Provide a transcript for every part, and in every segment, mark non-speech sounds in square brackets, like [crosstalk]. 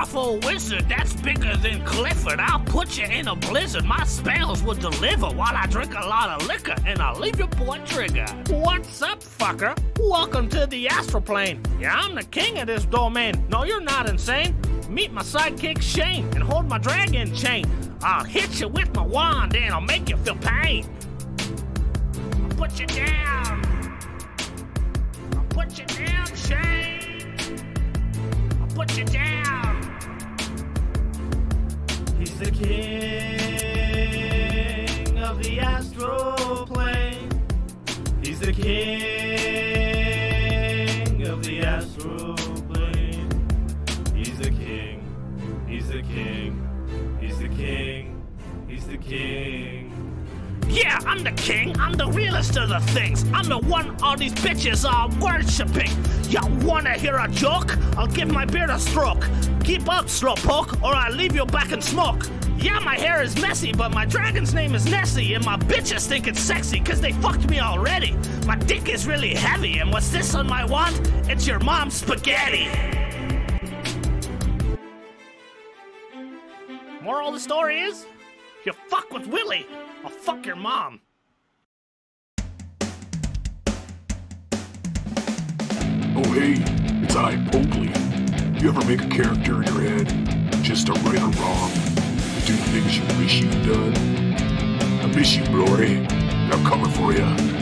powerful wizard that's bigger than Clifford. I'll put you in a blizzard. My spells will deliver while I drink a lot of liquor and I'll leave your boy trigger. What's up, fucker? Welcome to the astral plane. Yeah, I'm the king of this domain. No, you're not insane. Meet my sidekick Shane and hold my dragon chain. I'll hit you with my wand and I'll make you feel pain. I'll put you down. I'll put you down, Shane. I'll put you down. He's the king of the astral plane. He's the king of the astral plane. He's the king. He's the king. He's the king. He's the king. Yeah, I'm the king. I'm the realest of the things. I'm the one all these bitches are worshipping. Y'all wanna hear a joke? I'll give my beard a stroke. Keep up, slowpoke, or I'll leave you back in smoke. Yeah, my hair is messy, but my dragon's name is Nessie, and my bitches think it's sexy, cause they fucked me already. My dick is really heavy, and what's this on my wand? It's your mom's spaghetti. Moral of the story is, you fuck with Willie, I'll fuck your mom. Oh hey, it's I, Oakley. You ever make a character in your head just to right or wrong? Do things you wish you'd done? I miss you, Glory. I'm coming for you.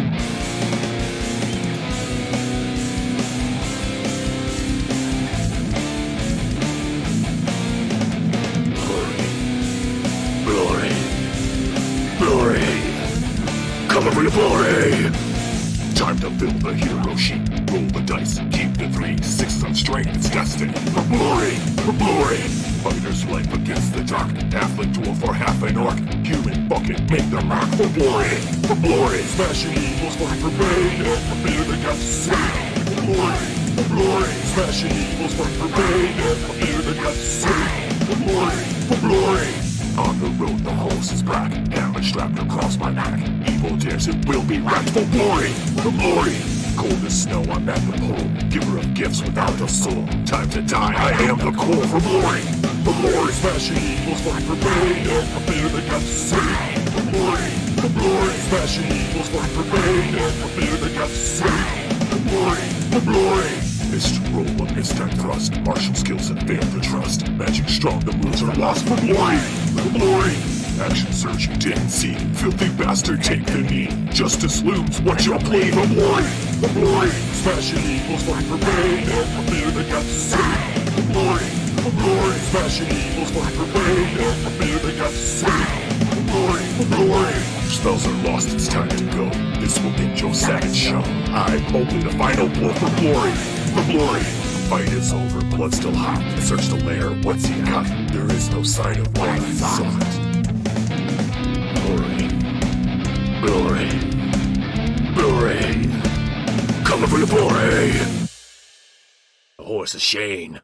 Fill the hero sheet. Roll the dice. Keep the three sixes on strength. It's destiny. For glory. For glory. Fighter's life against the dark. Halfling dwarf or half an orc. Human bucket. Make the mark. For glory. For glory. Smashing evils. Fight for pain. And for fear that got saved. For glory. For glory. Smashing evils. Fight for pain. And for fear that got saved. For glory. For glory. On the road, the horse is black. Hammer strapped across my neck. Evil dares it will be wrecked for glory, for glory. Cold as snow, I'm at the pole. Giver of gifts without a soul. Time to die, I am the core for glory. For glory, smashing evils, fight for pain. And for fear that got saved. For glory, for glory, smashing evils, fight for pain. And for fear that got saved. For glory, for glory. Missed roll, a mistake thrust. Martial skills and fail to trust. Magic strong, the moves are lost for glory. For glory. Action surge you didn't see. Filthy bastard, take the knee. Justice looms, what you'll play for glory. For glory. Smashing evils, fight for pain. For fear that got saved. For glory. For glory. Smashing evils, fight for pain. For fear that got saved. For glory. For glory. Spells are lost, it's time to go. This will end your savage show. I'm only the final blow for glory. For glory. Fight is over, blood still hot. Search the lair, what's he got? There is no sign of what I. Glory. Glory. Glory. Coming for the glory. The horse is Shane.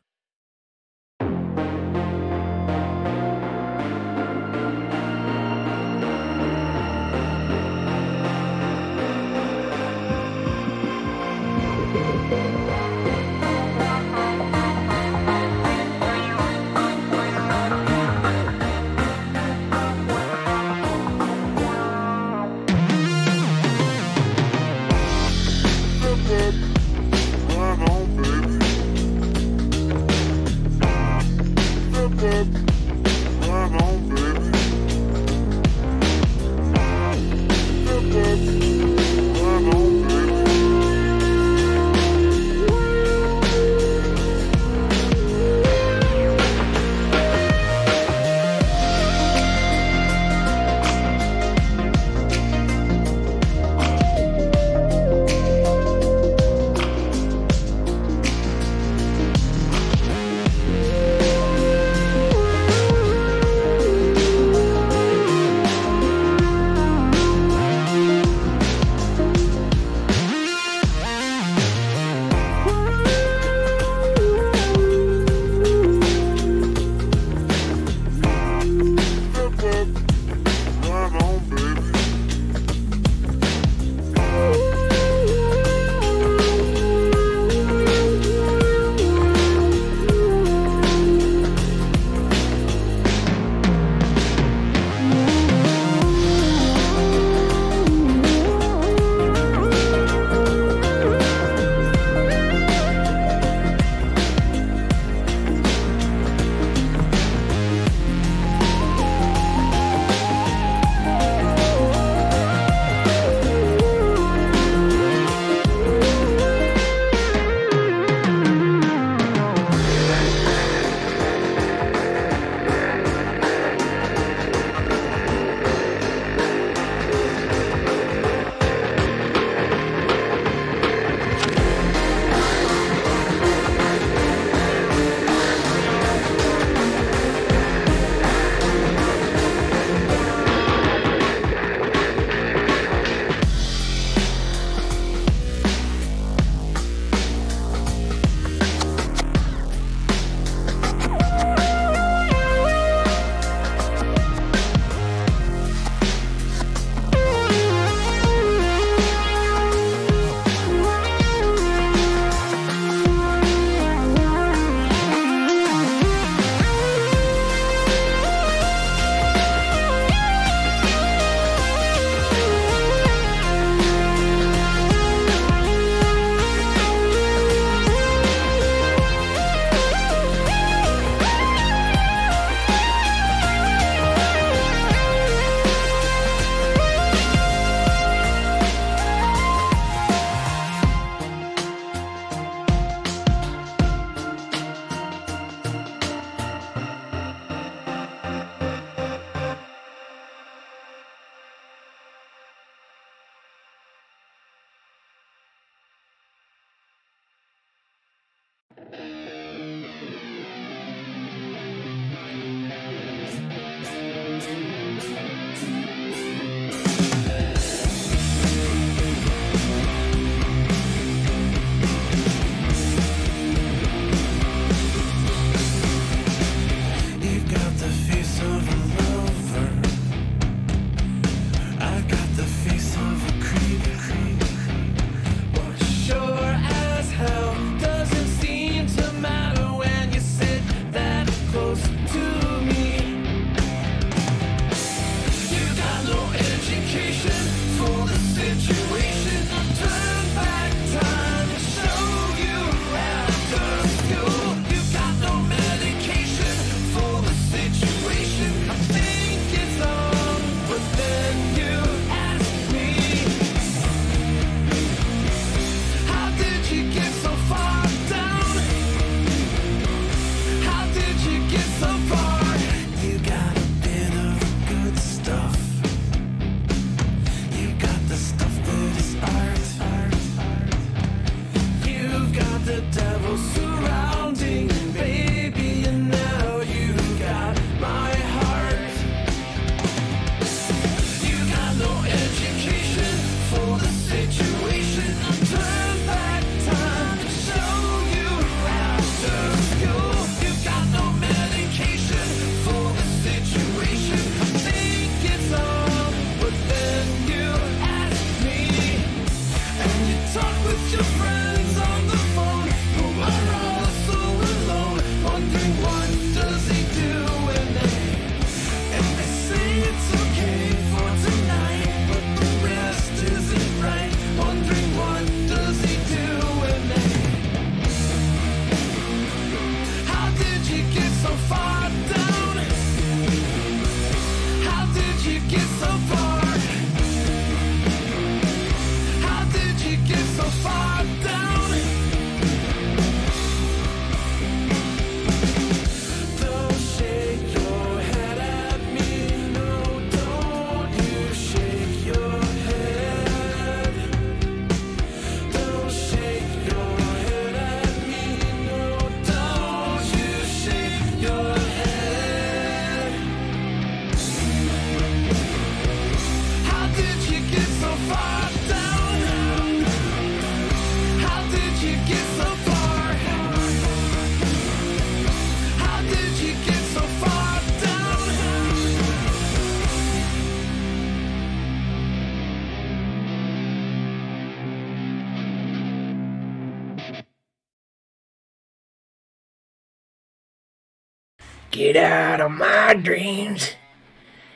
Get out of my dreams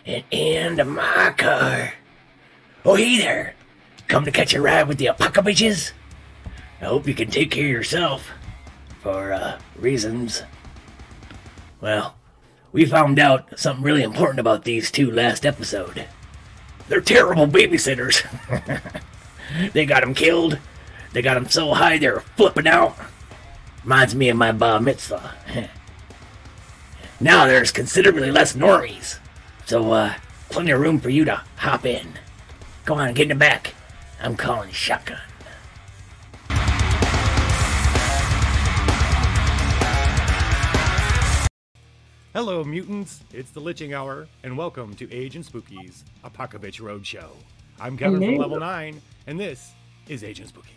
and into my car. Oh, hey there. Come to catch a ride with the Apocabitches? I hope you can take care of yourself. For, uh, reasons. Well, we found out something really important about these two last episode. They're terrible babysitters. [laughs] they got him killed. They got him so high they're flipping out. Reminds me of my bar mitzvah. [laughs] Now there's considerably less normies. So, uh, plenty of room for you to hop in. Go on, get in the back. I'm calling shotgun. Hello, mutants. It's the Liching Hour, and welcome to Age and Spooky's Apocalypse Roadshow. I'm Kevin from Level 9, and this is Agent Spooky.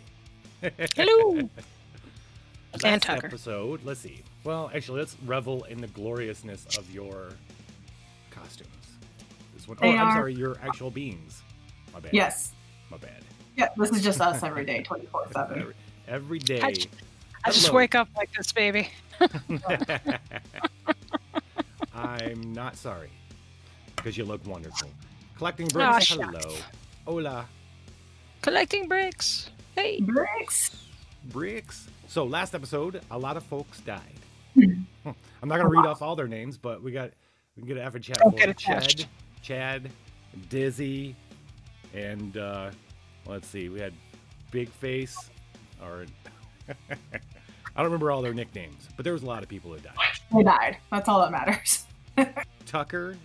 Hello. [laughs] Last And Tucker. episode, let's see. Well, actually, let's revel in the gloriousness of your costumes. This one, oh, They I'm sorry, your actual beings. My bad. Yes. My bad. Yeah, this is just us every day, [laughs] 24 7. Every, every day. I, ju- I just wake up like this, baby. [laughs] I'm not sorry. Because you look wonderful. Collecting ah, bricks. shucks. Hello. Hola. Collecting bricks. Hey. Bricks. Bricks. So last episode, a lot of folks died. I'm not gonna read off all their names, but we got we can get an effort chat Don't for Chad. Chad, Dizzy, and uh, let's see, we had Big Face, or [laughs] I don't remember all their nicknames, but there was a lot of people who died. They died. That's all that matters. [laughs] Tucker,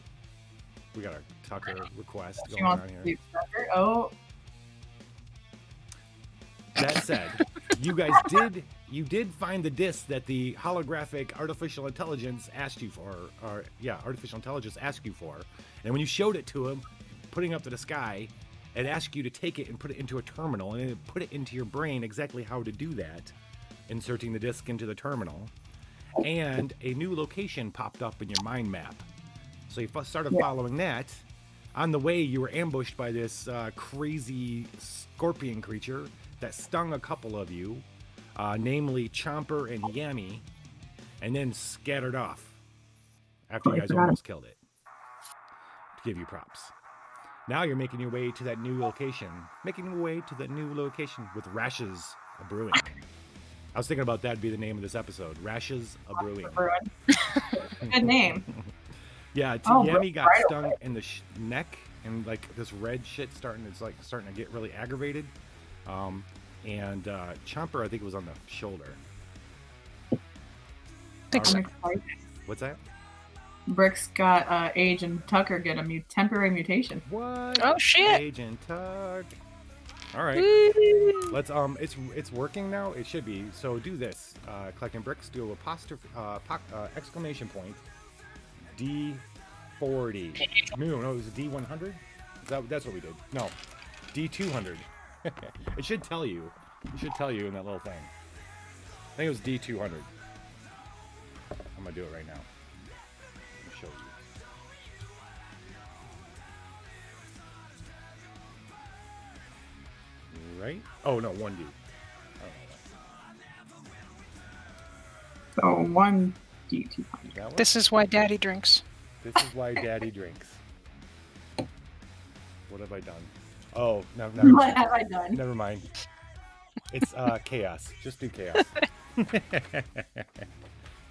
we got our Tucker request going on here. Tucker. Oh, That said, you guys did you did find the disc that the holographic artificial intelligence asked you for, or yeah, artificial intelligence asked you for. And when you showed it to him, putting up to the sky, it asked you to take it and put it into a terminal, and it put it into your brain exactly how to do that, inserting the disc into the terminal. And a new location popped up in your mind map. So you started following that. On the way, you were ambushed by this uh, crazy scorpion creature that stung a couple of you, uh, namely Chomper and Yami, and then scattered off after Oh, you guys forgot. almost killed it. To give you props. Now you're making your way to that new location, making your way to the new location with Rashes a Brewing. I was thinking about that'd be the name of this episode, Rashes a Brewing. Bruin. [laughs] Good name. Yeah, t- Oh, Yami got right stung in the sh- neck, and like this red shit starting. It's like starting to get really aggravated. Um, and uh, Chomper, I think it was on the shoulder. think All so. What's that? Bricks got uh, Age and Tucker get a mu- temporary mutation. What? Oh shit! Age and Tug. All right. Woo. Let's um, it's it's working now. It should be. So do this. Uh, collecting bricks. Do apostrophe uh, po- uh, exclamation point. D forty. No, no, it was D one hundred. That that's what we did. No, D two hundred. It should tell you. It should tell you in that little thing. I think it was D two hundred. I'm gonna do it right now. Let me show you. Right? Oh no, one D. So one D two hundred. This is why Daddy drinks. This is why Daddy drinks. What have I done? Oh, no, never, [laughs] What have I done? never mind. It's uh, chaos. Just do chaos. [laughs]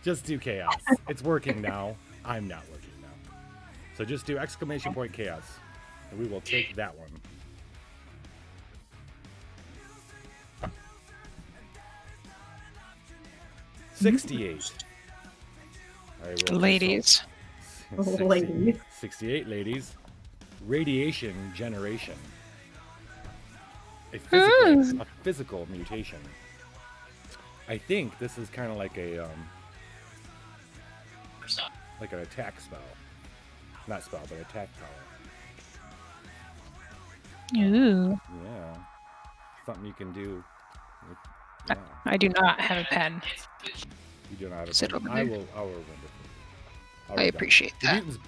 just do chaos. It's working now. I'm not working now. So just do exclamation point chaos, and we will take that one. Sixty-eight. I will consult- Ladies. [laughs] Ladies. 68 ladies. Radiation generation. A physical, a physical mutation. I think this is kind of like a um, like an attack spell. Not spell, but attack power. Ooh. Yeah. Something you can do. With, yeah. I do not have a pen. You do not have a Sit pen. I will. I will remember. I appreciate The that. mutant's,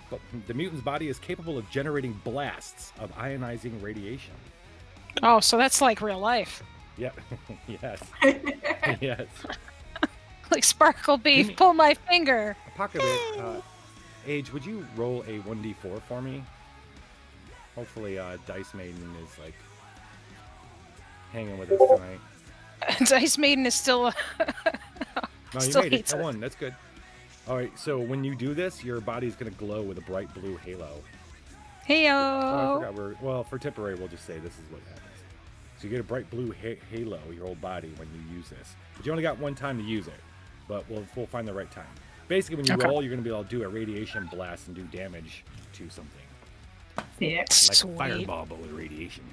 the mutant's body is capable of generating blasts of ionizing radiation. Oh, so that's like real life. Yep. [laughs] yes. [laughs] yes. [laughs] Like Sparkle Beef, me- pull my finger. Pocket uh, Age, would you roll a 1d4 for me? Hopefully, uh, Dice Maiden is like hanging with us tonight. Dice Maiden is still. No, you Still made it. hates A one. That's good. All right. So when you do this, your body's gonna glow with a bright blue halo. Hey Oh, I forgot. We're, well, for temporary, we'll just say this is what happens. So you get a bright blue ha- halo your whole body when you use this, but you only got one time to use it. But we'll we'll find the right time. Basically, when you Okay. roll, you're gonna be able to do a radiation blast and do damage to something, Yeah. like Sweet. a fireball but with radiation.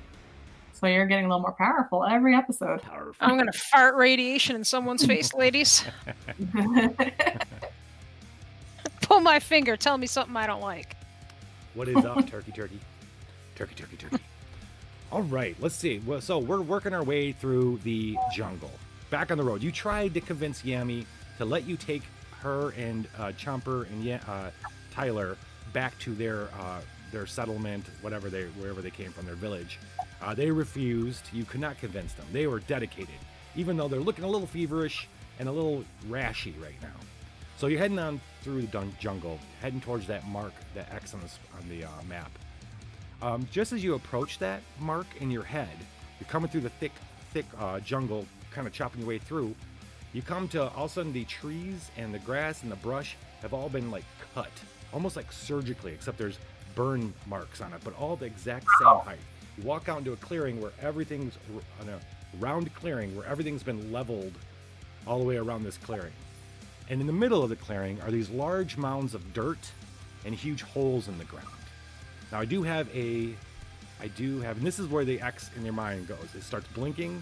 So you're getting a little more powerful every episode. Powerful. I'm gonna fart radiation in someone's face, [laughs] ladies. [laughs] Pull my finger. Tell me something I don't like. What is up, turkey, turkey, turkey, turkey, turkey? All right, let's see. Well, so we're working our way through the jungle, back on the road. You tried to convince Yami to let you take her and uh, Chomper and uh, Tyler back to their uh, their settlement, whatever they wherever they came from, their village. Uh, they refused. You could not convince them. They were dedicated, even though they're looking a little feverish and a little rashy right now. So you're heading on through the jungle, heading towards that mark, that X on the, on the uh, map. Um, just as you approach that mark in your head, you're coming through the thick, thick uh, jungle, kind of chopping your way through. You come to all of a sudden the trees and the grass and the brush have all been like cut, almost like surgically, except there's burn marks on it, but all the exact same height. You walk out into a clearing where everything's on a round clearing where everything's been leveled all the way around this clearing. And in the middle of the clearing are these large mounds of dirt and huge holes in the ground. Now I do have a, I do have, and this is where the X in your mind goes. It starts blinking,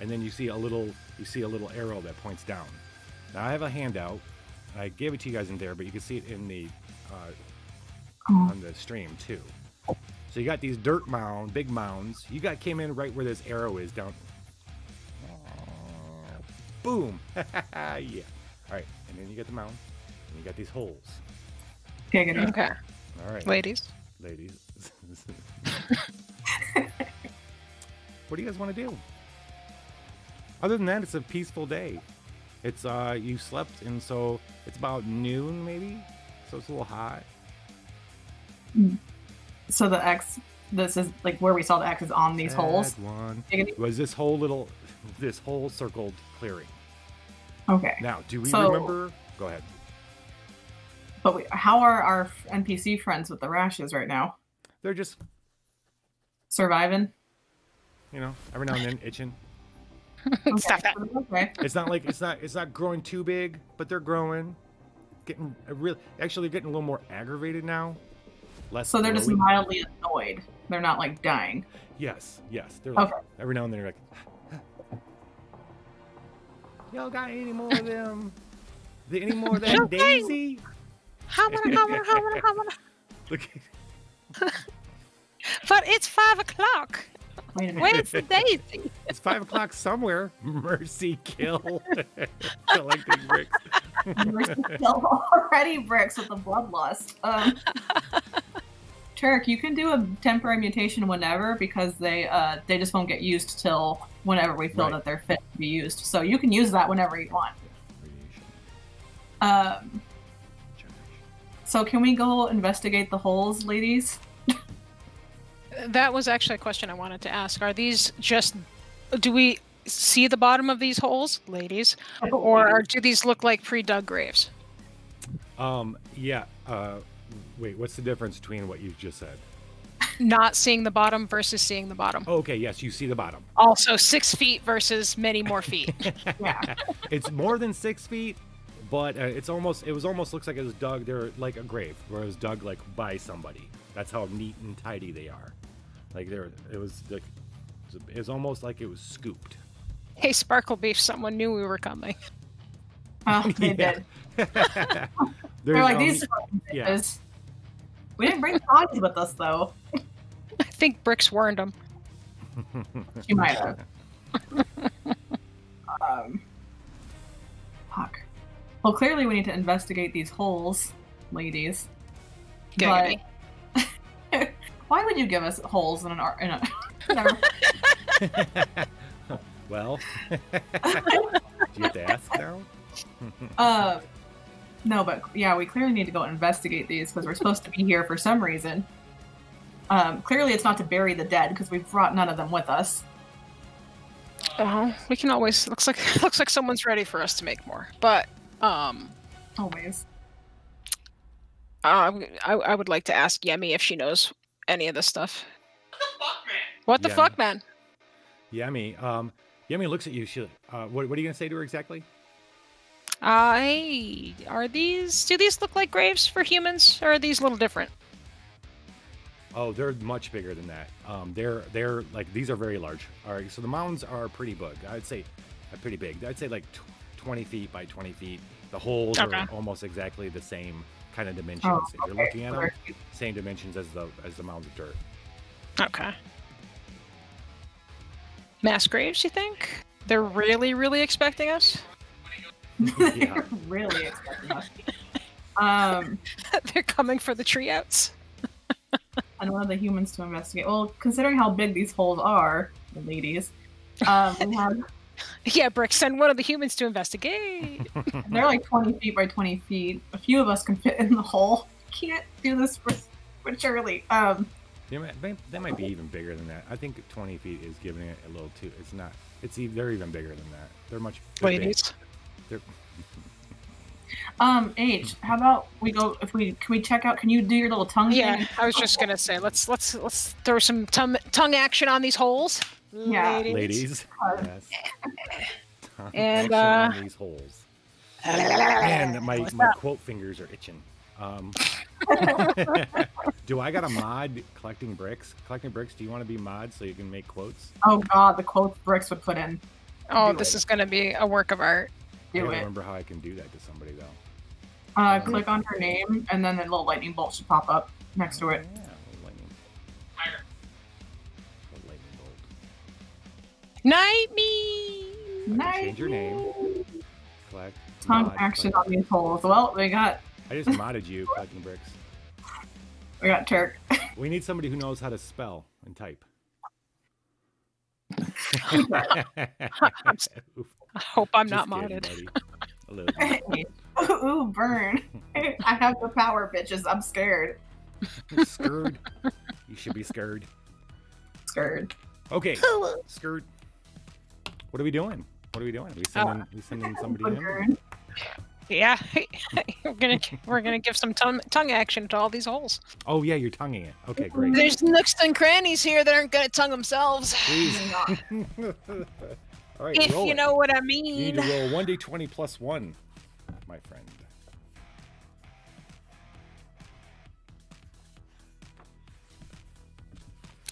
and then you see a little, you see a little arrow that points down. Now I have a handout. I gave it to you guys in there, but you can see it in the uh, Oh. on the stream too. So you got these dirt mound, big mounds. You got came in right where this arrow is down. Boom! [laughs] yeah. All right, and then you get the mound, and you got these holes. Giggity. Okay, All right, ladies. Ladies. [laughs] what do you guys want to do? Other than that, it's a peaceful day. It's uh, you slept, and so it's about noon maybe, so it's a little hot. So the X, this is like where we saw the X is on these holes. Sad One was this whole little, this whole circled clearing. Okay. Now, do we So- remember? Go ahead. But we, how are our NPC friends with the rashes right now? They're just, Surviving? you know, every now and then itching. [laughs] Stop that. Okay. It's not like it's not it's not growing too big, but they're growing. Getting a real, actually getting a little more aggravated now. Less. So they're just mildly annoyed. They're not like dying. Yes, yes. They're like Okay. every now and then they're like, y'all got any more of them? Any more of that [laughs] Daisy? How many, how many, how many, how many? Look, [laughs] But it's five o'clock. Wait. Where's the daisy? [laughs] it's five o'clock somewhere. Mercy kill. [laughs] Collecting bricks. We're still already bricks with the bloodlust. Um, Turk, you can do a temporary mutation whenever because they uh, they just won't get used till whenever we feel Right. that they're fit to be used. So you can use that whenever you want. Um, generation. So can we go investigate the holes, ladies? That was actually a question I wanted to ask. Are these just. Do we see the bottom of these holes, ladies? Or are, do these look like pre dug graves? Um. Yeah. Uh. Wait. What's the difference between what you just said? Not seeing the bottom versus seeing the bottom. Oh, okay. Yes, you see the bottom. Also, six feet versus many more feet. [laughs] Yeah. It's more than six feet, but uh, it's almost. It was almost looks like it was dug. They're like a grave, where it was dug like by somebody. That's how neat and tidy they are. Like they're. It was like. It was almost like it was scooped. hey, Sparkle Beef, someone knew we were coming. Oh, [laughs] they Yeah. did. [laughs] They're like um, these fucking yeah. We didn't bring dogs with us though. I think Bricks warned them. She might have. [laughs] um, fuck. Well, clearly we need to investigate these holes, ladies. Giggity. But [laughs] why would you give us holes in an art? In a, [laughs] never. [laughs] well, do you have to ask now? uh, no, but yeah, we clearly need to go investigate these because we're supposed to be here for some reason. Um, clearly, it's not to bury the dead because we've brought none of them with us. Uh, we can always looks like looks like someone's ready for us to make more. But um, Always. uh, I I would like to ask Yami if she knows any of this stuff. What the Yami. fuck, man? Yami. Um, Yummy looks at you. She, uh, what, what are you gonna say to her exactly? I are these? Do these look like graves for humans, or are these a little different? Oh, they're much bigger than that. Um, they're they're like these are very large. All right, so the mounds are pretty big. I'd say, uh, pretty big. I'd say like tw- twenty feet by twenty feet. The holes Okay. are almost exactly the same kind of dimensions. Oh, if you're looking at them, same dimensions as the as the mounds of dirt. Okay. Mass graves, you think? They're really, really expecting us? [laughs] They're really expecting us. Um, [laughs] They're coming for the tree outs. and one of the humans to investigate. Well, considering how big these holes are, the ladies, um, we have [laughs] Yeah, Brick, send one of the humans to investigate. [laughs] they're like 20 feet by 20 feet. A few of us can fit in the hole. Can't do this for, for Shirley. Um, They might, they, they might be even bigger than that. I think 20 feet is giving it a little too. It's not. It's e- they're even bigger than that. They're much. They're. Ladies. [laughs] They're, um, H, how about we go if we can we check out? Can you do your little tongue? Yeah, thing? I was just gonna say let's let's let's throw some tongue tongue action on these holes. Yeah. ladies. Uh, yes. [laughs] And, uh, these holes. [laughs] Man, my, my quote fingers are itching. Um, [laughs] do I got a mod collecting bricks? Collecting bricks. Do you want to be mod so you can make quotes? Oh god, the quotes Bricks would put in. Oh, Do this it. is going to be a work of art. I Do don't it. remember how I can do that to somebody though. Uh, click on her name, and then the little lightning bolt should pop up next to it. Yeah, Night me. Nice. Change your name. Collect. Tongue action collect. on these holes. Well, we got I just [laughs] modded you, collecting bricks. we got Turk. [laughs] We need somebody who knows how to spell and type. [laughs] I'm s- I hope I'm not kidding, modded. buddy. I love you. Ooh, burn! I have the power, bitches. I'm scared. Scared. You should be scared. Scared. Okay, scared. What are we doing? What are we doing? we Uh, sending we sending somebody in? Yeah, [laughs] we're gonna we're gonna give some tongue tongue action to all these holes. Oh yeah, you're tonguing it. Okay, great. There's nooks and crannies here that aren't gonna tongue themselves, Please. [laughs] [laughs] All right, if roll you it. know what I You need mean. to roll one d twenty plus one, my friend.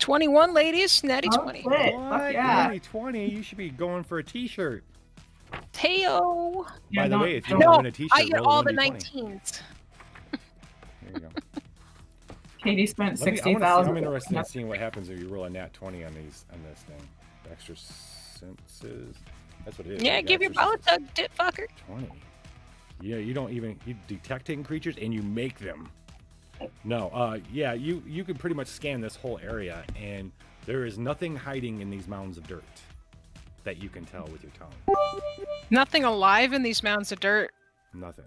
Twenty-one ladies, natty Oh, twenty. shit. What? Fuck yeah. 20, 20? You should be going for a T-shirt. Teo. By the don't- way, if you don't- want No, win a T-shirt, I get all the 1d20. 19s. There you go. Katie spent Let me, I sixty wanna see, thousand. I'm interested in seeing what happens if you roll a nat 20 on these on this thing. Extra senses. That's what it is. Yeah, right? give your Extra ball a tug, tit fucker. 20. Yeah, you don't even you detect hidden creatures and you make them. No, uh, yeah, you you can pretty much scan this whole area and there is nothing hiding in these mounds of dirt that you can tell with your tongue. Nothing alive in these mounds of dirt. Nothing.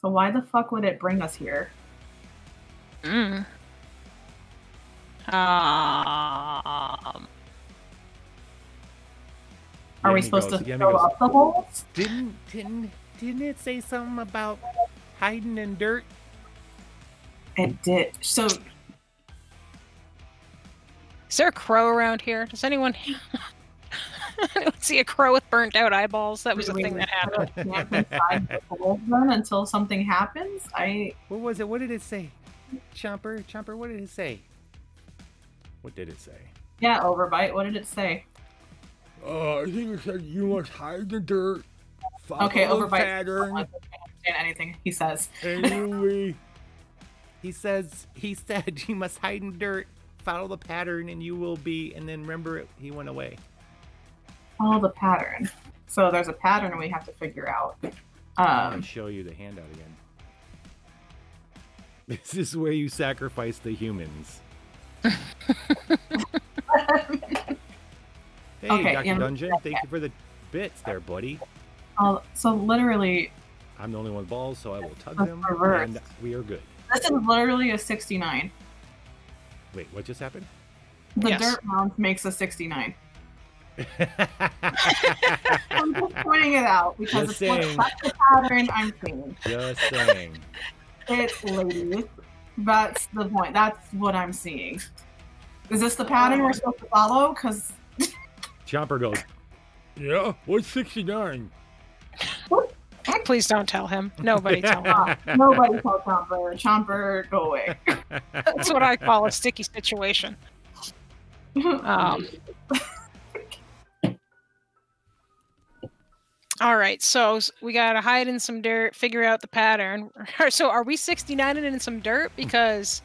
So why the fuck would it bring us here? Mm. Um. Are we supposed goes- to Yami fill goes, up the holes? Didn't didn't didn't it say something about hiding in dirt? It did. So Is there a crow around here? Does anyone [laughs] anyone see a crow with burnt out eyeballs? That was a thing that happened. can't inside the holes then until something happens. I What was it? What did it say? Chomper, Chomper, what did it say? What did it say? yeah, overbite. What did it say? Uh, I think it said you must hide in the dirt. Okay, the overbite. I don't understand anything he says. Anyway, [laughs] he says he [laughs] said you must hide in dirt, follow the pattern, and you will be. And then remember, it, he went away. Follow the pattern. So there's a pattern we have to figure out. I'll Um, show you the handout again. [laughs] This is where you sacrifice the humans. [laughs] Hey, Okay, Dr. yeah. Dungeon, thank you for the bits there, buddy. uh, so literally, I'm the only one with balls, so I will tug them, reversed. and we are good. This is literally a 69. Wait, what just happened? The Yes. dirt mound makes a 69. [laughs] I'm just pointing it out because Just it's what, that's the pattern I'm seeing. just saying. It's ladies. That's the point. That's what I'm seeing. Is this the pattern we're supposed to follow? Because Chomper goes, Yeah, what's 69? [laughs] Please don't tell him. Nobody tell him. [laughs] [laughs] nobody tell Chomper. Chomper, go away. That's what I call a sticky situation. Um, all right, so we gotta hide in some dirt, figure out the pattern. So are we 69 in some dirt? Because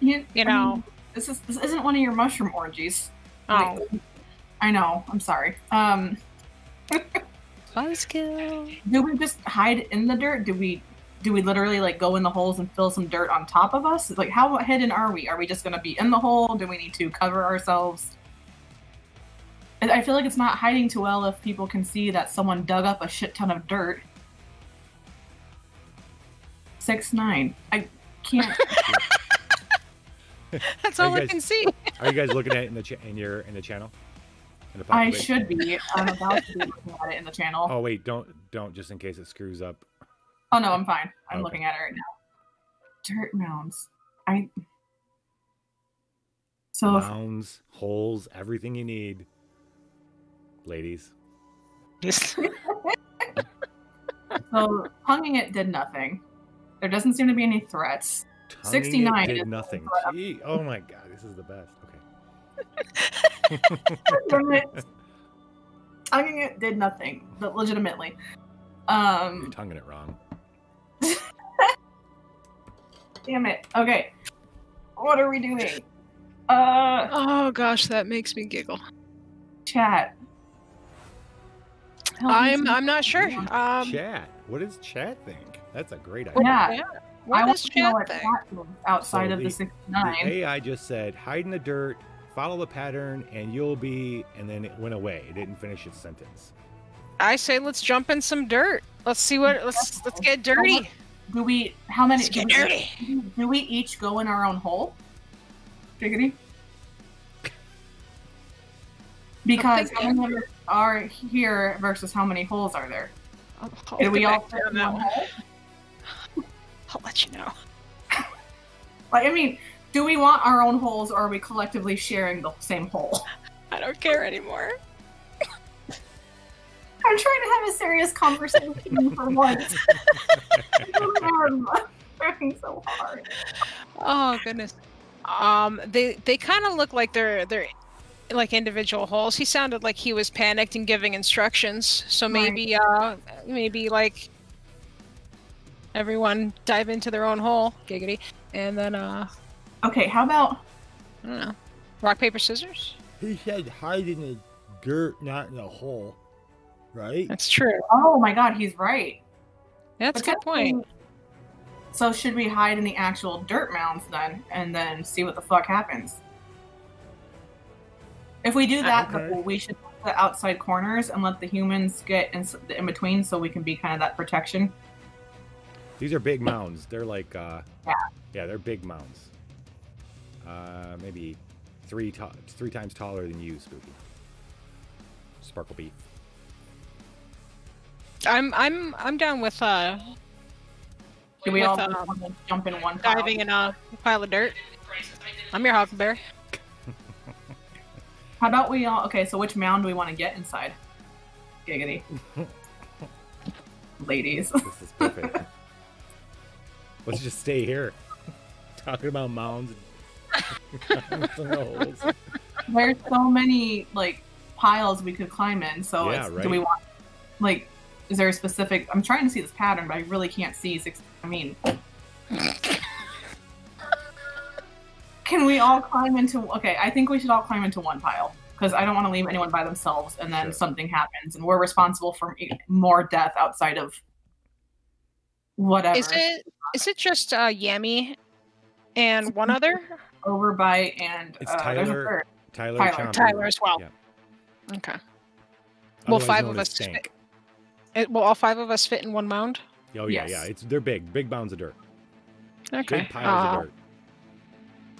you, you I know, mean, this is this isn't one of your mushroom orgies. oh, I know. I'm sorry. Um, buzzkill. do we just hide in the dirt? Do we do we literally like go in the holes and fill some dirt on top of us? Like how hidden are we? Are we just gonna be in the hole? Do we need to cover ourselves? I- I feel like it's not hiding too well if people can see that someone dug up a shit ton of dirt. Six nine. I can't. [laughs] That's all you I guys- can see. Are you guys looking at it in the cha- in your in the channel? In the I population? should be. I'm about to be looking at it in the channel. Oh wait, don't don't just in case it screws up. Oh no, I'm fine. I'm Okay. looking at it right now. Dirt mounds. I. So if, Mounds, holes, everything you need. Ladies. [laughs] so hunging it did nothing. There doesn't seem to be any threats. Tonguing 69 it is- did nothing. Gee, oh my god, this is the best. Okay. [laughs] Damn it. tonguing it did nothing, but legitimately. Um, You're tonguing it wrong. damn it. Okay, what are we doing? Uh, Oh gosh, that makes me giggle. chat. Help I'm I'm not sure. Um, chat. What does chat think? That's a great idea. what- Yeah. What I want does to know chat what think? chat outside So of the the- 69. The AI just said, hide in the dirt, follow the pattern, and you'll be, and then it went away. It didn't finish its sentence. I say let's jump in some dirt. Let's see what. Let's let's get dirty. Do we? How many? Let's Do get we, dirty. do we each go in our own hole? Giggity. Because how many of us are here versus how many holes are there? I'll, I'll Did we all fit in that one one. hole? I'll let you know. Like, I mean, do we want our own holes or are we collectively sharing the same hole? [laughs] I don't care anymore. [laughs] I'm trying to have a serious conversation for once. [laughs] I'm trying so hard. Oh goodness. Um, they they kind of look like they're they're like individual holes. He sounded like he was panicked and giving instructions. So Right. maybe uh maybe like everyone dive into their own hole, giggity, and then uh Okay, how about I don't know, rock paper scissors. He said hide in the dirt, not in a hole. Right? That's true. Oh my god, he's right. That's a good point. technically- So should we hide in the actual dirt mounds then, and then see what the fuck happens? If we do that, Okay. though, we should put the outside corners and let the humans get in, in between, so we can be kind of that protection. These are big mounds. They're like, uh, Yeah. yeah, they're big mounds. Uh, maybe three to- three times taller than you, Spooky. Sparkle Beef. I'm I'm I'm down with uh Do we With, all um, jump in one pile? diving in a pile of dirt. I'm your huckleberry. [laughs] How about we all? Okay, so which mound do we want to get inside? Giggity. [laughs] Ladies. This is perfect. [laughs] Let's just stay here, talking about mounds. and holes. [laughs] There's so many like piles we could climb in. So Yeah, it's, right. do we want like? Is there a specific? I'm trying to see this pattern, but I really can't see six. I mean, [laughs] can we all climb into? Okay, I think we should all climb into one pile because I don't want to leave anyone by themselves, and then Sure. something happens, and we're responsible for more death outside of whatever. Is it is it just uh Yami and one other? Overbite and It's uh, there's a Tyler- third. Tyler, Tyler. Chomper. Tyler as well. Yeah. Okay. Will Otherwise five of us Stank. fit? It, will all five of us fit in one mound? Oh yeah, Yes. yeah. It's they're big, big mounds of dirt, Okay. big piles Uh, of dirt.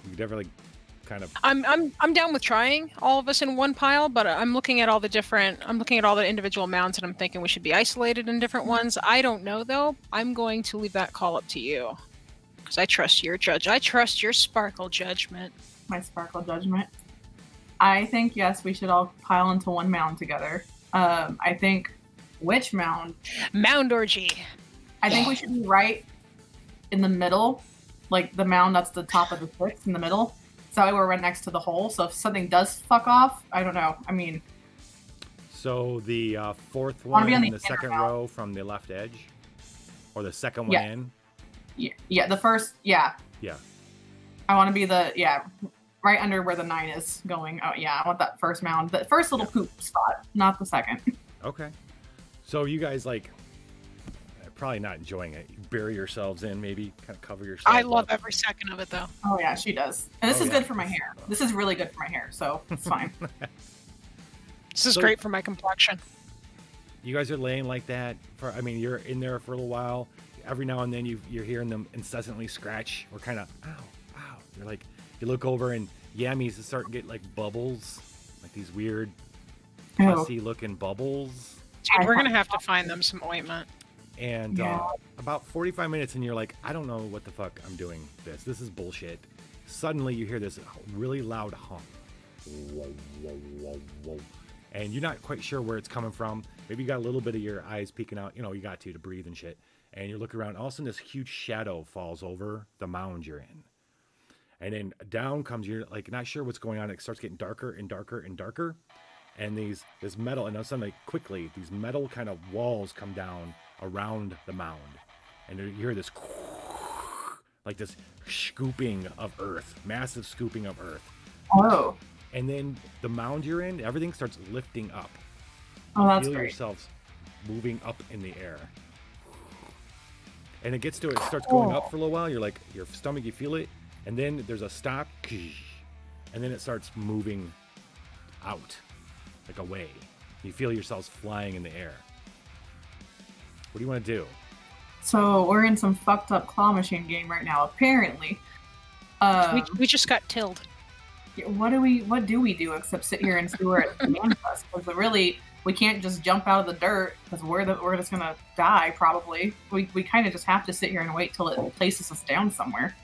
You could definitely kind of I'm I'm I'm down with trying all of us in one pile, but I'm looking at all the different I'm looking at all the individual mounds and I'm thinking we should be isolated in different ones. I don't know though. I'm going to leave that call up to you. Because I trust your judge. I trust your sparkle judgment. my sparkle judgment. I think yes, we should all pile into one mound together. Um, I think which mound? Mound orgy. I think we should be right in the middle, like the mound that's the top of the six in the middle. So that way we're right next to the hole. So if something does fuck off, I don't know. I mean, So the uh, fourth one be on in the the second mound. row from the left edge, or the second one Yeah. in. Yeah, yeah the first, yeah, Yeah. I want to be the yeah, right under where the nine is going. Oh yeah, I want that first mound, the first little poop spot, not the second. [laughs] Okay. So you guys like probably not enjoying it. You bury yourselves in, maybe kind of cover yourself. I love up. every second of it though. Oh yeah, she does. And this Oh, is yeah. good for my hair. This is really good for my hair, so it's fine. [laughs] This is So- great for my complexion. You guys are laying like that for. I mean, you're in there for a little while. Every now and then you you're hearing them incessantly scratch or kind of ow ow. You're like you look over and Yami's start to get like bubbles, like these weird Ew. pussy looking bubbles. Dude, we're gonna have to find them some ointment. And Yeah. uh, about 45 minutes, and you're like, I don't know what the fuck I'm doing this. This is bullshit. Suddenly, you hear this really loud hum. Whoa, whoa, whoa, whoa. And you're not quite sure where it's coming from. Maybe you got a little bit of your eyes peeking out. You know, you got to to breathe and shit. And you're looking around. All of a sudden, this huge shadow falls over the mound you're in. And then down comes you're like not sure what's going on. It starts getting darker and darker and darker. and these this metal, and then suddenly quickly these metal kind of walls come down around the mound, and you hear this [laughs] like this scooping of earth, massive scooping of earth, Oh, and then the mound you're in, everything starts lifting up. oh, that's feel great. yourselves moving up in the air. And it gets to it starts going up for a little while. You're like your stomach, you feel it, and then there's a stop, and then it starts moving out, like away. You feel yourselves flying in the air. What do you want to do? So we're in some fucked up claw machine game right now. Apparently, uh, we, we just got tilled. what do we what do we do except sit here and see where it [laughs] lands us? Because really, we can't just jump out of the dirt because we're the, we're just gonna die probably. We we kind of just have to sit here and wait till it places us down somewhere.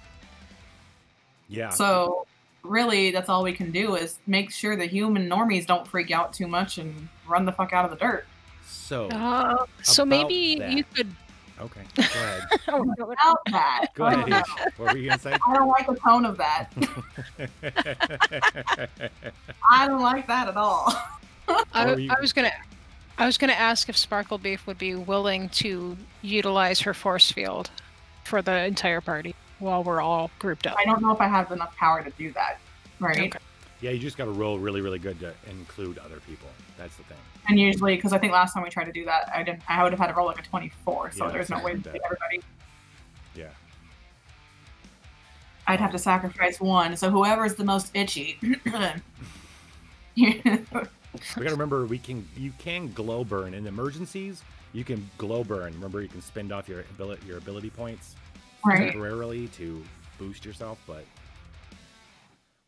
Yeah. So really, that's all we can do is make sure the human normies don't freak out too much and run the fuck out of the dirt. So Uh, so maybe that. you could. okay, go ahead. [laughs] About that, Go ahead. don't know. H. What were you gonna say? I don't like the tone of that. [laughs] [laughs] I don't like that at all. I, you- I was gonna. I was gonna ask if Sparkle Beef would be willing to utilize her force field for the entire party while we're all grouped up. I don't know if I have enough power to do that. Right. Okay. yeah, you just got to roll really, really good to include other people. That's the thing. And usually, because I think last time we tried to do that, I didn't. I would have had to roll like a twenty-four, so Yeah, there's no way to something do like that. everybody. Yeah. I'd have to sacrifice one. So whoever's the most itchy. [clears throat] [clears throat] We gotta remember we can you can glow burn in emergencies. You can glow burn. Remember you can spend off your ability your ability points right. temporarily to boost yourself. But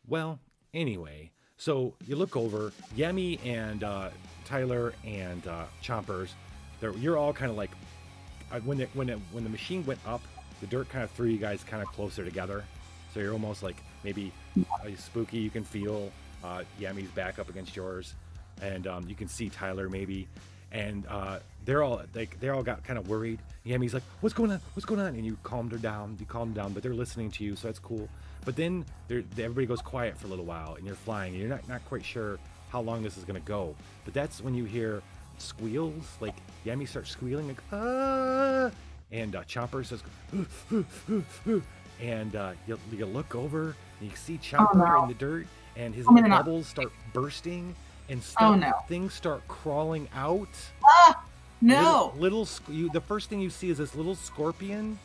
well, anyway, so you look over Yami and uh, Tyler and uh, Chompers. They're, you're all kind of like uh, when the, when it, when the machine went up, the dirt kind of threw you guys kind of closer together. So you're almost like maybe uh, spooky. You can feel uh, Yami's back up against yours, and um, you can see Tyler maybe, and uh, they're all like they all got kind of worried. Yami's like, "What's going on? What's going on?" And you calmed her down. You calmed down, but they're listening to you, so that's cool. But then everybody goes quiet for a little while, and you're flying. And you're not not quite sure how long this is gonna go. But that's when you hear squeals. Like Yami starts squealing like ah, and uh, Chomper says, and uh, you, you look over and you see Chomper no. in the dirt, and his Oh, bubbles start bursting, and Oh, stuff, no. things start crawling out. Ah, no! Little, little you, the first thing you see is this little scorpion,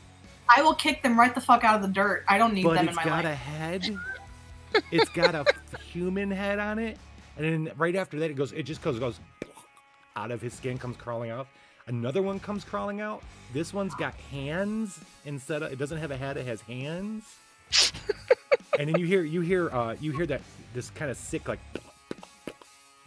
I will kick them right the fuck out of the dirt. I don't need but them in it's my got a head. [laughs] it's got a human head on it, and then right after that, it goes. It just goes goes out of his skin, comes crawling out. Another one comes crawling out. This one's got hands instead of. It doesn't have a head. It has hands. [laughs] and then you hear you hear uh you hear that this kind of sick like.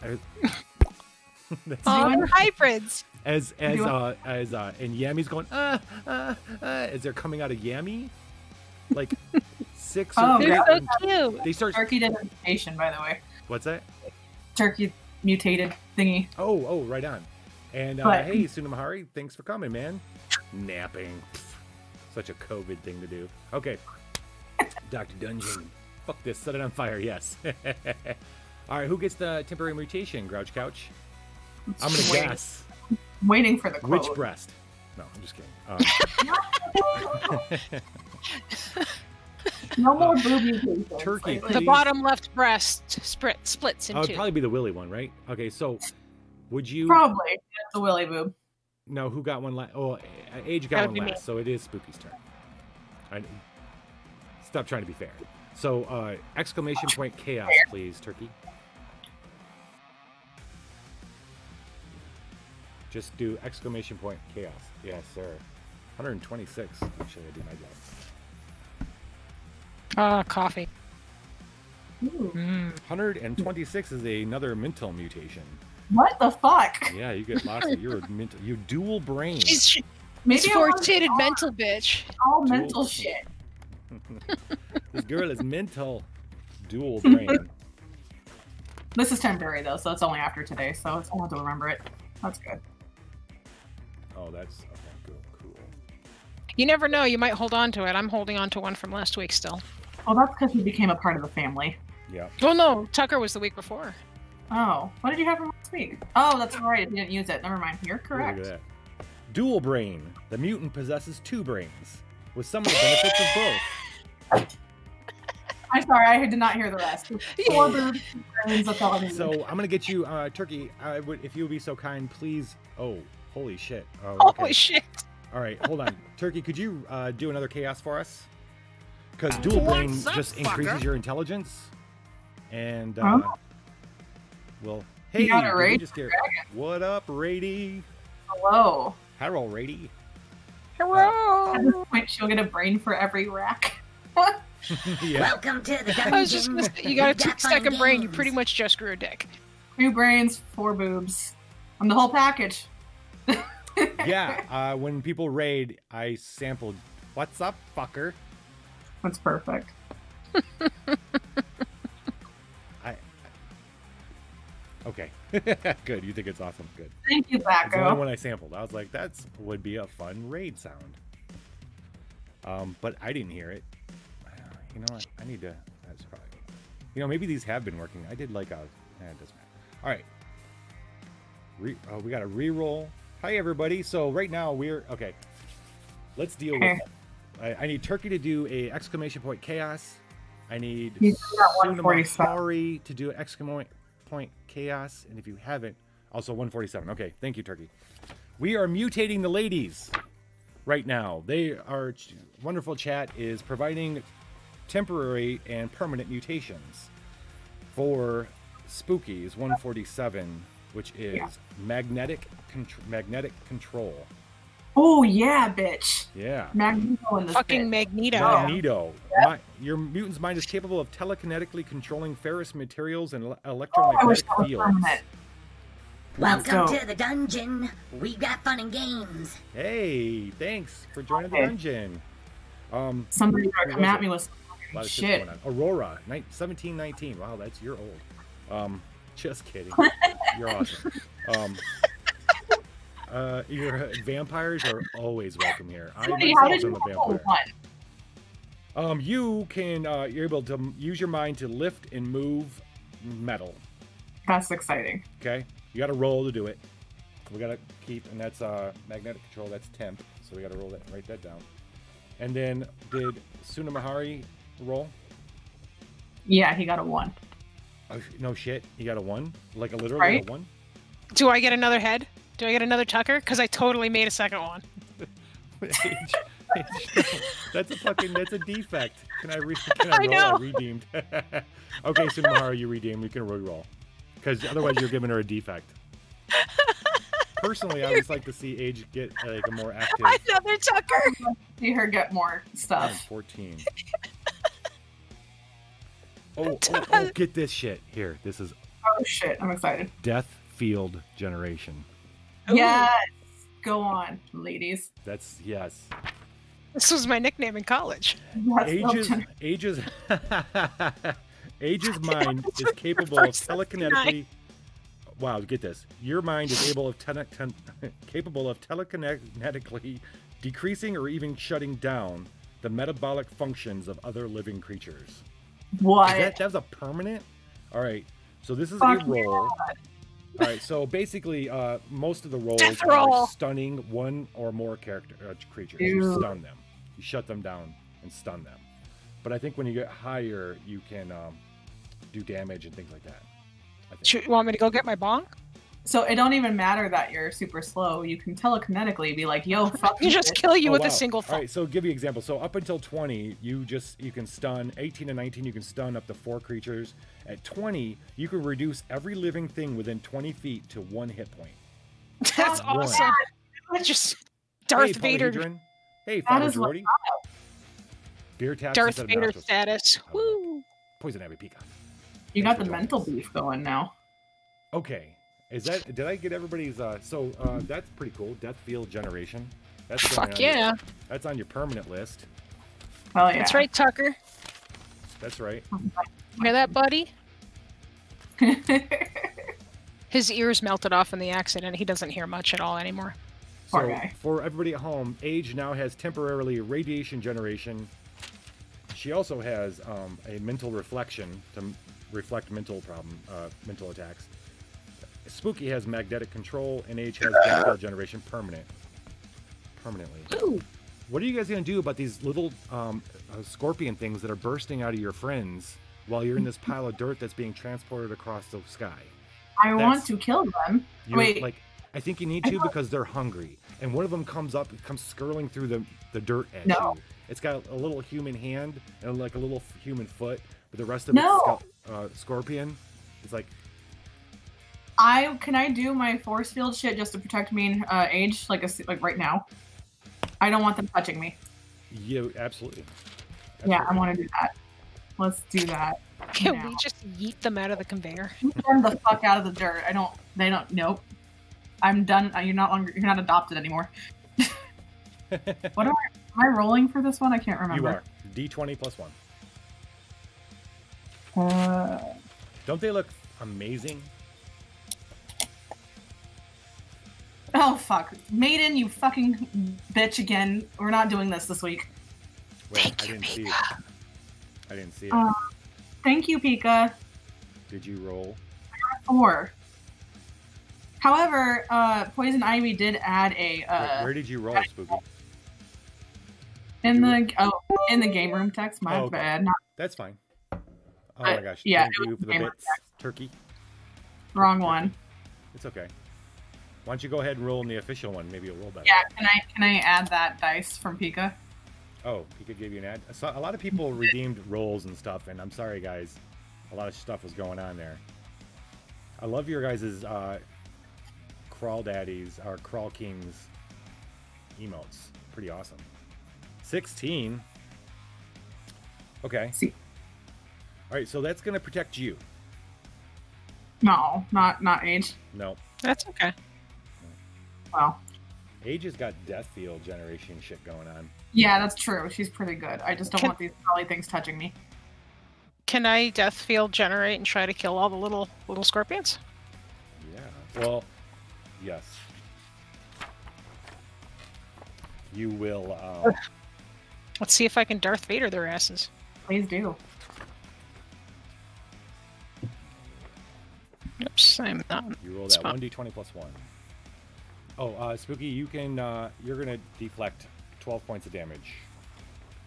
That's- Oh, they're hybrids. as as uh as uh and Yami's going uh uh uh as they're coming out of Yami, like [laughs] six Oh, or They're yeah. so cute. they start. Turkey did mutation, by the way. What's that? Turkey mutated thingy. Oh oh right on. And uh, But- hey Sunamahari, thanks for coming, man. Napping, such a COVID thing to do. Okay, [laughs] Doctor Dungeon, fuck this, set it on fire. Yes. [laughs] All right, who gets the temporary mutation? Grouch Couch. I'm gonna [laughs] Wait- guess. Waiting for the quote. Which breast? No, I'm just kidding. Um, [laughs] No more boob mutations. Turkey, Like, The Please. bottom left breast split, splits in oh, two. it'd probably be the Willy one, right? Okay, so would you? Probably. That's the willy boob. No, who got one last? Oh, Age got That would one be me. last, so it is Spooky's turn. I, stop trying to be fair. So, uh, exclamation point chaos, please, Turkey. Just do exclamation point chaos. Yes, sir. 126. Actually, I do my job. Ah, coffee. Mm. 126 is another mental mutation. What the fuck? Yeah, you get lots of. You're a mental. You dual brain. She's she, Maybe I mental bitch. all Dual- mental [laughs] shit. this girl is mental. Dual [laughs] brain. This is temporary though, so it's only after today, so it's- I don't have to remember it. That's good. Oh, that's okay. Cool. Cool. You never know. You might hold on to it. I'm holding on to one from last week still. Well, that's because he became a part of the family. Yeah. Oh no, Tucker was the week before. Oh, what did you have from last week? Oh, that's right. I didn't use it. Never mind. You're correct. Look at that. Dual brain. The mutant possesses two brains, with some of the benefits of both. I'm sorry. I did not hear the rest. [laughs] Four boobs, two brains, that's all I needed. So I'm gonna get you, uh, Turkey. I would, if you would be so kind, please. Oh, holy shit. Oh, okay. Holy shit! All right, hold on, [laughs] Turkey. Could you uh, do another chaos for us? Because dual brain up, just increases your intelligence, and uh, Huh? well, You hey, got a we raid just get- what up, Rady? Hello. Hello, Rady. Hello. At this point, she'll get a brain for every rack. [laughs] [laughs] yeah. Welcome to the dungeon. I was just gonna say, you got a We've two got fun second brain. You pretty much just grew a dick. Two brains, four boobs. I'm the whole package. [laughs] yeah. Uh, when people raid, I sampled. What's up, fucker? That's perfect. [laughs] I. Okay. [laughs] Good. You think it's awesome. Good. Thank you, It's the only one I sampled. I was like, that's would be a fun raid sound. Um, but I didn't hear it. [sighs] You know what? I need to. That's probably. You know, maybe these have been working. I did like a. Eh, it doesn't matter. All right. Re, oh, we got a re-roll. Hi everybody. So right now we're okay. Let's deal with. I, I need Turkey to do a exclamation point chaos. I need He's got 147. Sunamahari to do an exclamation point chaos, and if you haven't, also 147. Okay, thank you, Turkey. We are mutating the ladies right now. They are wonderful. Chat is providing temporary and permanent mutations for Spookies 147, which is Yeah. magnetic contr- magnetic control. Oh yeah, bitch. Yeah. Magneto in this Fucking bit. Magneto. Magneto. Mi- your mutant's mind is capable of telekinetically controlling ferrous materials and ele- Oh, electromagnetic fields. Welcome So- to the dungeon. We've got fun and games. Hey, thanks for joining the dungeon. Um, Somebody better Who come at it? me with a lot some shit. Aurora, ni- 1719. Wow, that's you're old. Um, [laughs] just kidding. [laughs] You're awesome. Um, uh, your vampires are always welcome here. I Somebody, how myself did am you a vampire. one? Um, you can uh, you're able to use your mind to lift and move metal. That's exciting. Okay, you got to roll to do it. We got to keep, and that's uh magnetic control. That's temp, so we got to roll that, write that down. And then did Sunamahari roll? Yeah, he got a one. Oh, no shit, You got a one, like a literal Right. one. Do I get another head? Do I get another Tucker? Because I totally made a second one. Age- [laughs] age- that's a fucking that's a defect. Can I re- can I [laughs] I roll? know. I redeemed. [laughs] okay, Sunamahari, you redeem. You can re-roll because otherwise you're giving her a defect. Personally, I always like to see Age get like a more active. Another Tucker. See her get more stuff. 14. Oh, oh, [laughs] oh, get this shit. Here, this is Oh shit, I'm excited. Death Field Generation. Yes. Go on, ladies. That's, yes. This was my nickname in college. [laughs] [laughs] That's Age's, so- Age's, Age's mind is capable of telekinetically. Wow, get this. Your mind is able of tele, ten, capable of telekinetically decreasing or even shutting down the metabolic functions of other living creatures. What? That, that was a permanent? All right. So this is Fuck a roll. All right. So basically, uh, most of the rolls Death are roll. stunning one or more character uh, creatures. You stun them. You shut them down and stun them. But I think when you get higher, you can um, do damage and things like that. I think. Should, you want me to go get my bong? So it don't even matter that you're super slow. You can telekinetically be like, "Yo, [laughs] fuck I can just this." kill you Oh, with wow. a single All thumb. right, so give you an example. So up until 20, you just you can stun 18 and 19, you can stun up to four creatures. At 20, you can reduce every living thing within 20 feet to one hit point. [laughs] That's One. awesome. Just Darth hey, Vader. Polyhedron. Hey, That Father is what- Jordy. Beer taps Darth Vader status. I love it. Woo. Poison ivy pecan. You Thanks got the mental beef going now. Okay. Is that did I get everybody's uh so uh that's pretty cool. Death Field Generation. That's Fuck on your- yeah. that's on your permanent list. Oh yeah. That's right, Tucker. That's right. Hear that, buddy? [laughs] His ears melted off in the accident. He doesn't hear much at all anymore. Poor so guy. for everybody at home, Age now has temporarily radiation generation. She also has um, a mental reflection to reflect mental problem, uh, mental attacks. Spooky has magnetic control, and Age has generation permanent, permanently. Ooh. What are you guys gonna do about these little um, uh, scorpion things that are bursting out of your friends while you're in this pile of dirt that's being transported across the sky? I That's- want to kill them. Wait, like I think you need to because they're hungry, and one of them comes up, comes skirling through the the dirt at No. you. It's got a little human hand and like a little human foot, but the rest of No. it's sco- uh, scorpion. It's like I can I do my force field shit just to protect me in uh, age, like a, like right now. I don't want them touching me. Yeah, absolutely. Yeah, I want to do that. Let's do that. Can now. we just yeet them out of the conveyor? Get them the fuck out of the dirt. I don't. They don't. Nope. I'm done. uh, You're not longer. You're not adopted anymore. [laughs] what am I? Am I rolling for this one? I can't remember. You are D twenty plus one. Uh, Don't they look amazing? Oh fuck, Maiden, you fucking bitch again. We're not doing this this week. Wait, I didn't see it. I didn't see it. Uh, Thank you, Pika. Did you roll? Four. However, uh, Poison Ivy did add a Wait, uh, where did you roll, Spooky? in the oh in the game room text. My Oh, okay. bad. Not That's fine. Oh Uh, my gosh! yeah, Thank it you was for the gamer bits, Turkey. wrong one. It's okay. Why don't you go ahead and roll in the official one? Maybe you'll roll better. Yeah, can I can I add that dice from Pika? Oh, he could give you an ad. So a lot of people redeemed rolls and stuff, and I'm sorry, guys. A lot of stuff was going on there. I love your guys' uh, crawl daddies or crawl kings emotes. Pretty awesome. 16. Okay. See. All right, so that's gonna protect you. No, not not age. No, That's okay. Well, Age has got death field generation shit going on. yeah, that's true. She's pretty good. I just don't Can- want these crawly things touching me. Can I death field generate and try to kill all the little little scorpions? Yeah. Well, yes. You will. Um, Let's see if I can Darth Vader their asses. Please do. Oops, I'm not. you roll that fine. one d20 plus one. Oh, uh, Spooky, you can. Uh, you're gonna deflect 12 points of damage.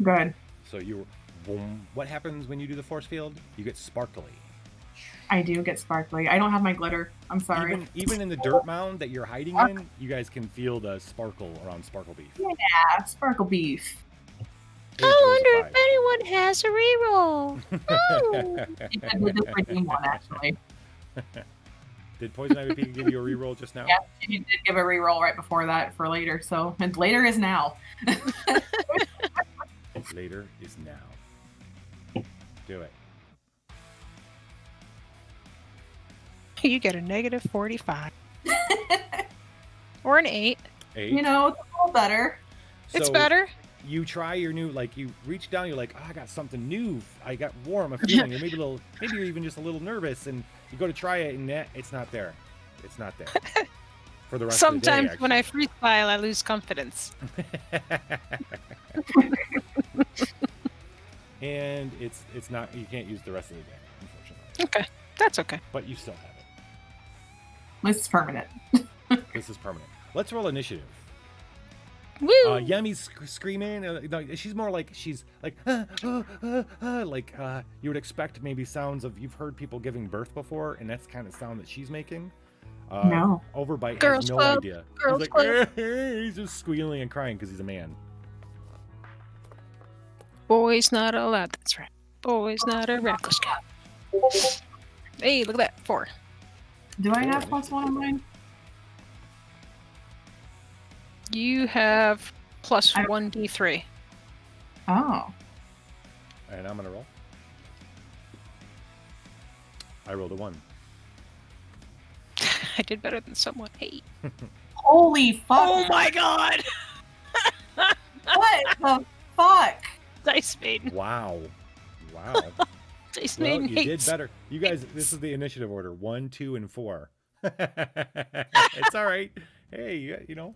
Good. So you. Boom. What happens when you do the force field? You get sparkly. I do get sparkly. I don't have my glitter. I'm sorry. Even even in the dirt mound that you're hiding in, you guys can feel the sparkle around Sparkle Beef. Yeah, sparkle beef. Age rolls a five. anyone has a reroll. You did with this one actually. [laughs] Did Poison Ivy Pika give you a reroll just now? Yeah, you did give a reroll right before that for later. So and later is now. [laughs] Later is now. Do it. [laughs] you get a negative 45. [laughs] or an 8. Eight. You know, it's a little better. It's better. You try your new, like you reach down, you're like, oh, I got something new. I got warm. I'm feeling. You're maybe a little, maybe you're even just a little nervous, and you go to try it, and that it's not there. It's not there. [laughs] For the rest Sometimes of the day, when I freestyle, I lose confidence. [laughs] and it's it's not. You can't use the rest of the day, unfortunately. Okay, that's okay. But you still have it. This is permanent. [laughs] This is permanent. Let's roll initiative. Woo! Uh, Yami's sc- screaming. Uh, no, she's more like she's like "Ah, ah, ah, ah," like uh, you would expect maybe sounds of you've heard people giving birth before, and that's kind of sound that she's making. Uh, No. Overbite Girls has no Club, idea. Girls he's Club. like, [laughs] he's just squealing and crying because he's a man. Boys not allowed. That's right. Boys not a reckless cat. Hey, look at that. Four. Do I have plus one on mine? You have 1d3. Oh. And I'm gonna roll. I rolled a one. [laughs] I did better than someone. Hey. [laughs] Holy fuck. Oh my god! [laughs] What the fuck? Dice Maiden. Wow, wow. Dice well, Maiden you did better. You guys, this is the initiative order: one, two, and four. it's all right. Hey, you- you know.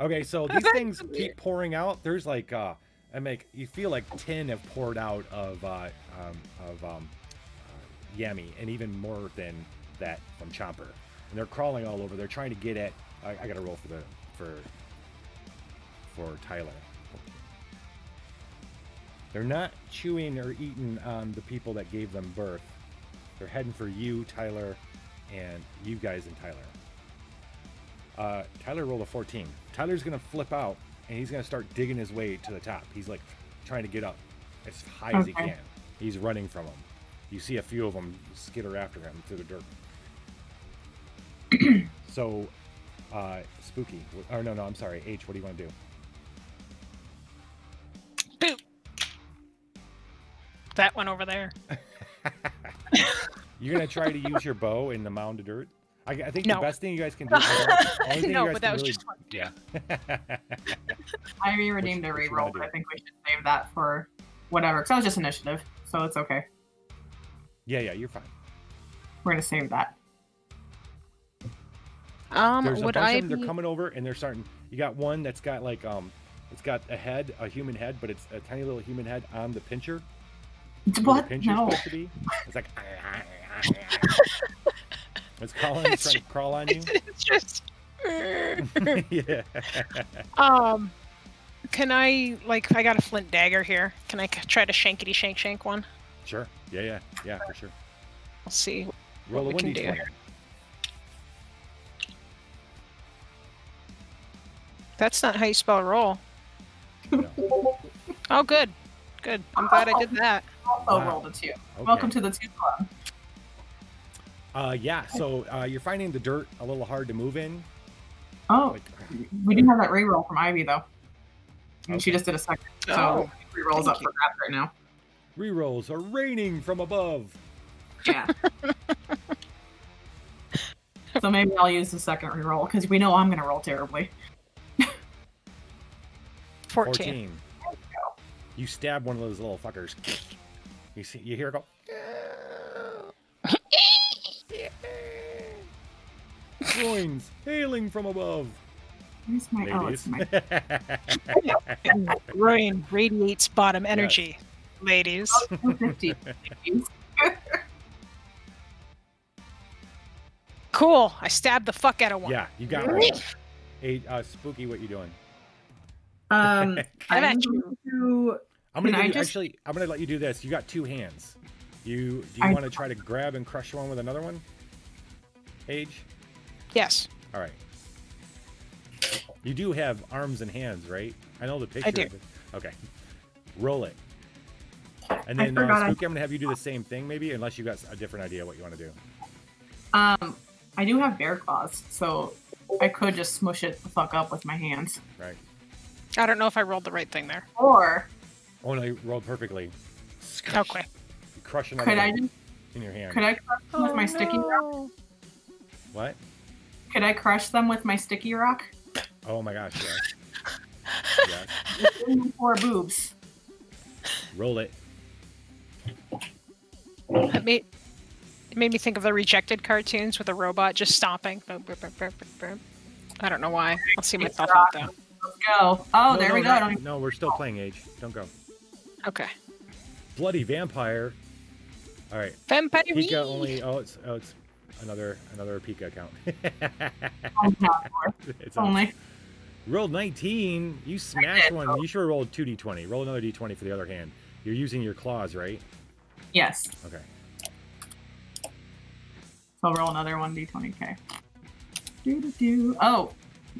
Okay, so these things keep pouring out. There's like, uh, I make you feel like ten have poured out of uh, um, of um, Yami, and even more than that from Chomper. And they're crawling all over. They're trying to get at. I, I got to roll for the for for Tyler. They're not chewing or eating on the people that gave them birth. They're heading for you, Tyler, and you guys and Tyler. Uh, Tyler rolled a 14. Tyler's gonna flip out and he's gonna start digging his way to the top. He's like trying to get up as high as he can. He's running from them. You see a few of them skitter after him through the dirt. [clears throat] so, uh, spooky. Or no, no, I'm sorry. H, what do you want to do? Boop. That one over there. [laughs] You're gonna try to use your bow in the mound of dirt. I, I think No. the best thing you guys can do. [laughs] only thing No, you guys but that was really- just fun. Yeah. [laughs] I already redeemed a reroll, but? I think we should save that for whatever. Because that was just initiative, so it's okay. yeah, yeah, you're fine. We're gonna save that. Um, There's a would bunch I of them. be... They're coming over and they're starting. You got one that's got like um, it's got a head, a human head, but it's a tiny little human head on the pincher. where The What? pincher's No. supposed to be. It's like. [laughs] it's crawling. It's trying to crawl on you. It's just. [laughs] [laughs] yeah. um, can I like? I got a flint dagger here. Can I try to shankety shank shank one? Sure. Yeah, yeah, yeah, for sure. Let's see. Roll a we one can do here. That's not how you spell roll. Oh, good, good. I'm glad I did that. Also Wow. rolled a two. Okay. Welcome to the two club. Uh, yeah. So uh, you're finding the dirt a little hard to move in. Oh, Like, we do have that reroll from Ivy though. And She just did a second, so Oh, rerolls up you. for grabs right now. rerolls are raining from above. Yeah. [laughs] so maybe I'll use the second reroll because we know I'm gonna roll terribly. 14. 14. You stab one of those little fuckers. You see, you hear it go. Groins hailing from above. Where's my oh, Ladies. it's my [laughs] Rain radiates bottom energy, ladies. 250. [laughs] Cool. I stabbed the fuck out of one. yeah, you got one. Hey, uh, spooky, what you doing? Um, I'm I'm going to I'm gonna Can I you, just- actually. I'm gonna let you do this. You got two hands. You do you I- want to try to grab and crush one with another one? Age. Yes. All right. You do have arms and hands, right? I know the picture. I do. but- Okay. Roll it. And I then uh, forgot I- Spooky, I'm gonna have you do the same thing, maybe, unless you got a different idea what you want to do. Um, I do have bear claws, so I could just smush it the fuck up with my hands. Right. I don't know if I rolled the right thing there. Or Oh no, you rolled perfectly. Okay. You crush another could I just in your hand. could I crush them with my sticky rock? What? Could I crush them with my sticky rock? Oh my gosh, yes. yes. It's in my four boobs. Roll it. It made, it made me think of the rejected cartoons with a robot just stomping. I don't know why. I'll see myself out though. Let's go. Oh, No, there no, we go. no, I don't even- No, we're still playing Age. Don't go. Okay. Bloody vampire. All right. Vampire. Pika only. Oh, it's oh, it's another another Pika account. [laughs] Oh, it's on. Only. Rolled 19. You smashed one. You have rolled two d20. Roll another d20 for the other hand. You're using your claws, right? Yes. Okay. So I'll roll another one d20. Okay. Do do do. Oh,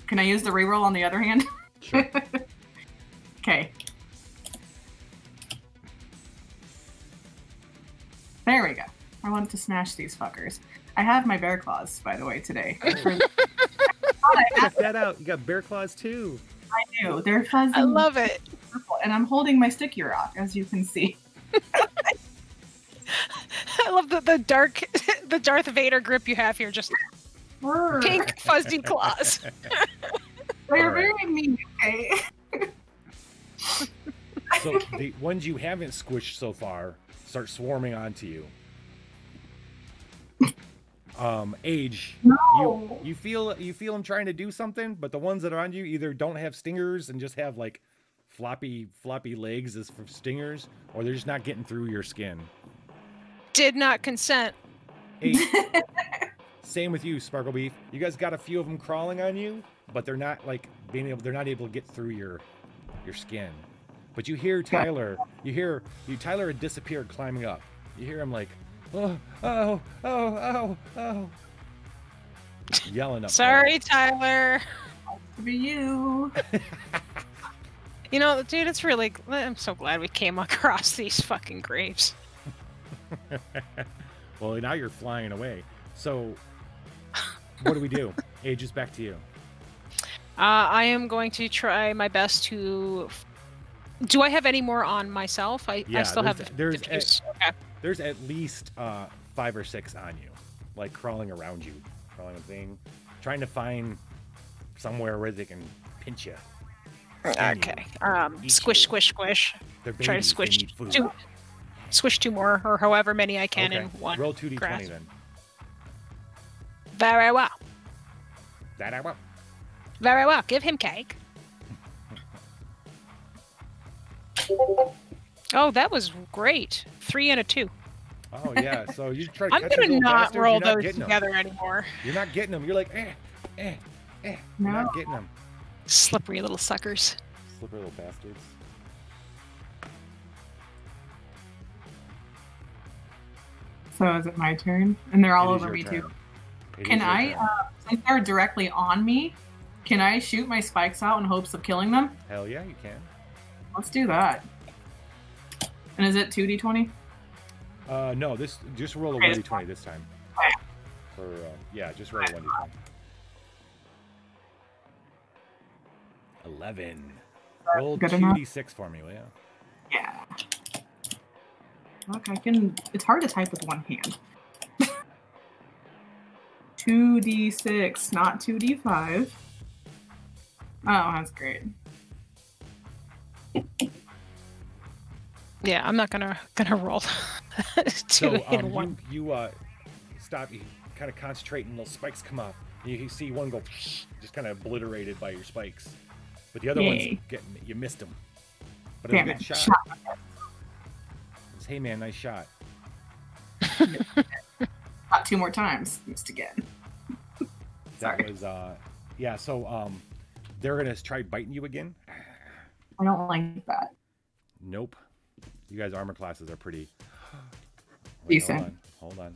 can I use the reroll on the other hand? [laughs] Sure. Okay. There we go. I wanted to smash these fuckers. I have my bear claws, by the way, today. [laughs] I Check that out. You got bear claws too. I do. They're fuzzy. I love it. and I'm holding my sticky rock, as you can see. [laughs] I love the, the dark, [laughs] the Darth Vader grip you have here. Just pink fuzzy claws. They're Alright. very mean, okay? So the ones you haven't squished so far start swarming onto you. Um, age. No. You you feel you feel them trying to do something, but the ones that are on you either don't have stingers and just have like floppy floppy legs as for stingers, or they're just not getting through your skin. Did not consent. Hey, [laughs] same with you, Sparkle Beef. You guys got a few of them crawling on you, but they're not like being able. They're not able to get through your your skin. But you hear Tyler. You hear you. Tyler had disappeared climbing up. You hear him like, oh, oh, oh, oh, oh, yelling up. Sorry, Tyler. For you. [laughs] You know, dude, it's really. I'm so glad we came across these fucking graves. [laughs] Well, now you're flying away. So, what do we do? [laughs] Age is back to you. Uh, I am going to try my best to. Do I have any more on myself? I, Yeah, I still there's- have. the- there's the a- okay. There's at least uh, five or six on you, like crawling around you, crawling and thing, trying to find somewhere where they can pinch you. sting you, Okay. Um, squish, you. squish, squish. They're Try to squish two, squish two more, or however many I can okay. in one. Roll two d20 then. Very well. That I want. Very well. Give him cake. [laughs] Oh, that was great. Three and a two. Oh yeah. [laughs] So you try to I'm catch gonna not bastards, roll not those getting 'em. together anymore. You're not getting them. You're like, eh, eh, eh. You're not No. getting them. Slippery little suckers. Slippery little bastards. So is it my turn? And they're all It is over me turn. too. It Can I, uh, since they're directly on me, can I shoot my spikes out in hopes of killing them? Hell yeah, you can. Let's do that. And is it 2d20? Uh, no, this just roll a Okay. one d twenty this time. For uh, yeah, just roll a one d twenty. Eleven. Roll 2d6 for me, will ya? Yeah. Look, I can. It's hard to type with one hand. [laughs] 2d6, not 2d5. Oh, that's great. Yeah, I'm not gonna gonna [laughs] roll [laughs] two So in um, one. you you uh stop. You kind of concentrate, and little spikes come up. You, you see one go [laughs] just kind of obliterated by your spikes, but the other ones Yay. getting you missed them. But it was a Damn good it. shot. Shot. It was, hey man, nice shot. Not two more times. Missed again. That was uh yeah. So um, they're gonna try biting you again. I don't like that. Nope. You guys' armor classes are pretty [sighs] Wait, Decent. Hold on. Hold on.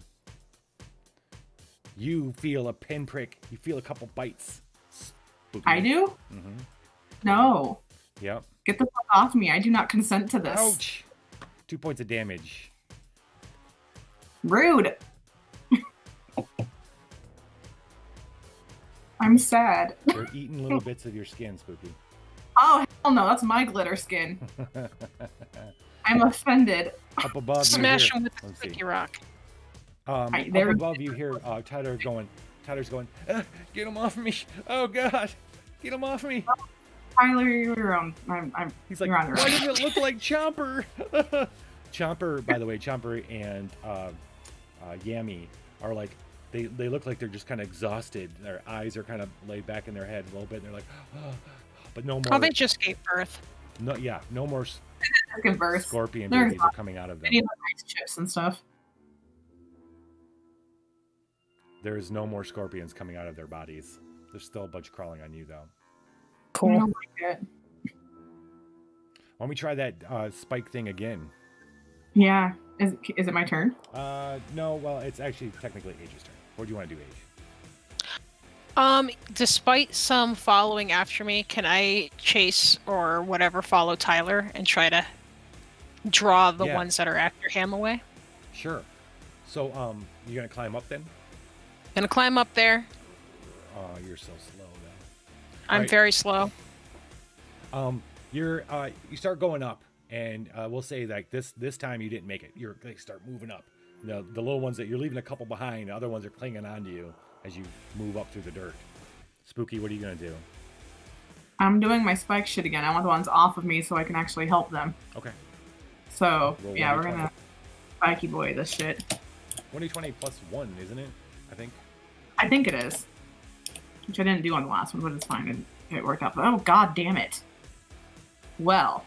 You feel a pinprick. You feel a couple bites. Spooky. I do? Mm-hmm. No. Yep. Get the fuck off me. I do not consent to this. Ouch. Two points of damage. Rude. [laughs] I'm sad. They're eating little [laughs] bits of your skin, Spooky. Oh hell no, that's my glitter skin. [laughs] I'm offended. Up above Smash hear, him with the let's see. sticky rock. Um, Right, up there we- above you hear uh, Tyler going. Tyler's going. "Uh, get him off me! [laughs] Oh God! Get him off me! Tyler, you're on. I'm. I'm. He's like, You're on why does it look like [laughs] Chomper? [laughs] Chomper, by the way, Chomper and uh, uh, Yami are like, they, they look like they're just kind of exhausted. Their eyes are kind of laid back in their head a little bit. And they're like, oh, [gasps] but no more. Oh, they just gave birth. no, yeah, no more s- Second verse. scorpion They're babies are coming out of them. Any of the ice chips and stuff. There is no more scorpions coming out of their bodies. There's still a bunch crawling on you, though. I Cool. don't like it. Why don't we try that uh, spike thing again? Yeah. Is is it my turn? Uh, no, well, it's actually technically Age's turn. What do you want to do Age? Um, despite some following after me, can I chase or whatever follow Tyler and try to draw the Yeah. ones that are after him away? Sure. So, um, you gonna climb up then? Gonna climb up there. Oh, you're so slow though. I'm Right. very slow. Um, you're uh, you start going up, and uh, we'll say like this this time you didn't make it. You're they start moving up. The the little ones that you're leaving a couple behind, the other ones are clinging onto you as you move up through the dirt. Spooky, what are you gonna do? I'm doing my spike shit again. I want the ones off of me so I can actually help them. Okay, So Roll yeah, we're gonna spiky boy this shit. twenty twenty plus one, isn't it? I think. I think it is. Which I didn't do on the last one, but it's fine. It, it worked out. Oh god damn it. Well,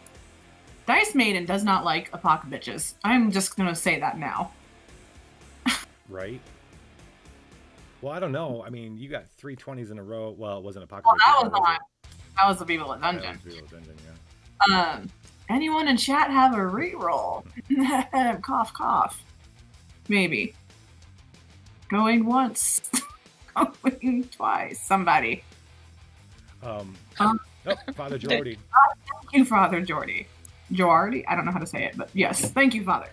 Dice Maiden does not like Apocabitches. I'm just gonna say that now. [laughs] right? Well, I don't know. I mean, you got three twenties in a row. Well, it wasn't a. Well, that was was on. it? That was the Viva La Yeah, Dungeon. was Dungeon, yeah. Um, anyone in chat have a reroll? [laughs] cough, cough. Maybe. Going once. [laughs] Going twice. Somebody. Um, Um, oh, Father [laughs] Jordy. Thank you, Father Jordy. Jordy? I don't know how to say it, but yes. Thank you, Father.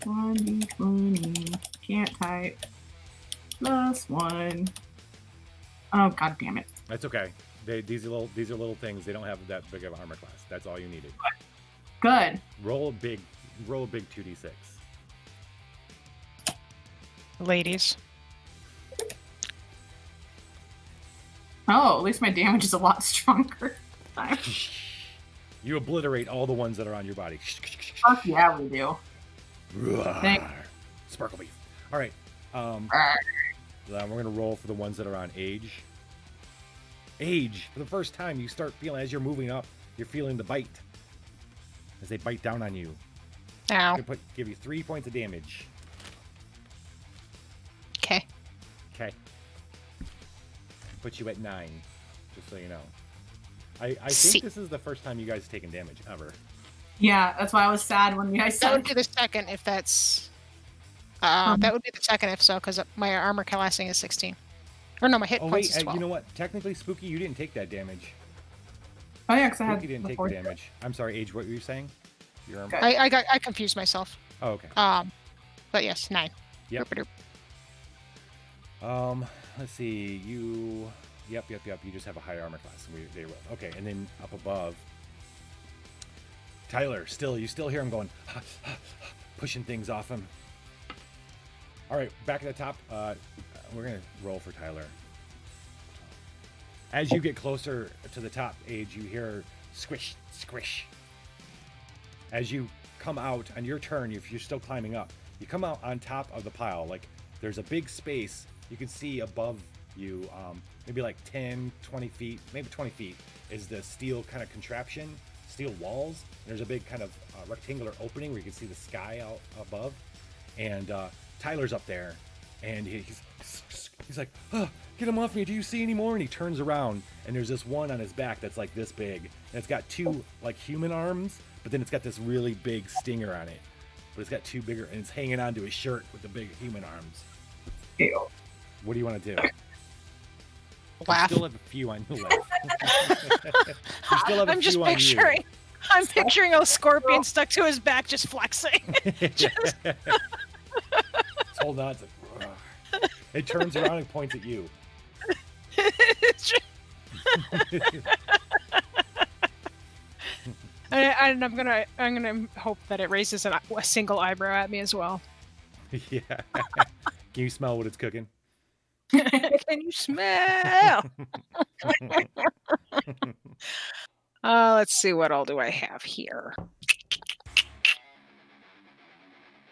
1d20. Can't type. Plus one. Oh, god damn it. That's okay. They, these are little. These are little things. They don't have that big of an armor class. That's all you needed. Good. Roll a big. Roll a big two d six. Ladies. Oh, at least my damage is a lot [laughs] stronger. You obliterate all the ones that are on your body. Fuck yeah, we do. Thank- Sparkle beef. All right. Um, Arr. then we're gonna roll for the ones that are on age. Age. For the first time, you start feeling as you're moving up, you're feeling the bite as they bite down on you. Ow. They put give you three points of damage. Okay. Okay. Put you at nine, just so you know. I, I See. think this is the first time you guys have taken damage ever. Yeah, that's why I was sad when you guys That would said be the second if that's. Uh, that would be the second if so, because my armor classing is 16. Or no, my hit Oh points wait, is uh, 12. you know what? Technically, Spooky, you didn't take that damage. Oh yeah, because I had Spooky didn't the take the damage. I'm sorry, Age. What were you saying? Your armor. I, I got I confused myself. Oh, okay. Um, but yes, nine. Yep. Derp-a-derp. Um, let's see. You. Yep, yep, yep. You just have a higher armor class. We, they rolled. Okay, and then up above, Tyler. Still, you still hear him going, [sighs] [sighs] [sighs] pushing things off him. All right, back at the top. Uh, we're gonna roll for Tyler. As you get closer to the top age, you hear squish, squish. As you come out on your turn, if you're still climbing up, you come out on top of the pile. Like there's a big space you can see above you, um, maybe like 10, 20 feet, maybe 20 feet, is the steel kind of contraption, steel walls. And there's a big kind of uh, rectangular opening where you can see the sky out above. And uh, Tyler's up there, and he's he's like, oh, "Get him off me! Do you see any more?" And he turns around, and there's this one on his back that's like this big, and it's got two like human arms, but then it's got this really big stinger on it. But it's got two bigger, and it's hanging onto his shirt with the big human arms. Ew. What do you want to do? [laughs] You still have a few on you left. you still have a I'm just few on you. picturing. I'm picturing a scorpion stuck to his back, just flexing. [laughs] [laughs] Just- It's holding on. It's like, "Ugh." It turns around and points at you. [laughs] And, I'm gonna, I'm gonna hope that it raises an, a single eyebrow at me as well. [laughs] yeah. [laughs] Can you smell what it's cooking? Can you smell? uh, let's see what all do I have here.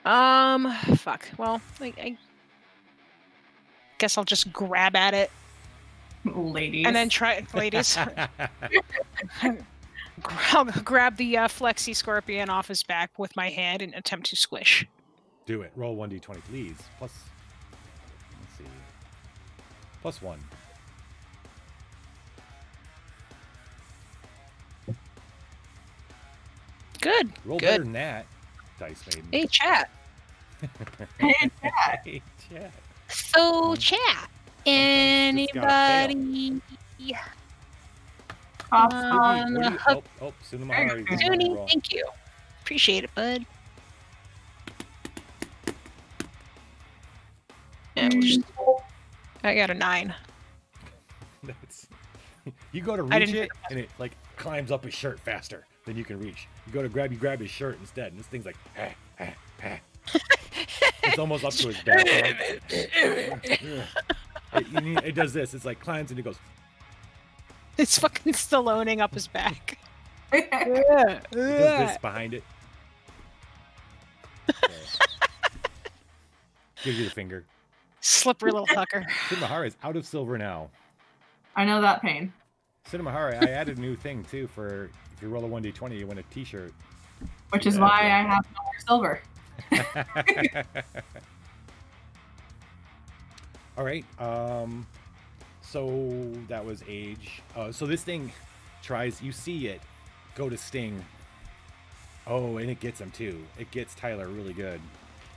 Um, fuck. Well, I, I guess I'll just grab at it Ladies. and then try, ladies. [laughs] [laughs] I'll grab the uh, flexi scorpion off his back with my hand and attempt to squish. Do it. Roll 1d20, please. Plus. Let's see. Plus one. Good. Roll Good. better than that. Dice maiden. Hey, chat. [laughs] Hey, chat. Hey, chat. So, chat. it's gotta fail. Anybody? Cough, Um, you, oh, oh, Sunamahari's doing a Dooney, roll. thank you. Appreciate it, bud. Yeah, we'll just- I got a nine. [laughs] That's- you go to reach it, and it like climbs up his shirt faster than you can reach. You go to grab, you grab his shirt instead, and this thing's like, ah, ah, ah. It's almost up to his back. Like, [laughs] it, you need- it does this. It's like climbs and it goes. It's fucking Stalloning up his back. It [laughs] does this behind it. So. [laughs] Gives you the finger. Slippery little fucker. Sunamahari is out of silver now. I know that pain. Sunamahari, I added a new thing too for if you roll a 1d20, you win a t shirt. which is Yeah, why. I have silver. [laughs] All right. Um, so that was age. Uh, so this thing tries. You see it go to sting. Oh, and it gets him too. It gets Tyler really good.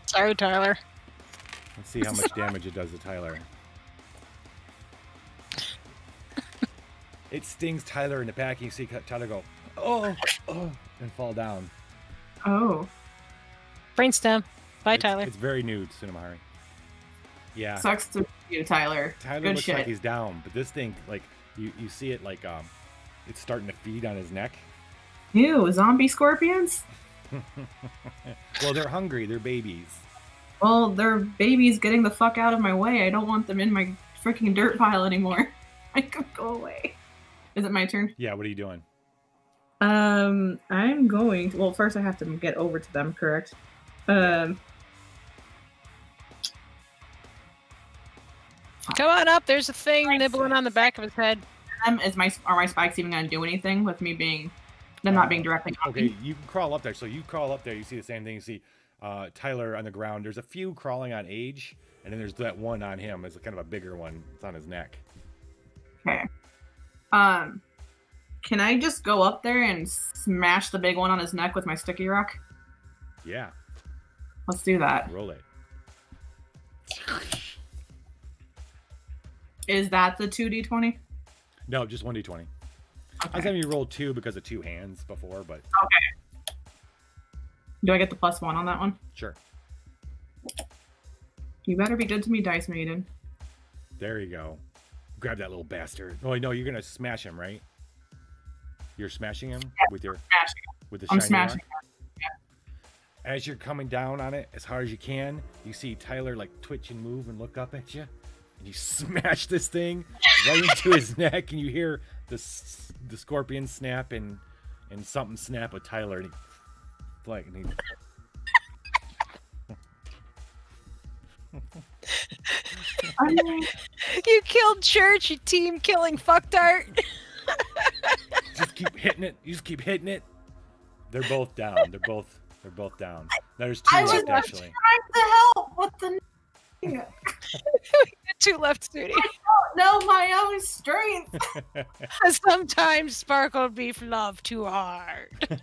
Sorry, Tyler. Let's see how much damage it does to Tyler. It stings Tyler in the back. and You see Tyler go, oh, oh, and fall down. Oh, Brainstem. Bye, It's- Tyler. It's very nude, Sunamahari. Yeah. sucks to you, Tyler. Tyler Good looks shit. like he's down, but this thing, like, you, you see it, like, um, it's starting to feed on his neck. Ew, zombie scorpions? [laughs] Well, they're hungry. They're babies. Well, they're babies getting the fuck out of my way. I don't want them in my freaking dirt pile anymore. [laughs] I could go away. Is it my turn? Yeah, what are you doing? Um, I'm going to. Well, first I have to get over to them, correct? Um, Come on up. There's a thing nibbling on the back of his head. is my are my spikes even going to do anything with me being them not being directly on Okay, you can crawl up there. So you crawl up there. You see the same thing. You see uh, Tyler on the ground. There's a few crawling on Age, and then there's that one on him. It's kind of a bigger one. It's on his neck. Okay. Um, can I just go up there and smash the big one on his neck with my sticky rock? Yeah, Let's do that. roll it. Is that the two d twenty? No, just one d20. I was having you roll two because of two hands before, but Okay. Do I get the plus one on that one? sure. You better be good to me, Dice Maiden. There you go. Grab that little bastard. Oh, no, you're gonna smash him, right? You're smashing him with your Smashing. with the I'm shiny smashing. rock? As you're coming down on it as hard as you can, you see Tyler like twitch and move and look up at you, and you [laughs] smash this thing right into his [laughs] neck, and you hear the the scorpion snap and and something snap with Tyler, and he like and he, [laughs] You killed Church, you team killing fucktart. just keep hitting it. You just keep hitting it. They're both down. They're both they're both down. There's two I was left actually. trying to help with the. [laughs] Two left, Sudi. know my own strength. [laughs] [laughs] Sometimes Sparkle Beef love too hard.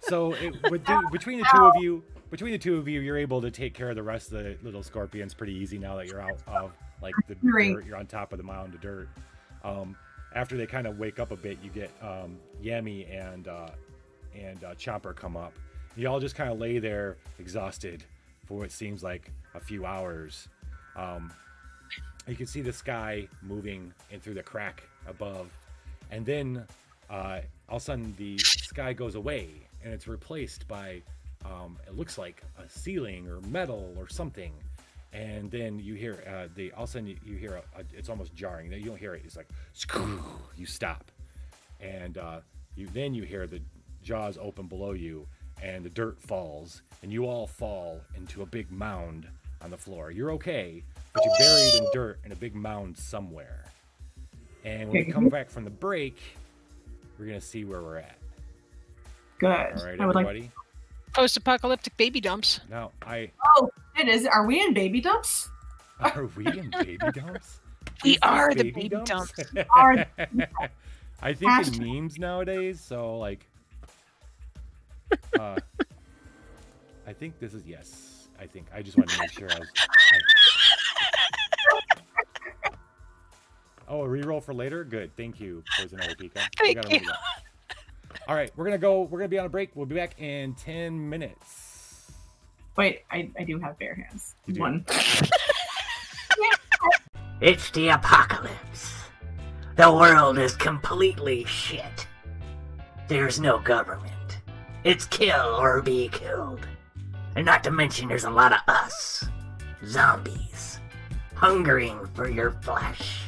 So it, with the, between the two of you, between the two of you, you're able to take care of the rest of the little scorpions pretty easy now that you're out of like the dirt. You're on top of the mound of dirt. Um, after they kind of wake up a bit, you get um, Yami and uh, and uh, Chomper come up. You all just kind of lay there exhausted for what seems like a few hours. Um, you can see the sky moving in through the crack above, and then uh, all of a sudden the sky goes away and it's replaced by um, it looks like a ceiling or metal or something. And then you hear uh, the all of a sudden you, you hear a, a, it's almost jarring. You don't hear it. It's like [laughs] you stop, and uh, you then you hear the jaws open below you, and the dirt falls, and you all fall into a big mound on the floor. You're okay, but you're buried in dirt in a big mound somewhere. And when we come back from the break, we're gonna see where we're at. Good. All right, I would like. everybody. Post-apocalyptic baby dumps. No, I Oh, it is. Are we in baby dumps? [laughs] are we in baby dumps? [laughs] We Is this are the baby dumps. Are- [laughs] I think in memes nowadays, so like, [laughs] uh, I think this is yes. I think I just want to make sure I was. I- [laughs] Oh, a reroll for later. Good, thank you, Poison Ivy Pika. Thank you. All right, we're gonna go. We're gonna be on a break. We'll be back in ten minutes. Wait, I, I do have bare hands. One. [laughs] It's the apocalypse. The world is completely shit. There's no government. It's kill or be killed. And not to mention, there's a lot of us. Zombies. Hungering for your flesh.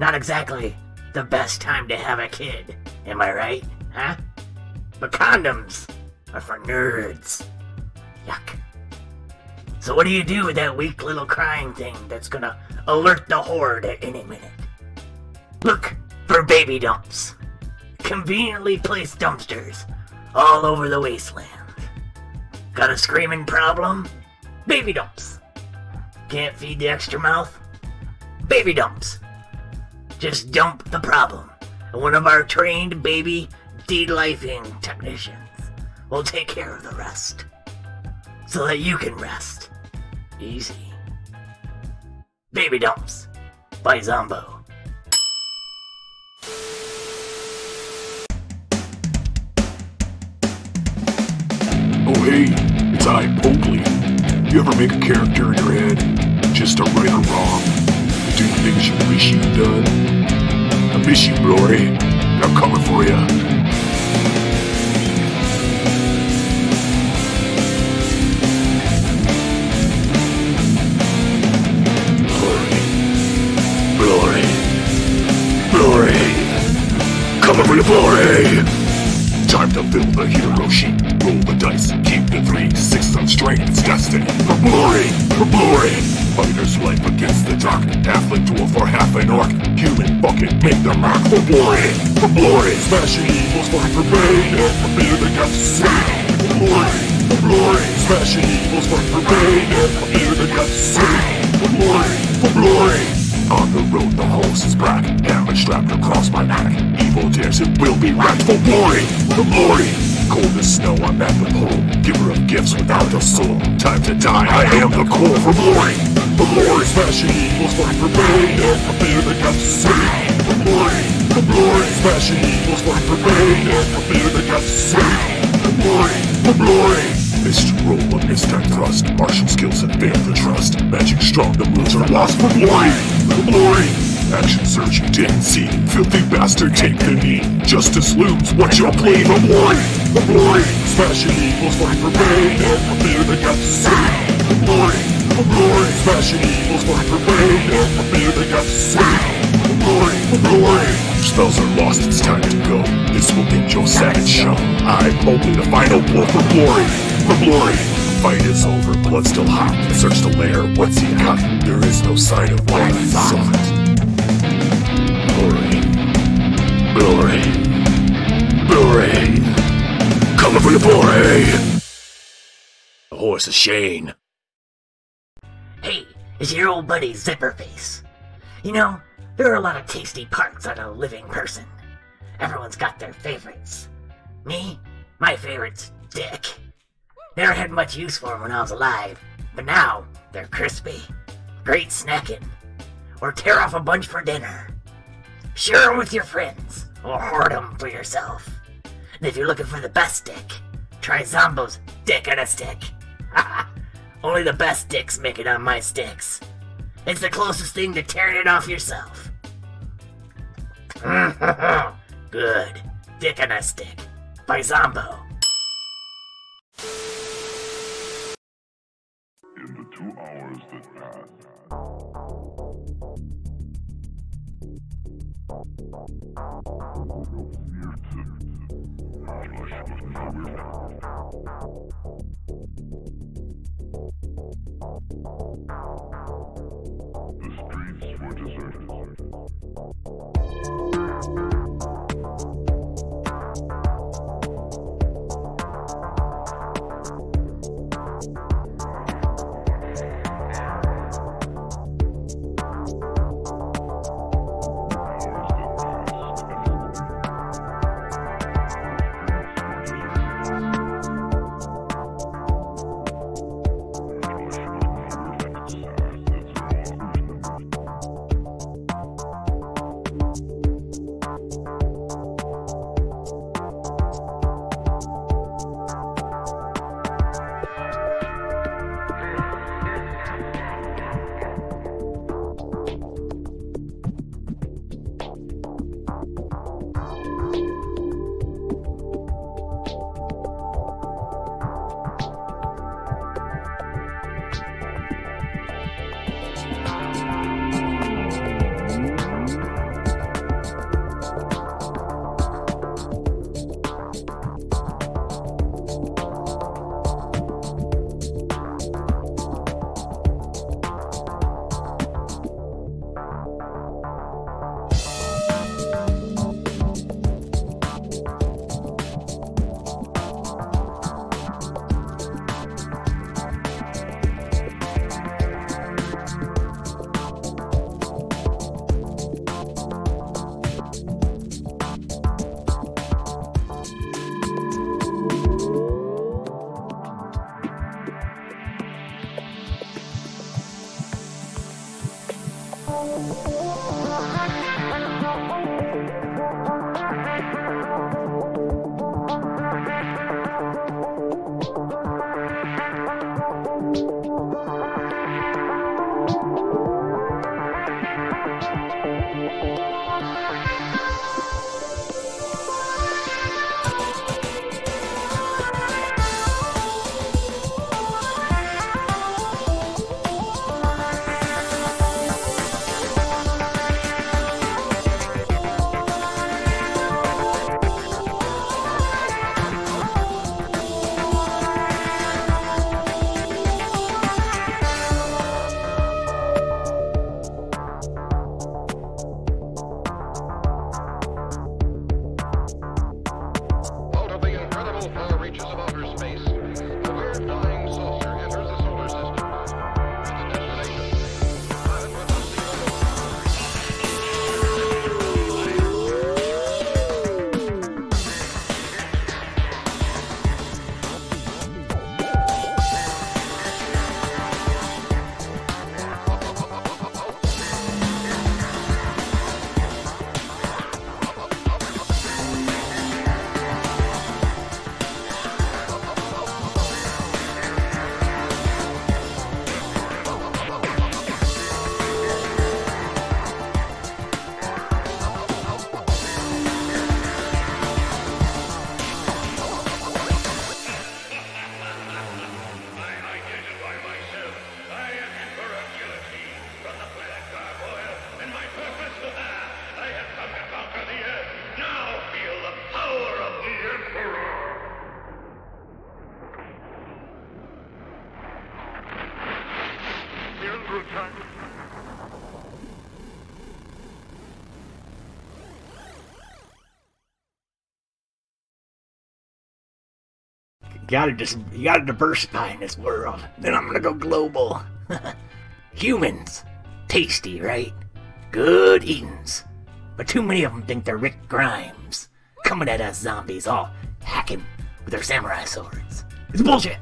Not exactly the best time to have a kid. Am I right? Huh? But condoms are for nerds. Yuck. So what do you do with that weak little crying thing that's gonna alert the horde at any minute? Look for baby dumps. conveniently placed dumpsters all over the wasteland. Got a screaming problem? Baby dumps. Can't feed the extra mouth? Baby dumps. Just dump the problem, and one of our trained baby de-lifing technicians will take care of the rest. So that you can rest. Easy. Baby dumps by Zombo. Hey, it's I, Oakley. You ever make a character in your head just a right or wrong? Do things you wish you'd done? I miss you, Glory. I'm coming for you. Glory. Time to fill the hero sheet. Roll the dice. Keep the three sixes on strength. It's destiny. For glory. For glory. Fighter's life against the dark. Halfling dwarf or half an orc. Human bucket. Make the mark. For glory. For glory. Smashing evils. For. And for fear that got saved. For glory. For glory. Smashing evils. For. And for fear that got saved. For glory. For glory. On the road, the horse is black, hammer strapped across my neck. Evil dares it will be wrapped for glory, for glory. Cold as snow, I'm at the pole, giver of gifts without a soul. Time to die, I am the core for glory, The glory. Smashing evils, fight for pain, and for fear that got to save. The glory, the glory. Smashing evils, fight for pain, and for fear that got to save. The glory, the glory. Missed roll, a mistime thrust. Martial skills and fail the trust. Magic strong, the moves are lost for glory. For glory. Action surge you didn't see. Filthy bastard, take the knee. Justice looms, what you'll play for glory. For glory. Smashing evils, fight for pain. For fear that got to save. For glory. For glory. Smashing evils, fight for pain. For fear that got to save. For glory. For glory. Spells are lost, it's time to go. This will end your savage show. I'm only the final blow for glory. For glory. Fight is over, blood still hot. Search the lair, what's he got? There is no sign of what I thought. Glory. Glory. Coming for your glory. The horse is Shane. Hey, it's your old buddy Zipperface. You know, there are a lot of tasty parts on a living person. Everyone's got their favorites. Me, my favorite's dick. Never had much use for 'em when I was alive, but now they're crispy. Great snacking. Or tear off a bunch for dinner. Share 'em with your friends, or hoard 'em for yourself. And if you're looking for the best dick, try Zombo's Dick on a Stick. [laughs] Only the best dicks make it on my sticks. It's the closest thing to tearing it off yourself. [laughs] Good. Dick on a Stick by Zombo. Hours gotta just you gotta diversify in this world. Then I'm gonna go global. [laughs] Humans, tasty, right? Good eatings, but too many of them think they're Rick Grimes, coming at us zombies, all hacking with their samurai swords. It's bullshit.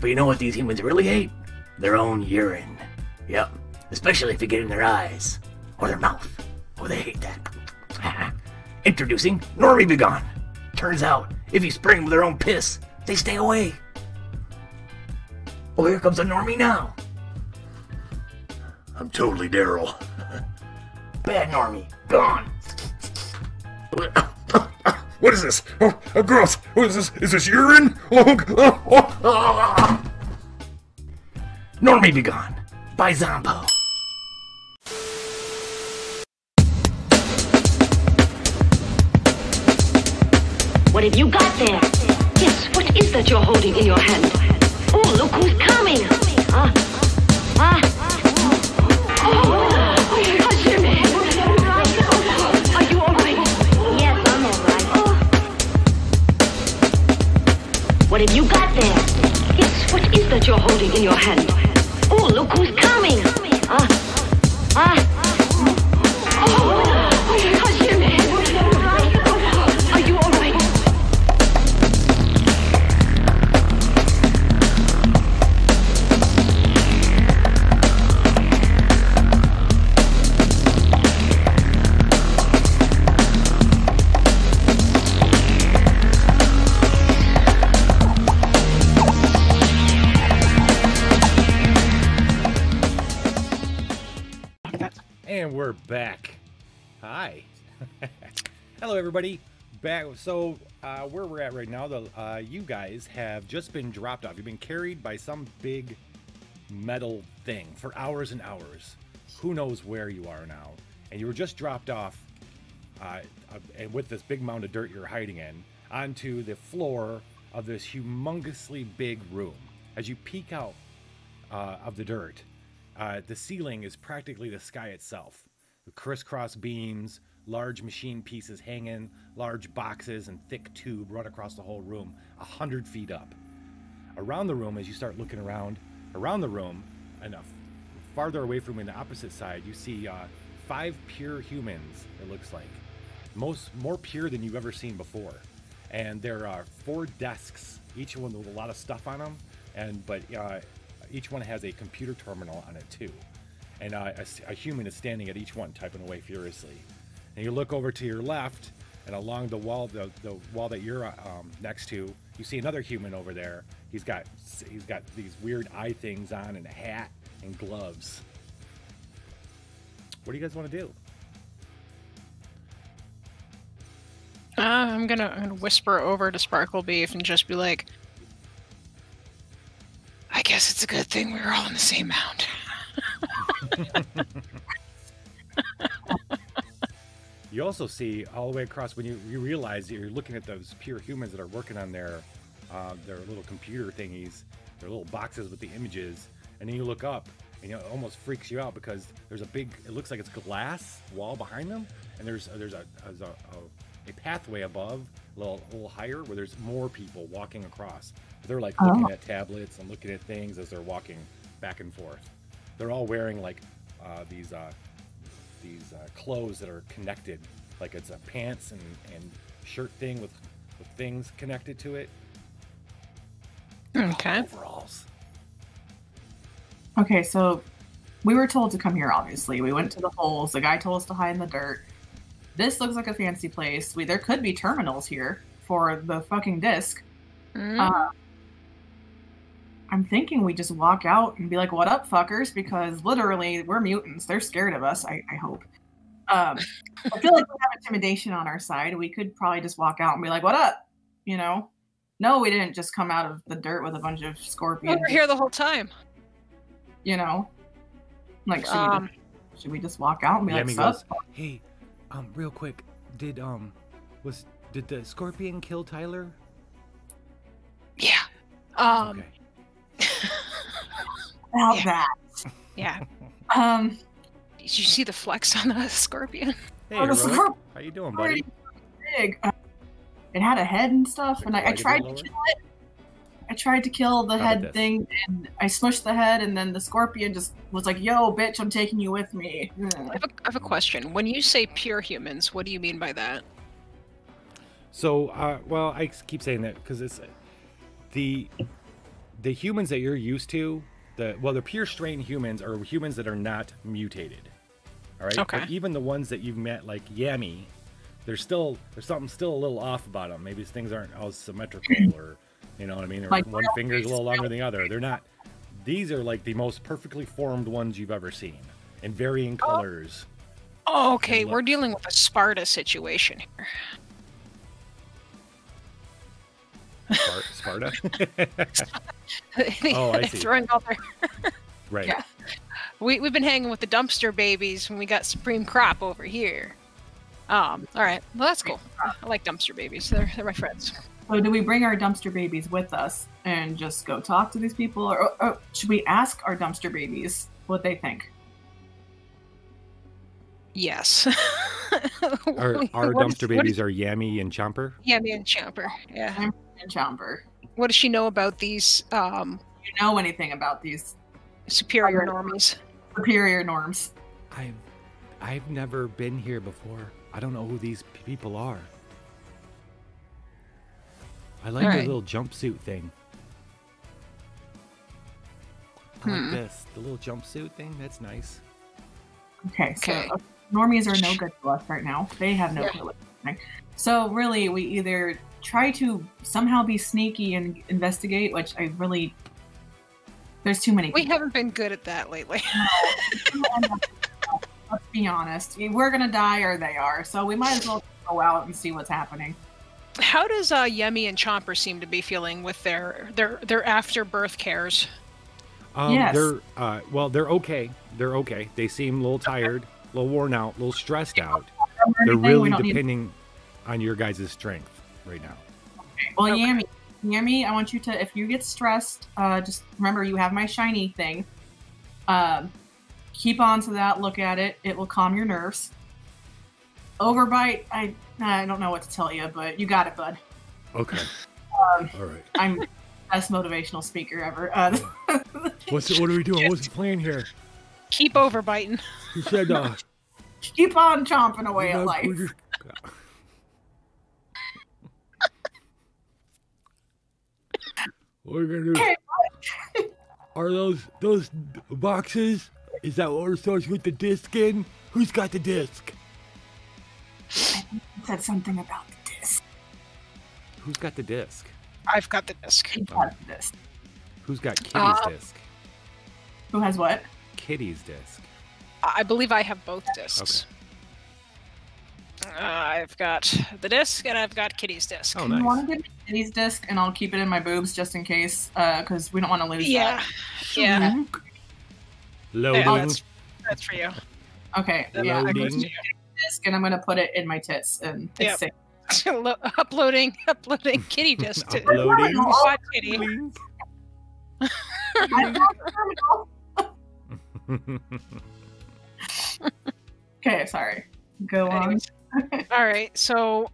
But you know what these humans really hate? Their own urine. Yep, especially if you get in their eyes or their mouth. Oh, they hate that. [laughs] Introducing Normie Begone. Turns out, if you spray them with their own piss, they stay away. Oh, here comes a Normie now. I'm totally Daryl. [laughs] Bad Normie, gone. [laughs] What is this? Oh, oh, gross. What is this? Is this urine? [laughs] Oh, oh, oh, ah. Normie Begone by Zombo. What have you got there? Is that you're holding in your hand? Oh, look who's coming! Ah, ah. Oh. What have you got there? Yes, what is that you're holding in your hand? Back. Hi. [laughs] Hello, everybody. Back. So, uh, where we're at right now, the uh, you guys have just been dropped off. You've been carried by some big metal thing for hours and hours. Who knows where you are now? And you were just dropped off, uh, and with this big mound of dirt you're hiding in, onto the floor of this humongously big room. As you peek out uh, of the dirt, uh, the ceiling is practically the sky itself. Crisscross beams, large machine pieces hanging, large boxes, and thick tube run across the whole room, a hundred feet up. Around the room, as you start looking around, around the room, enough farther away from on the opposite side, you see uh, five pure humans. It looks like most more pure than you've ever seen before. And there are four desks, each one with a lot of stuff on them, and but uh, each one has a computer terminal on it too. And uh, a, a human is standing at each one, typing away furiously. And you look over to your left, and along the wall, the, the wall that you're uh, um, next to, you see another human over there. He's got he's got these weird eye things on, and a hat and gloves. What do you guys want to do? Uh, I'm gonna I'm gonna whisper over to Sparkle Beef and just be like, I guess it's a good thing we were all in the same mound. [laughs] [laughs] You also see all the way across when you, you realize that you're looking at those pure humans that are working on their uh, their little computer thingies, their little boxes with the images, and then you look up and you know, it almost freaks you out because there's a big it looks like it's glass wall behind them, and there's there's a there's a, a, a pathway above a little a little higher where there's more people walking across. They're like looking at tablets and looking at things as they're walking back and forth. They're all wearing like uh, these uh, these uh, clothes that are connected, like it's a pants and, and shirt thing with, with things connected to it. Okay. Overalls. Okay, so we were told to come here, obviously. We went to the holes. The guy told us to hide in the dirt. This looks like a fancy place. We There could be terminals here for the fucking disc. Mm, Uh, I'm thinking we just walk out and be like, what up, fuckers? Because literally, we're mutants. They're scared of us, I, I hope. Um, I feel like we have intimidation on our side. We could probably just walk out and be like, what up? You know? No, we didn't just come out of the dirt with a bunch of scorpions. we were here the whole time. you know? Like, should, we, Um, just, should we just walk out and be Yami like, goes, "Hey, um, real quick, did um, was did the scorpion kill Tyler?" Yeah. Um. okay. [laughs] About Yeah. that. Yeah. Um, Did you see the flex on the [laughs] scorpion? Hey, the heroic. scorp- how you doing, buddy? big. Uh, it had a head and stuff, and I, I Quite a bit tried to kill it, I tried to kill the How head thing, and I smushed the head, and then the scorpion just was like, "Yo, bitch, I'm taking you with me." I have, a, I have a question. When you say pure humans, what do you mean by that? So, uh, well, I keep saying that because it's the the humans that you're used to. The well, the pure strain humans are humans that are not mutated. All right. Okay. But even the ones that you've met, like Yami, there's still there's something still a little off about them. Maybe things aren't all symmetrical, hmm. or you know what I mean. Or Like one finger's a little longer than the other. They're not. These are like the most perfectly formed ones you've ever seen, in varying oh. colors. Oh, okay. We're dealing with a Sparta situation here. Sparta. [laughs] [laughs] Oh, I see. Throwing out there. [laughs] right. Yeah. We we've been hanging with the dumpster babies when we got Supreme Crop over here. Um. All right. Well, that's cool. I like dumpster babies. They're they're my friends. So, do we bring our dumpster babies with us and just go talk to these people, or, or, or should we ask our dumpster babies what they think? Yes. [laughs] Our, our What is- dumpster what babies is- are Yami and Chomper. Yeah, me and Chomper. Yeah. And Chomper, What does she know about these um do you know anything about these superior Other- normies? superior norms? I've I've never been here before. I don't know who these people are. I like the little jumpsuit thing. I like Hmm. this. The little jumpsuit thing. That's nice. Okay, so Okay. Normies are no good to us right now. They have no Yeah. clue. what's happening. So really, we either try to somehow be sneaky and investigate, which I really there's too many. We people. haven't been good at that lately. [laughs] Let's be honest. We're gonna die or they are, so we might as well go out and see what's happening. How does uh, Yami and Chomper seem to be feeling with their their their afterbirth cares? Um, Yes. They're uh, well. They're okay. They're okay. They seem a little tired, a little worn out, a little stressed out. They're really don't need- depending on your guys' strength right now. Well, Okay. Yami, Yami, I want you to, if you get stressed, uh, just remember you have my shiny thing. Um, keep on to that. Look at it. It will calm your nerves. Overbite, I I don't know what to tell you, but you got it, bud. Okay. Um, All right. I'm best motivational speaker ever. Uh, What's what are we doing? What's the plan here? Keep overbiting. He said, uh, keep on chomping away we're at life. just- [laughs] What are we gonna do? Are those those boxes? Is that what we're supposed to put the disc in? Who's got the disc? said something about this. Who's got the disc? I've got the disc. He got this. Who's got Kitty's Uh, disc? Who has what? Kitty's disc. I believe I have both discs. Uh, I've got the disc and I've got Kitty's disc. Oh, nice. You want to give me Kitty's disc, and I'll keep it in my boobs just in case, because we don't want to lose yeah, that. yeah, Loading. yeah, that's that's for you. Okay, yeah, I'm Loading. going to disc, and I'm going to put it in my tits, and it's Yep. safe. [laughs] Lo- uploading, uploading [laughs] Kitty disc to Uploading. Watch Kitty. [laughs] Okay, sorry. Go on. All right, so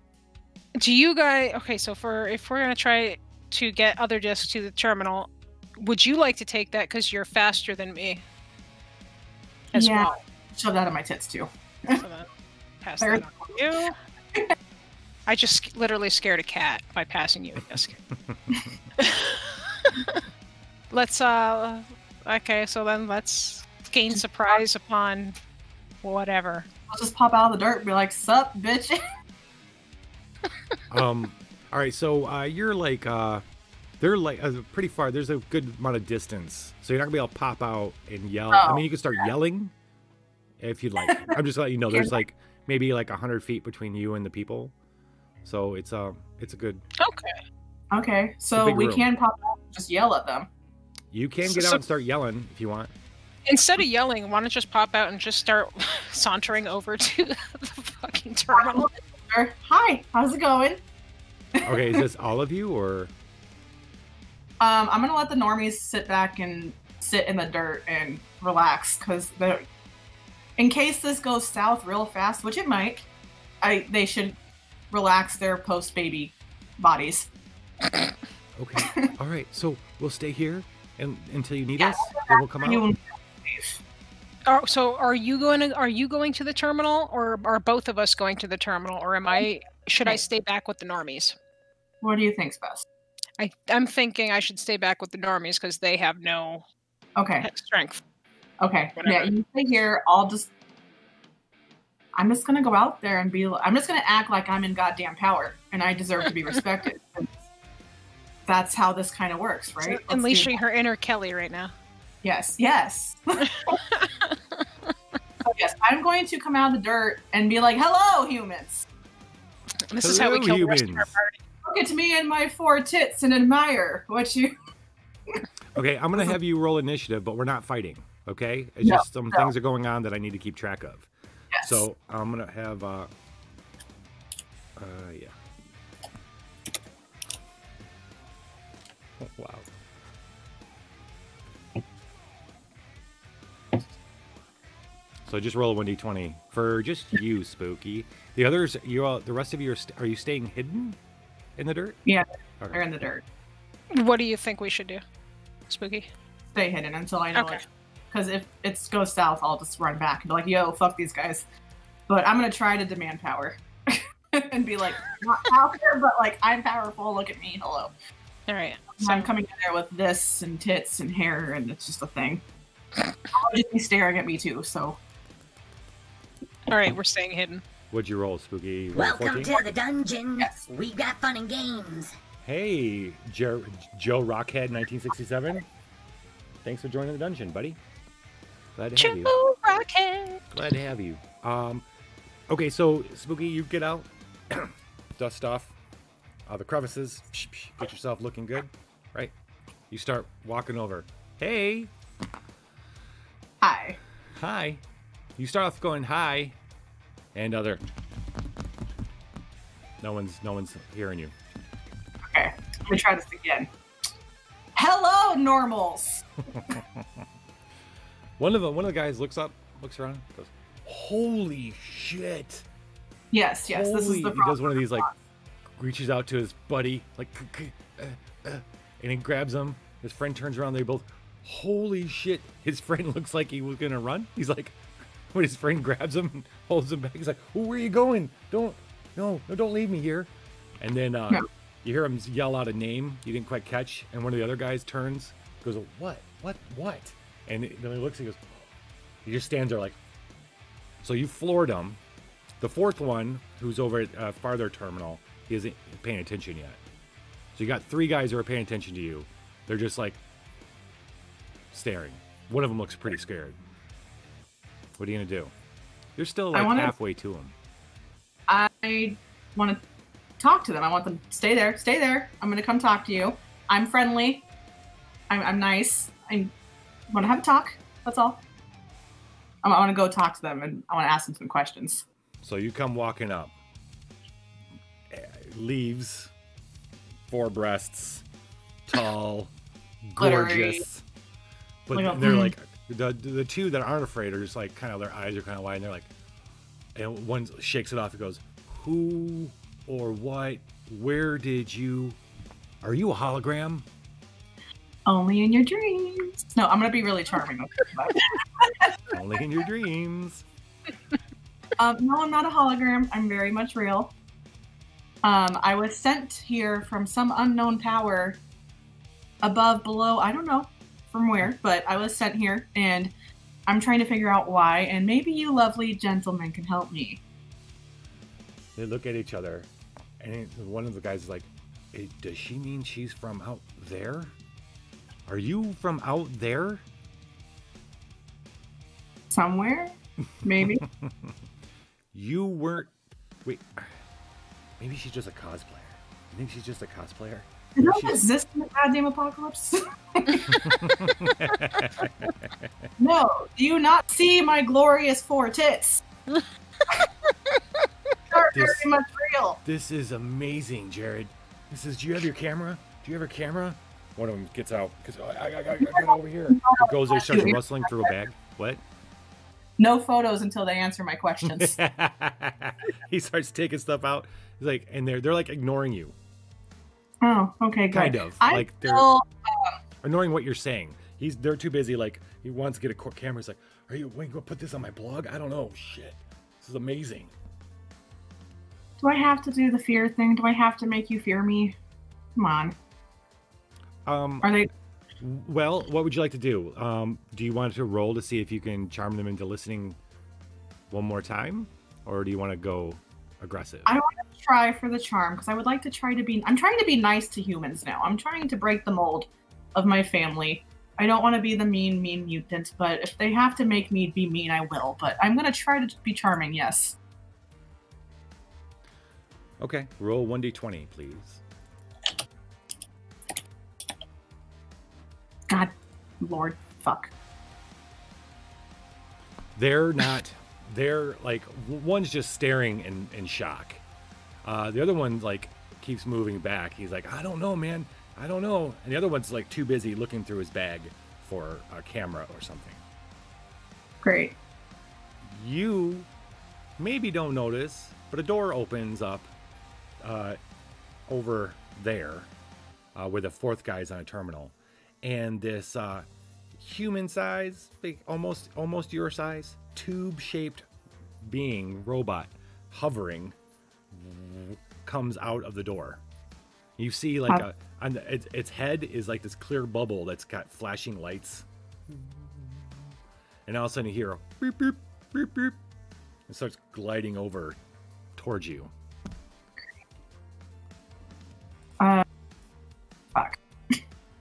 do you guys? Okay, so for if we're gonna try to get other discs to the terminal, would you like to take that because you're faster than me? As Yeah. well. Shove that in my tits too. So pass that on to you. I just literally scared a cat by passing you a disc. [laughs] [laughs] let's uh okay, so then let's gain surprise upon whatever. I'll just pop out of the dirt and be like, "Sup, bitch." [laughs] um. All right. So uh, you're like uh, they're like uh, pretty far. There's a good amount of distance, so you're not gonna be able to pop out and yell. I Oh, mean, you can start yelling if you'd like. I'm just letting you know. [laughs] There's like maybe like hundred feet between you and the people, so it's uh it's a good. Okay. okay, so we room. can pop out and just yell at them. You can get So- out and start yelling if you want. Instead of yelling, why don't you just pop out and just start [laughs] sauntering over to [laughs] the fucking terminal? Hi, how's it going? Okay, is this all of you or? [laughs] Um, I'm gonna let the normies sit back and sit in the dirt and relax because the in case this goes south real fast, which it might, I they should relax their post baby bodies. Okay. All right. So we'll stay here and until you need Yeah, us, and we'll come out. So are you going to are you going to the terminal or are both of us going to the terminal or am I should I stay back with the normies? What do you think's best? I I'm thinking I should stay back with the normies because they have no Okay. strength. Okay. Yeah, you stay here. I'll just. I'm just gonna go out there and be. I'm just gonna act like I'm in goddamn power and I deserve to be [laughs] respected. That's how this kind of works, right? So unleashing her inner Kelly right now. Yes. Yes. So [laughs] yes, I'm going to come out of the dirt and be like, "Hello, humans. This is how we Hello, kill the rest of our humans. party. Look at me and my four tits and admire what you." [laughs] Okay, I'm gonna have you roll initiative, but we're not fighting. Okay, it's No, just some no. things are going on that I need to keep track of. Yes. So I'm gonna have uh, uh, yeah. Oh, wow. So just roll a 1d20 for just you, Spooky. The others, you all, the rest of you are, st- are you staying hidden in the dirt? Yeah, Okay. they're in the dirt. What do you think we should do? Spooky. Stay hidden until I know Okay. it. Because if it goes south, I'll just run back and be like, "Yo, fuck these guys." But I'm gonna try to demand power [laughs] and be like, "Not power, but like I'm powerful. Look at me. Hello." All right. I'm coming in there with this and tits and hair, and it's just a thing. I'll just be staring at me too. So All right, we're staying hidden. What'd you roll, Spooky? Roll Welcome 14? to the dungeon. We've got fun and games. Hey, Jer- Joe Rockhead, 1967. Thanks for joining the dungeon, buddy. Glad to have you. Joe Rocket. Glad to have you. Um, okay, so Spooky, you get out, [clears throat] dust off uh, the crevices, psh, psh, get yourself looking good, right? You start walking over. Hey, hi. hi. You start off going hi, and other. No one's no one's hearing you. Okay, let me try this again. Hello, normals. [laughs] One of the one of the guys looks up, looks around, goes, "Holy shit!" Yes, yes. this is the problem. he does one of these like reaches out to his buddy like uh, uh, and he grabs him his friend turns around they both holy shit his friend [laughs] looks like he was gonna run he's like [laughs] when his friend grabs him and holds him back he's like oh, where are you going don't no no don't leave me here and then uh, No. you hear him yell out a name you didn't quite catch and one of the other guys turns goes what what what and then he looks he goes he just stands there like so you floored him the fourth one, who's over at uh, farther terminal, he isn't paying attention yet. So you got three guys who are paying attention to you. They're just like staring. One of them looks pretty scared. What are you gonna do? You're still like wanna- halfway to them. I want to talk to them. I want them to stay there. Stay there. I'm going to come talk to you. I'm friendly. I'm, I'm nice. I want to have a talk. That's all. I want to go talk to them and I want to ask them some questions. So you come walking up. Eh, Leaves, four breasts, tall, Glittery. gorgeous. But Like they're mm. like the the two that aren't afraid are just like kind of their eyes are kind of wide and they're like, and one shakes it off and goes, "Who or what? Where did you? Are you a hologram?" Only in your dreams. No, I'm going to be really charming. with them, but- Only in your dreams. [laughs] Um, no, I'm not a hologram. I'm very much real. Um, I was sent here from some unknown power above, below, I don't know from where, but I was sent here and I'm trying to figure out why, and maybe you lovely gentlemen can help me. They look at each other, and one of the guys is like, "Eh, "Does she mean she's from out there? Are you from out there?" Somewhere? Maybe. [laughs] You weren't. Wait, maybe she's just a cosplayer. You think she's just a cosplayer? Did I exist in the goddamn apocalypse? [laughs] no, do you not see my glorious four tits? [laughs] They're very This- much real. This is amazing, Jared. This is. Do you have your camera? Do you have a camera? One of them gets out because I, I, I, I got over here. He goes there, starts rustling through a bag. What? No photos until they answer my questions. [laughs] he starts taking stuff out. He's like, and they're they're like ignoring you. Oh, okay, good. Kind of. I like they're still, ignoring what you're saying. He's they're too busy. Like he wants to get a qu- camera. He's like, "Are you? You gonna put this on my blog? I don't know. Shit, this is amazing." do I have to do the fear thing? Do I have to make you fear me? Come on. Um, Are they? well, what would you like to do? Um, do you want to roll to see if you can charm them into listening one more time, or do you want to go aggressive? I want to try for the charm because I would like to try to be. I'm trying to be nice to humans now. I'm trying to break the mold of my family. I don't want to be the mean, mean mutant, but if they have to make me be mean, I will. But I'm gonna try to be charming. Yes. Okay, roll one d20, please. God, Lord, fuck. They're not. They're like one's just staring in, in shock. Uh, the other one like keeps moving back. He's like, I don't know, man. I don't know. And the other one's like too busy looking through his bag for a camera or something. Great. You maybe don't notice, but a door opens up uh, over there uh, where the fourth guy's on a terminal, and this uh, human size, big, almost almost your size, tube shaped being robot hovering comes out of the door. You see like Huh. a on the, its, its head is like this clear bubble that's got flashing lights, and all of a sudden you hear a beep beep beep beep. It starts gliding over towards you. Uh, fuck.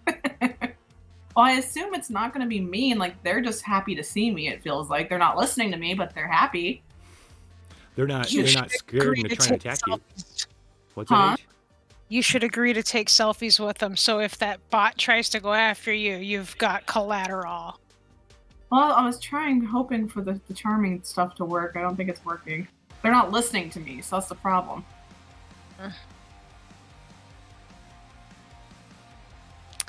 [laughs] well, I assume it's not going to be mean. Like they're just happy to see me. It feels like they're not listening to me, but they're happy. They're not. You they're not scared and to trying to attack you. Selfies. What's Huh? it? Age? You should agree to take selfies with them. So if that bot tries to go after you, you've got collateral. Well, I was trying, hoping for the, the charming stuff to work. I don't think it's working. They're not listening to me, so that's the problem. [sighs]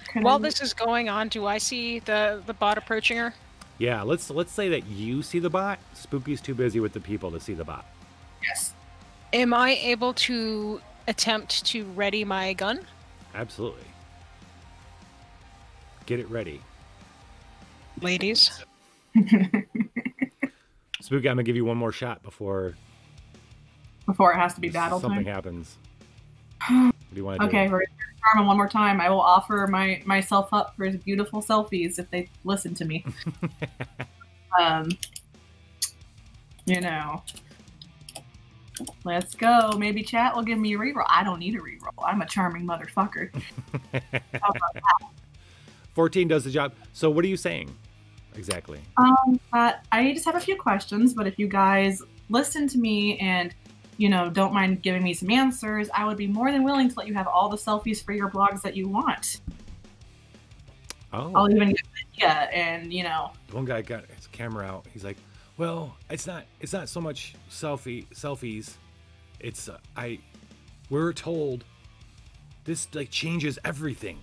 Can While I- this is going on, do I see the the bot approaching her? Yeah. Let's let's say that you see the bot. Spooky's too busy with the people to see the bot. yes. Am I able to attempt to ready my gun? Absolutely. Get it ready. Ladies. [laughs] Spooky, I'm gonna give you one more shot before Before it has to be battle something time. happens. [sighs] What do you want to Okay, do? we're Carmen one more time. I will offer my myself up for beautiful selfies if they listen to me. [laughs] um, you know. Let's go. Maybe chat will give me a reroll. I don't need a reroll. I'm a charming motherfucker. [laughs] How about that? 14 does the job. So what are you saying exactly? Um, uh, I just have a few questions, but if you guys listen to me and you know don't mind giving me some answers, I would be more than willing to let you have all the selfies for your blogs that you want. Oh, I'll even get yeah, and you know, one guy got his camera out. He's like, "Well, it's not. It's not so much selfie selfies. It's uh, I. We're told this like changes everything.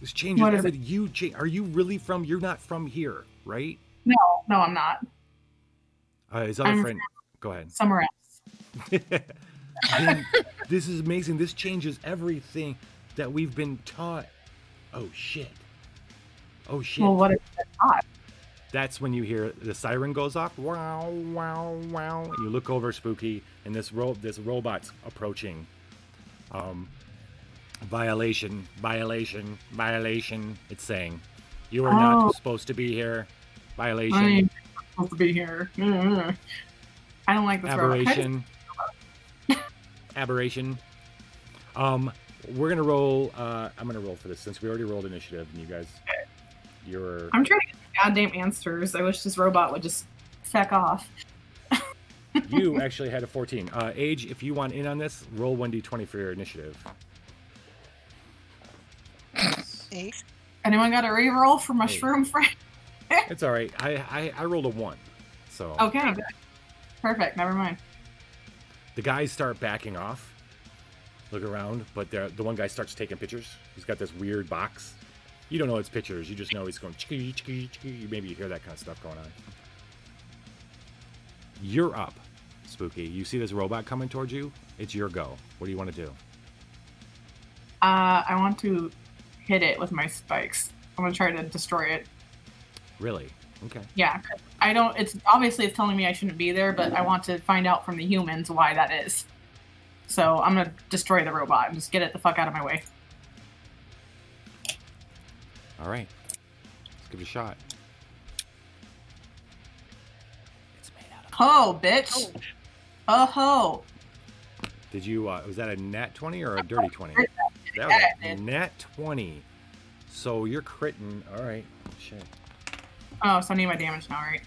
This changes. What said, you cha- are you really from? You're not from here, right? no, no, I'm not. Uh, his other I'm friend. Go ahead. Somewhere else. [laughs] Then this is amazing. This changes everything that we've been taught. Oh shit. Oh shit. Well, what is not? That's when you hear the siren goes off. Wow, wow, wow. And you look over spooky and this ro- this robot's approaching. Um violation, violation, violation. It's saying you are Oh. not supposed to be here. Violation, I'm supposed to be here. I don't like this robot. aberration. [laughs] aberration. Um we're gonna roll uh I'm gonna roll for this since we already rolled initiative and you guys you're I'm trying to goddamn answers. I wish this robot would just feck off. you [laughs] actually had a 14. Uh, Age, if you want in on this, roll 1d20 for your initiative. Eight. Anyone got a reroll for mushroom friend? [laughs] It's all right. I, I, I rolled a 1. So Okay, good. Perfect. Never mind. the guys start backing off, look around, but the the one guy starts taking pictures. He's got this weird box. You don't know it's pictures. You just know he's going. Maybe you hear that kind of stuff going on. You're up, Spooky. You see this robot coming towards you? It's your go. What do you want to do? Uh, I want to hit it with my spikes. I'm gonna try to destroy it. Really? Okay. Yeah, I don't. It's obviously it's telling me I shouldn't be there, but I want to find out from the humans why that is. So I'm gonna destroy the robot and just get it the fuck out of my way. All right. Let's give it a shot. Ho, bitch. Oh ho. Did you? Uh, was that a nat twenty or a dirty twenty? That was a nat twenty. So you're critting. All right. Shit. Oh, so I need my damage now, right?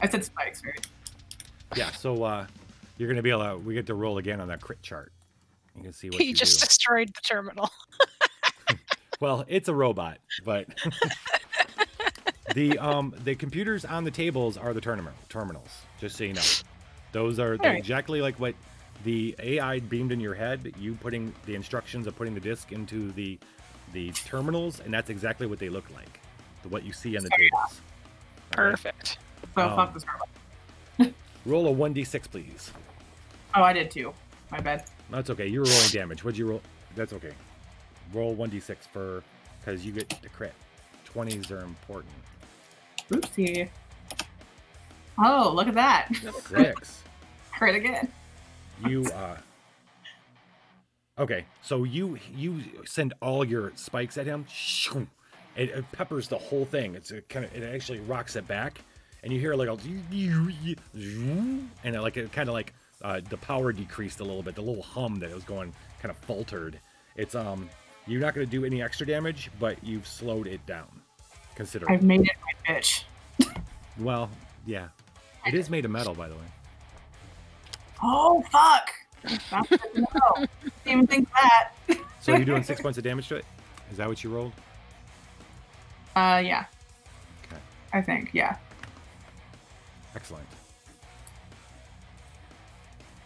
I said spikes, right? Yeah. So uh, you're gonna be able to. We get to roll again on that crit chart. You can see what He you just do. destroyed the terminal. [laughs] Well, it's a robot, but [laughs] the um the computers on the tables are the terminal terminals. Just so you know, those are they're exactly like what the AI beamed in your head. You putting the instructions of putting the disk into the the terminals, and that's exactly what they look like. The, what you see on the tables. All right? Perfect. So Um, fuck this. [laughs] Roll a one d six, please. Oh, I did too. My bad. That's okay. You were rolling damage. What'd you roll? That's okay. Roll one d six for because you get the crit. Twenties are important. Oopsie. Oh, look at that. Six. [laughs] Crit again. you uh okay so you you send all your spikes at him it, it peppers the whole thing it's a kind of it actually rocks it back and you hear like a and it like it kind of like uh the power decreased a little bit the little hum that it was going kind of faltered it's um you're not going to do any extra damage but you've slowed it down consider I've made it my bitch. [laughs] well yeah it is made of metal by the way Oh fuck. That's good to know. [laughs] Didn't even think that. so you're doing six points of damage to it is that what you rolled [laughs] Uh, yeah. Okay. I think, yeah. Excellent.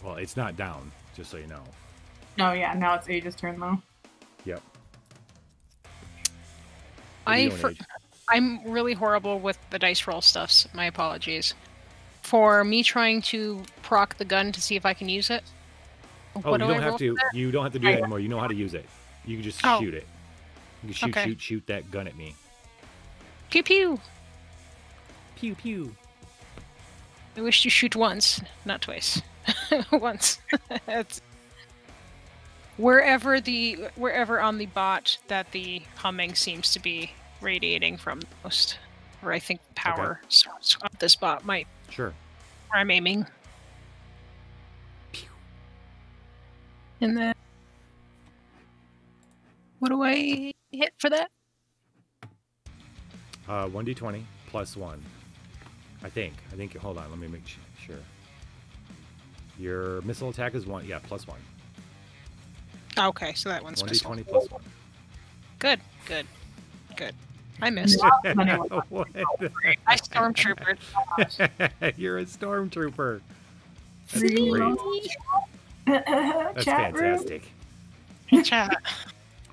Well, it's not down, just so you know. No, yeah. Now it's Age's turn though. Yep. I for, I'm really horrible with the dice roll stuffs. My apologies. For me trying to proc the gun to see if I can use it. Oh, you do don't I have to. for? You don't have to do that anymore. You know how to use it. You can just Oh. shoot it. You can shoot, Okay. shoot, shoot that gun at me. Pew pew. Pew pew. I wish you shoot once, not twice. [laughs] once. [laughs] It's wherever the wherever on the bot that the humming seems to be radiating from most, where I think power source of this bot might Sure. where I'm aiming. And then what do I hit for that? Uh, one d twenty plus one. I think. I think. Hold on. Let me make sure. Your missile attack is one. Yeah, plus one. Okay, so that one's One d missile. twenty plus one. Good, good, good. I [laughs] missed. [laughs] I stormtroopered. [laughs] You're a stormtrooper. That's Really? great. That's Chat room. fantastic. Chat.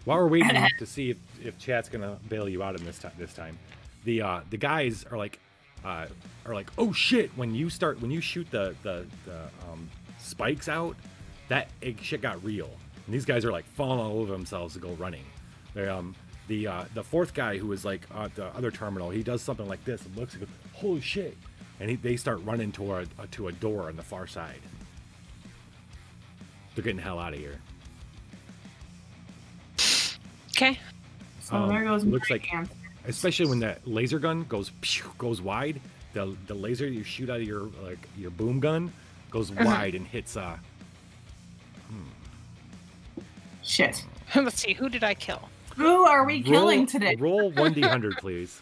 While we're waiting to see if, if chat's gonna bail you out in this time, this time, the uh, the guys are like, uh, are like, oh shit! When you start, when you shoot the the, the um, spikes out, that it, shit got real. And these guys are like falling all over themselves to go running. They um the uh, the fourth guy who is like at the other terminal, he does something like this and looks and goes, holy shit! And he, they start running toward uh, to a door on the far side. They're getting the hell out of here. Okay. So Um, there goes looks like- hand. especially when that laser gun goes pew, goes wide the the laser you shoot out of your like your boom gun goes Uh-huh. wide and hits uh Shit. [laughs] Let's see, who did I kill? Who are we killing today? [laughs] roll 1d100 [laughs] please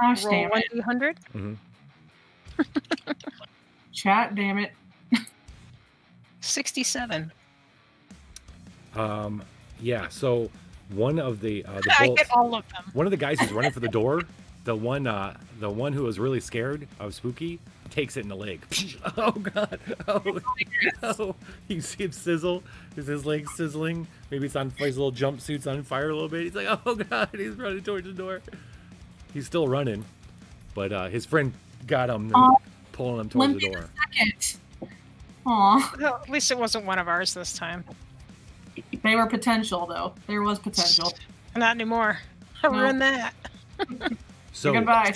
Gosh Roll damn one it. d hundred. hmm Chat, damn it. Sixty-seven. um yeah so one of the uh the I bullets get all of them. one of the guys who's running for the door the one uh the one who was really scared of spooky takes it in the leg [laughs] oh god oh, [laughs] oh. you see him sizzle is his leg sizzling maybe it's on his little jumpsuit's on fire a little bit he's like oh god [laughs] he's running towards the door he's still running but uh his friend got him and pulling him towards the door the second. Aw. Well, at least it wasn't one of ours this time. They were potential though. There was potential. Not anymore. I No. ruined that. So Goodbye.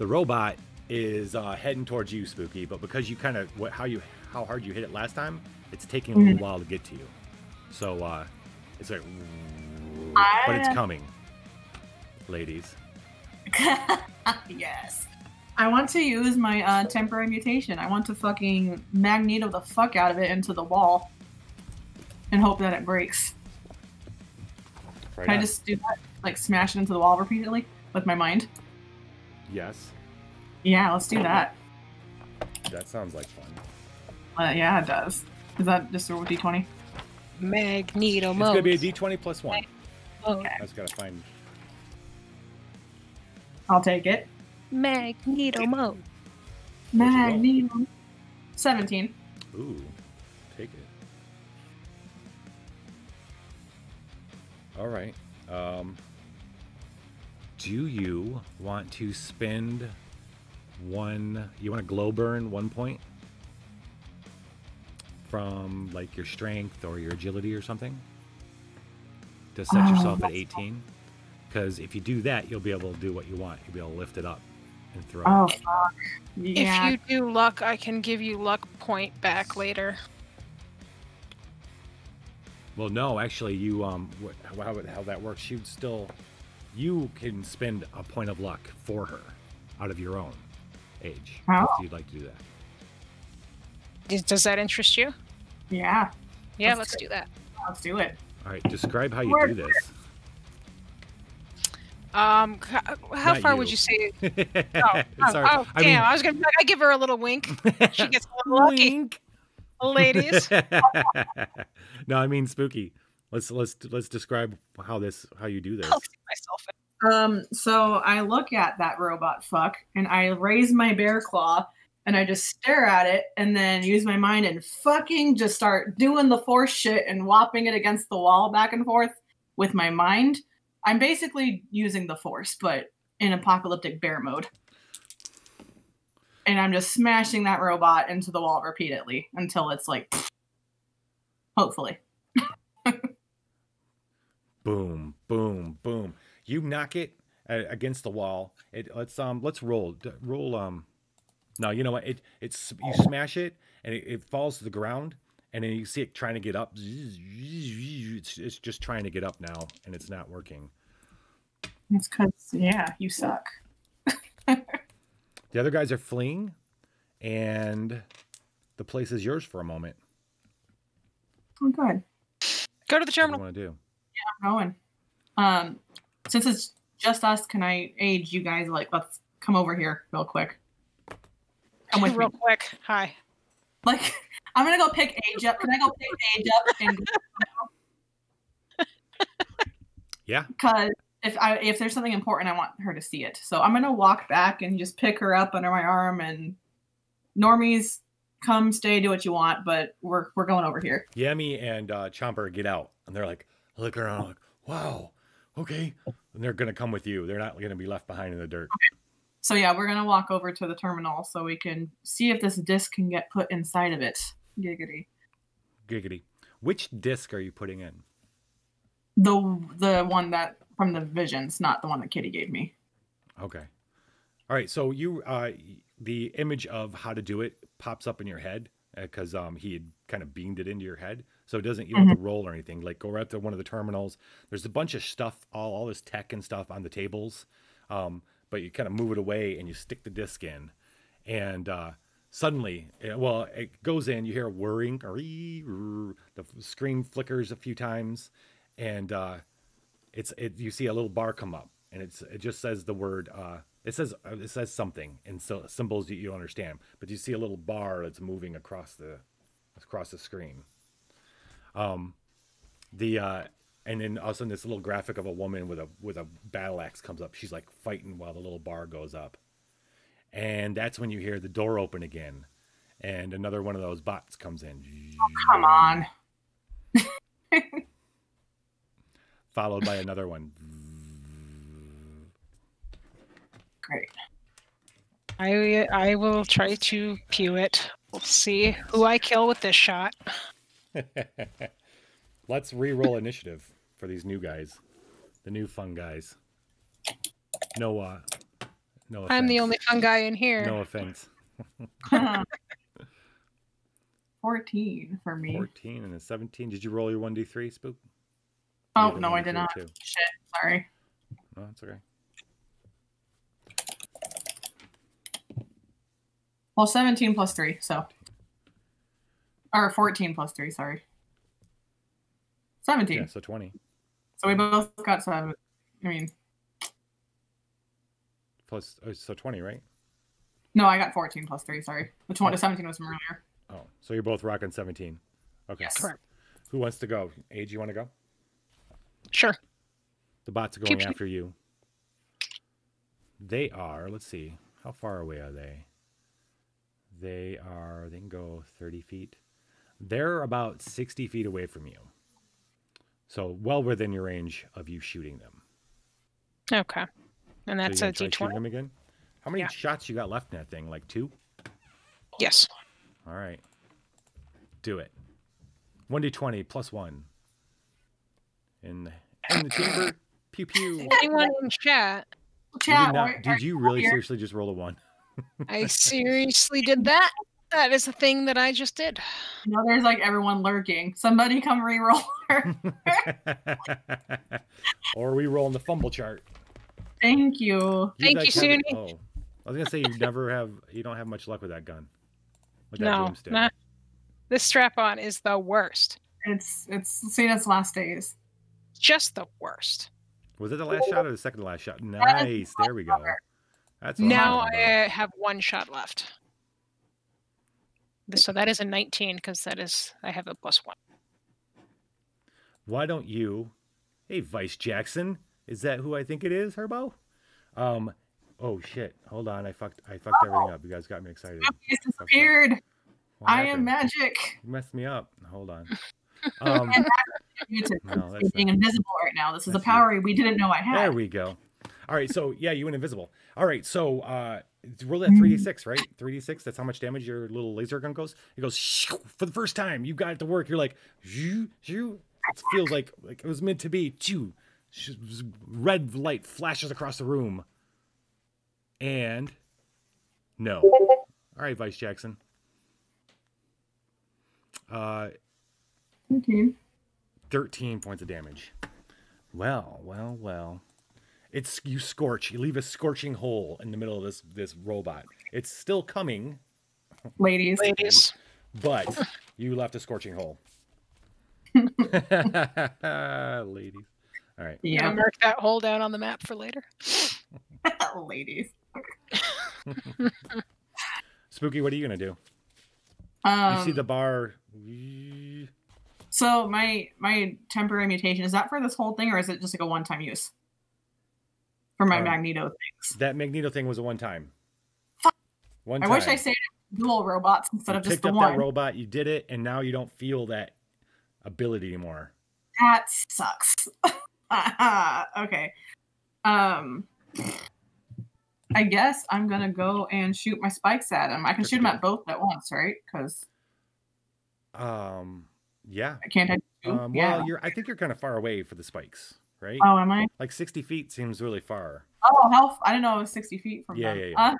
The robot is uh, heading towards you, Spooky, but because you kind of how you how hard you hit it last time, it's taking a Mm-hmm. little while to get to you. So uh, it's like, but it's coming, ladies. [laughs] yes. I want to use my uh, temporary mutation. I want to fucking magneto the fuck out of it into the wall, and hope that it breaks. Right Can I just do that? Like smash it into the wall repeatedly with my mind? Yes, Yeah, let's do that. that sounds like fun. Uh, yeah, it does. Is that just a d20? Magneto mode. It's gonna be a D20 plus one. Oh, I just gotta find. I'll take it. Magneto mode. Magneto. 17. Ooh, take it. All right. Um, do you want to spend one? You want to glow burn one point from like your strength or your agility or something to set Oh, yourself at 18? Because if you do that, you'll be able to do what you want. You'll be able to lift it up and throw. Oh, it. fuck. Yeah. If you do luck, I can give you luck point back later. Well, no, actually, you um, what, how how that works? you'd still, you can spend a point of luck for her, out of your own age. Oh. If you'd like to do that. Does- Does that interest you? yeah. Yeah, Let's let's do do that. Let's do it. All right, describe how you Where- do this. Um, how Not far you. would you say? [laughs] Oh, Sorry, oh, oh, I damn! mean- I was gonna. I give her a little wink. She gets a little lucky, [laughs] ladies. [laughs] no, I mean spooky. Let's let's let's describe how this how you do this. Myself. Um, so I look at that robot fuck and I raise my bear claw and I just stare at it and then use my mind and fucking just start doing the force shit and whopping it against the wall back and forth with my mind. I'm basically using the force, but in apocalyptic bear mode. And I'm just smashing that robot into the wall repeatedly until it's like, hopefully. [laughs] boom, boom, boom. You knock it uh, against the wall. It let's um let's roll roll um. No, you know what? It it's you smash it and it, it falls to the ground, and then you see it trying to get up. It's, it's just trying to get up now, and it's not working. It's because, yeah, you suck. The other guys are fleeing, and the place is yours for a moment. Oh, good. Go to the What do you terminal. want to do? I'm going. Um, since it's just us, can I age you guys? Like, let's come over here real quick. Come with [laughs] me. Real quick. Hi. Like, [laughs] I'm gonna go pick age up. Can I go pick age up and [laughs] Yeah. because if I if there's something important, I want her to see it. So I'm gonna walk back and just pick her up under my arm and normies come stay do what you want, but we're we're going over here. Yami and uh, Chomper get out, and they're like, look around, like, wow, okay. And they're gonna come with you. They're not gonna be left behind in the dirt. So yeah, we're gonna walk over to the terminal so we can see if this disc can get put inside of it. Giggity. Giggity. Which disc are you putting in? The the one that from the visions, not the one that Kitty gave me. Okay. All right. So you, uh, the image of how to do it pops up in your head because um, he had kind of beamed it into your head. So it doesn't you don't have to roll or anything. Like go right to one of the terminals. There's a bunch of stuff, all all this tech and stuff on the tables. Um, but you kind of move it away and you stick the disc in, and uh, suddenly, eh, well, it goes in. You hear a whirring, or the screen flickers a few times, and uh, it's it you see a little bar come up and it's it just says the word uh it says uh, it says something in so symbols that you don't understand but you see a little bar that's moving across the across the screen um the uh and then all of a sudden this little graphic of a woman with a with a battle axe comes up she's like fighting while the little bar goes up and that's when you hear the door open again and another one of those bots comes in Oh, Come on. [laughs] followed by another one Great. I I will try to pew it. We'll see who I kill with this shot. [laughs] Let's re-roll initiative for these new guys, the new fun guys. No, uh, no. I'm the only fun guy in here. No offense. [laughs] 14 for me. 14 and a 17. Did you roll your 1d3, Spook? Oh, You had a no, I 1d3 did not. too. Shit, sorry. No, that's okay. Well, 17 plus 3, so. Or 14 plus 3, sorry. 17. Yeah, so 20 So we both got seven. I mean, plus, oh, so 20, right? no, I got 14 plus 3, sorry. The 20, 17 was from earlier. Oh, so you're both rocking 17. Okay. Yes. Correct. Who wants to go? Age, you want to go? Sure. The bots are going shoot- after you. They are, let's see, how far away are they? They are, they can go 30 feet. They're about 60 feet away from you. So well within your range of you shooting them. Okay. And that's you a gonna try shooting d20. them again? How many Yeah. shots you got left in that thing? Like two? Yes. All right. Do it. 1d20 plus one. In the, in the chamber. Pew pew. [laughs] Anyone in chat? You Chat, did, not, did you really seriously just roll a one? [laughs] I seriously did that. That is the thing that I just did. You know, there's like everyone lurking. Somebody come re-roll [laughs] her. [laughs] or we roll in the fumble chart. Thank you. Give Thank you, gun- Suni. Oh, I was gonna say you never have you don't have much luck with that gun. With that No, boomstick. nah. This strap on is the worst. It's it's seen its last days. Just the worst. Was it the last shot or the second to last shot? Nice. There we go. That's Now I uh, have one shot left. So that is a 19 because that is I have a plus one. Why don't you? Hey, Vice Jackson. Is that who I think it is, Herbo? Um. Oh shit. Hold on. I fucked. I fucked everything up. You guys got me excited. It's disappeared. I am magic. You messed me up. Hold on. [laughs] Um. And. No, that's being not- invisible right now. This is a That's you. power we didn't know I had. There we go. All right, so yeah, you went invisible. All right, so uh roll that 3d6, right? 3d6, that's how much damage your little laser gun goes. It goes shoo, for the first time. You got it to work. You're like, shoo, shoo. It feels like like it was meant to be. Choo. Sh- Red light flashes across the room. And no. All right, Vice Jackson. Uh 13. 13 points of damage. Well, well, well. It's you scorch. You leave a scorching hole in the middle of this this robot. It's still coming, Ladies. Ladies. but you left a scorching hole. [laughs] Ladies. All right. Yeah. Yeah. Mark that hole down on the map for later. [laughs] Ladies. [laughs] Spooky, what are you gonna do? Um, you see the bar. So my my temporary mutation is that for this whole thing or is it just like a one time use? For my Um, Magneto things. That Magneto thing was a one time. One I time. wish I said dual robots instead you of just the up one. that robot, you did it, and now you don't feel that ability anymore. That sucks. [laughs] okay. Um I guess I'm gonna go and shoot my spikes at him. I can shoot them at both at once, right? Because Um, yeah. I can't I do two? Um, yeah. well, you're. I think you're kind of far away for the spikes, right? Oh, am I? Like 60 feet seems really far. Oh, how? I didn't know it was 60 feet from Yeah, them. yeah, yeah.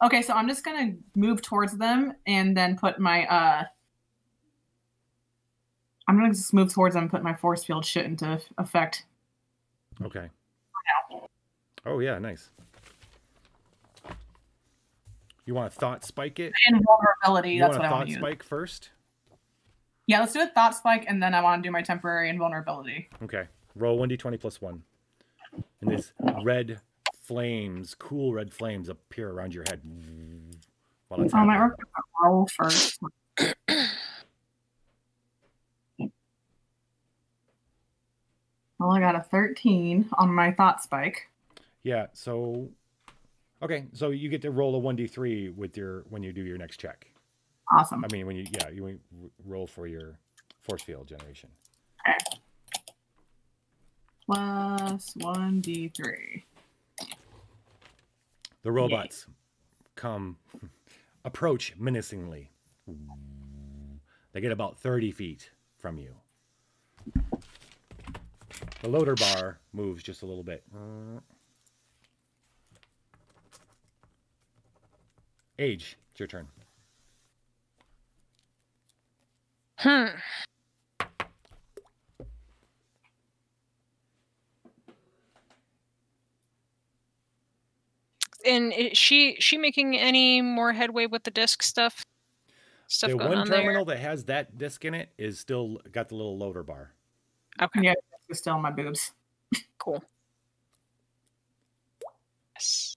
Uh, okay, so I'm just gonna move towards them and then put my uh. I'm gonna just move towards them and put my force field shit into effect. Okay. Oh yeah, nice. You want to thought spike it? Invulnerability. You That's want what a I want thought to use. spike first? Yeah, let's do a thought spike, and then I want to do my temporary invulnerability. Okay. Roll 1d20 plus one. And these red flames, cool red flames, appear around your head. While it's Oh, I might roll first. [clears throat] Well, I got a 13 on my thought spike. Yeah. So, okay. So you get to roll a 1d3 with your when you do your next check. Awesome. I mean, when you yeah, you roll for your force field generation. Plus 1d3. The robots come approach menacingly. They get about 30 feet from you. The loader bar moves just a little bit. Age, it's your turn. Hmm. And is she she making any more headway with the disc stuff? Stuff the going one on terminal that has that disc in it is still got the little loader bar. there. Okay. Yeah, it's still on my boobs. [laughs] Cool. Yes.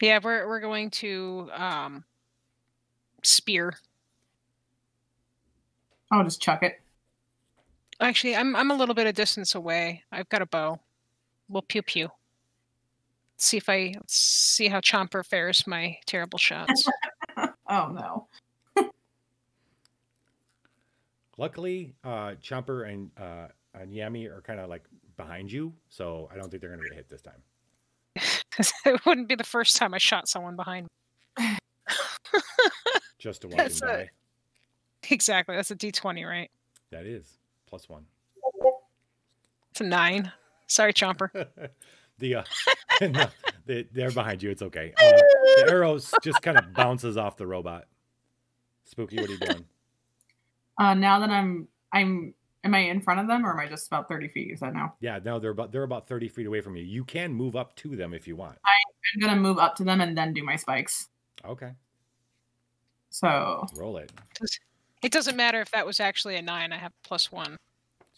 Yeah, we're we're going to um spear. I'll just chuck it. Actually, I'm I'm a little bit of distance away. I've got a bow. We'll pew pew. See if I see how Chomper fares my terrible shots. [laughs] Oh no. [laughs] Luckily, uh, Chomper and uh, and Yami are kind of like behind you, so I don't think they're gonna get hit this time. 'Cause [laughs] it wouldn't be the first time I shot someone behind. me. Just to watch That's them a- die. Exactly. That's a D twenty, right? That is plus one. It's a nine. Sorry, Chomper. The uh, [laughs] no, they, they're behind you. It's okay. Uh, the arrows just kind of [laughs] bounces off the robot. Spooky, what are you doing? Uh, now that I'm, I'm, am I in front of them or am I just about thirty feet? Is that now? Yeah, now they're about they're about thirty feet away from you. You can move up to them if you want. I'm gonna move up to them and then do my spikes. Okay, So roll it. It doesn't matter if that was actually a nine. I have plus one.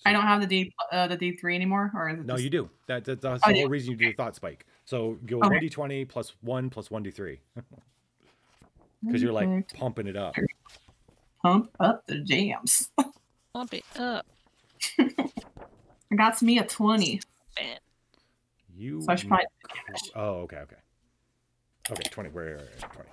I don't have the D, uh, the D three anymore, or is it No, just- you do. That, that that's Oh, the you- whole reason you do the thought spike. So go Okay. one d twenty plus one plus one d three. [laughs] Because you're like pumping it up. pump up the jams. Bump it up. [laughs] I got me a twenty. You. So I should probably- Oh, okay, okay. Okay, twenty. Where? Twenty.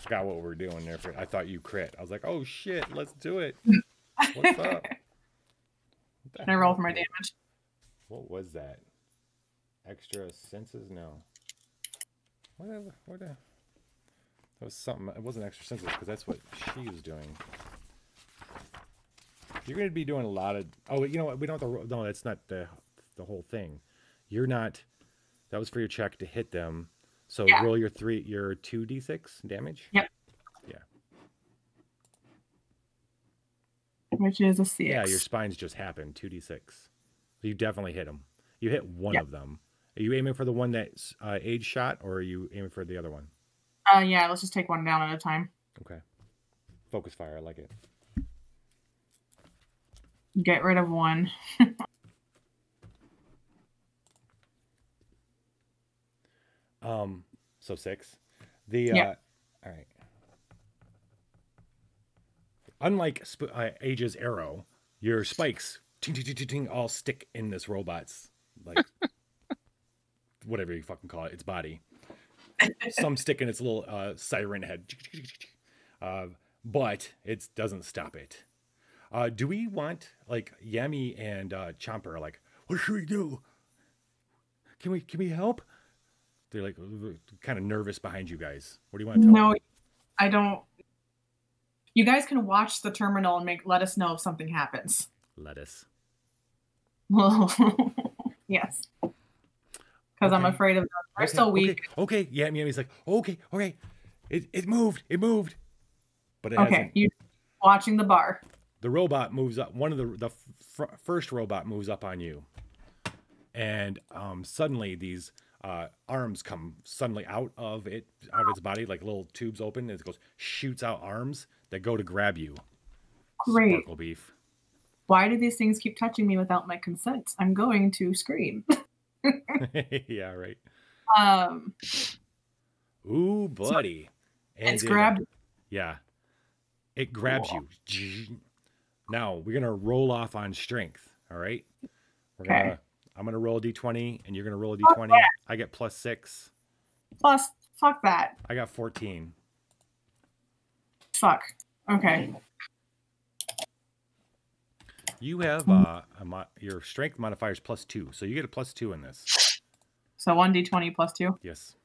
Forgot what we were doing there. For I thought you crit. I was like, oh shit, let's do it. [laughs] What's up? [laughs] What Can I roll for my damage? What was that? Extra senses? No. Whatever. What the? That was something. It wasn't extra senses because that's what she was doing. You're going to be doing a lot of. Oh, you know what? We don't have to. No, that's not the the whole thing. You're not. That was for your check to hit them. So Yeah. roll your three, your two d6 damage. Yep. Yeah. Which is a six. Yeah, your spines just happened. Two d six. You definitely hit them. You hit one Yep. of them. Are you aiming for the one that's uh, age shot, or are you aiming for the other one? Uh, yeah. Let's just take one down at a time. Okay. Focus fire. I like it. Get rid of one. [laughs] Um. So six. The uh, all right. Unlike sp- uh, Age's arrow, your spikes ting, ting, ting, ting, ting, all stick in this robot's like [laughs] whatever you fucking call it, its body. Some stick in its little uh, siren head, uh, but it doesn't stop it. Uh, do we want like Yami and uh, Chomper like, what should we do? Can we can we help? They're like kind of nervous behind you guys. What do you want to tell No, them? I don't. You guys can watch the terminal and make let us know if something happens. Lettuce. Well, [laughs] yes, because I'm afraid of them. They're Okay, still okay, weak. Okay, yeah, Yami's like, okay, okay, it it moved, it moved, but it Okay, hasn't. you watching the bar. The robot moves up. One of the the fr- first robot moves up on you, and um, suddenly these uh, arms come suddenly out of it, out of its body, like little tubes open, and it goes shoots out arms that go to grab you. Great. Sparkle beef. Why do these things keep touching me without my consent? I'm going to scream. [laughs] [laughs] yeah, right. um, Ooh, buddy. And it's it- grabbed. Yeah. It grabs you. Now we're gonna roll off on strength. All right. We're Okay. gonna I'm gonna roll a d20 and you're gonna roll a Fuck d20. I get plus six. Plus, fuck that. I got 14. Fuck. Okay. You have Hmm. uh a mo- your strength modifier is plus two, so you get a plus two in this. So one d20 plus two. Yes.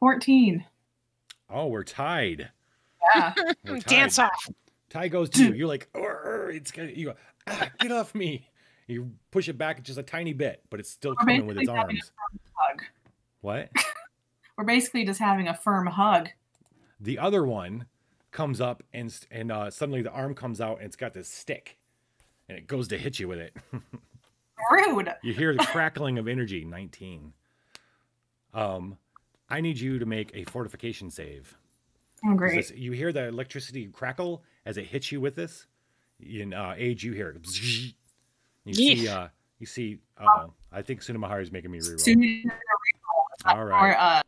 14. Oh, we're tied. Yeah. [laughs] We're Dance off. Tie goes to you. [laughs] You're like, "Arr, it's gonna. You go, ah, get off me. You push it back just a tiny bit, but it's still We're coming with its basically a arms. firm hug. What? [laughs] We're basically just having a firm hug. The other one comes up and and uh, suddenly the arm comes out and it's got this stick, and it goes to hit you with it. [laughs] Rude. you hear the crackling of energy. Nineteen. Um, I need you to make a fortification save. Oh, great. this- you hear the electricity crackle as it hits you with this. In uh, age, you hear it. You see, uh, you see. Uh, I think Sunamahari is making me reroll. Soon as you're reroll, All Or uh,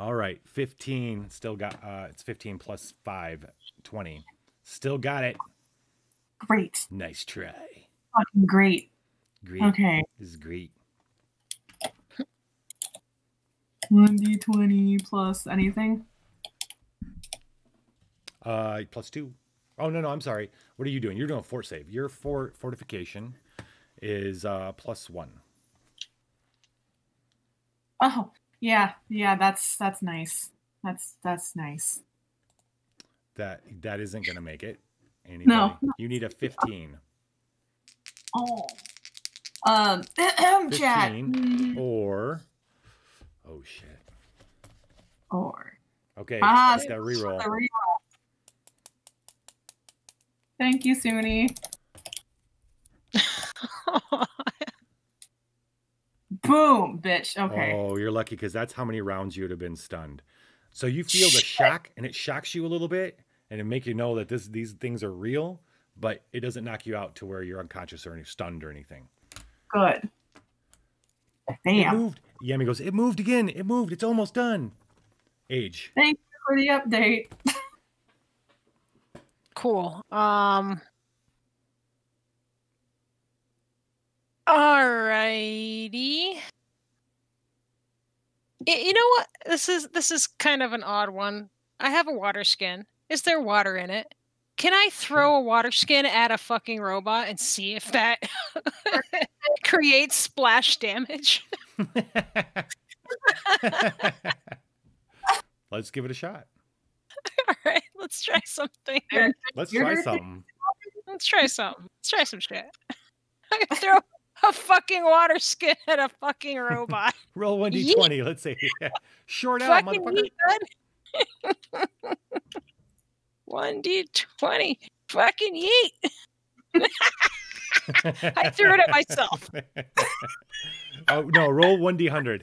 all right. Fifteen. Still got. Uh, it's fifteen plus five. Twenty. Still got it. great. Nice try. Fucking great. Great. Okay. This is great. One D twenty plus anything. Uh, plus two. Oh no, no. I'm sorry. What are you doing? You're doing a fort save. Your fort fortification is uh plus one. Oh, yeah, yeah, that's that's nice. That's that's nice. That that isn't gonna make it. Anybody? No. You need a fifteen. Oh. Um [clears throat] chat. 15 or oh shit. Or Okay, Ah, it's got to reroll. the reroll. Thank you, Suni. [laughs] Boom, bitch. Okay. Oh, you're lucky because that's how many rounds you would have been stunned. So you feel the shock, and it shocks you a little bit, and it make you know that this these things are real, but it doesn't knock you out to where you're unconscious or any stunned or anything. Good. It moved. Yami goes, it moved again. It moved. It's almost done. Age. Thank you for the update. [laughs] Cool. Um. Alrighty. Y- You know what? This is this is kind of an odd one. I have a water skin. Is there water in it? Can I throw a water skin at a fucking robot and see if that [laughs] creates splash damage? [laughs] Let's give it a shot. All right, let's try something. Let's try gonna- something. Let's try something. Let's try some shit. [laughs] I can throw [laughs] a fucking water skin [laughs] at a fucking robot. [laughs] Roll one d twenty. Let's see. Short out, fucking motherfucker. One D twenty. Fucking yeet. I threw it at myself. oh no! Roll one d100.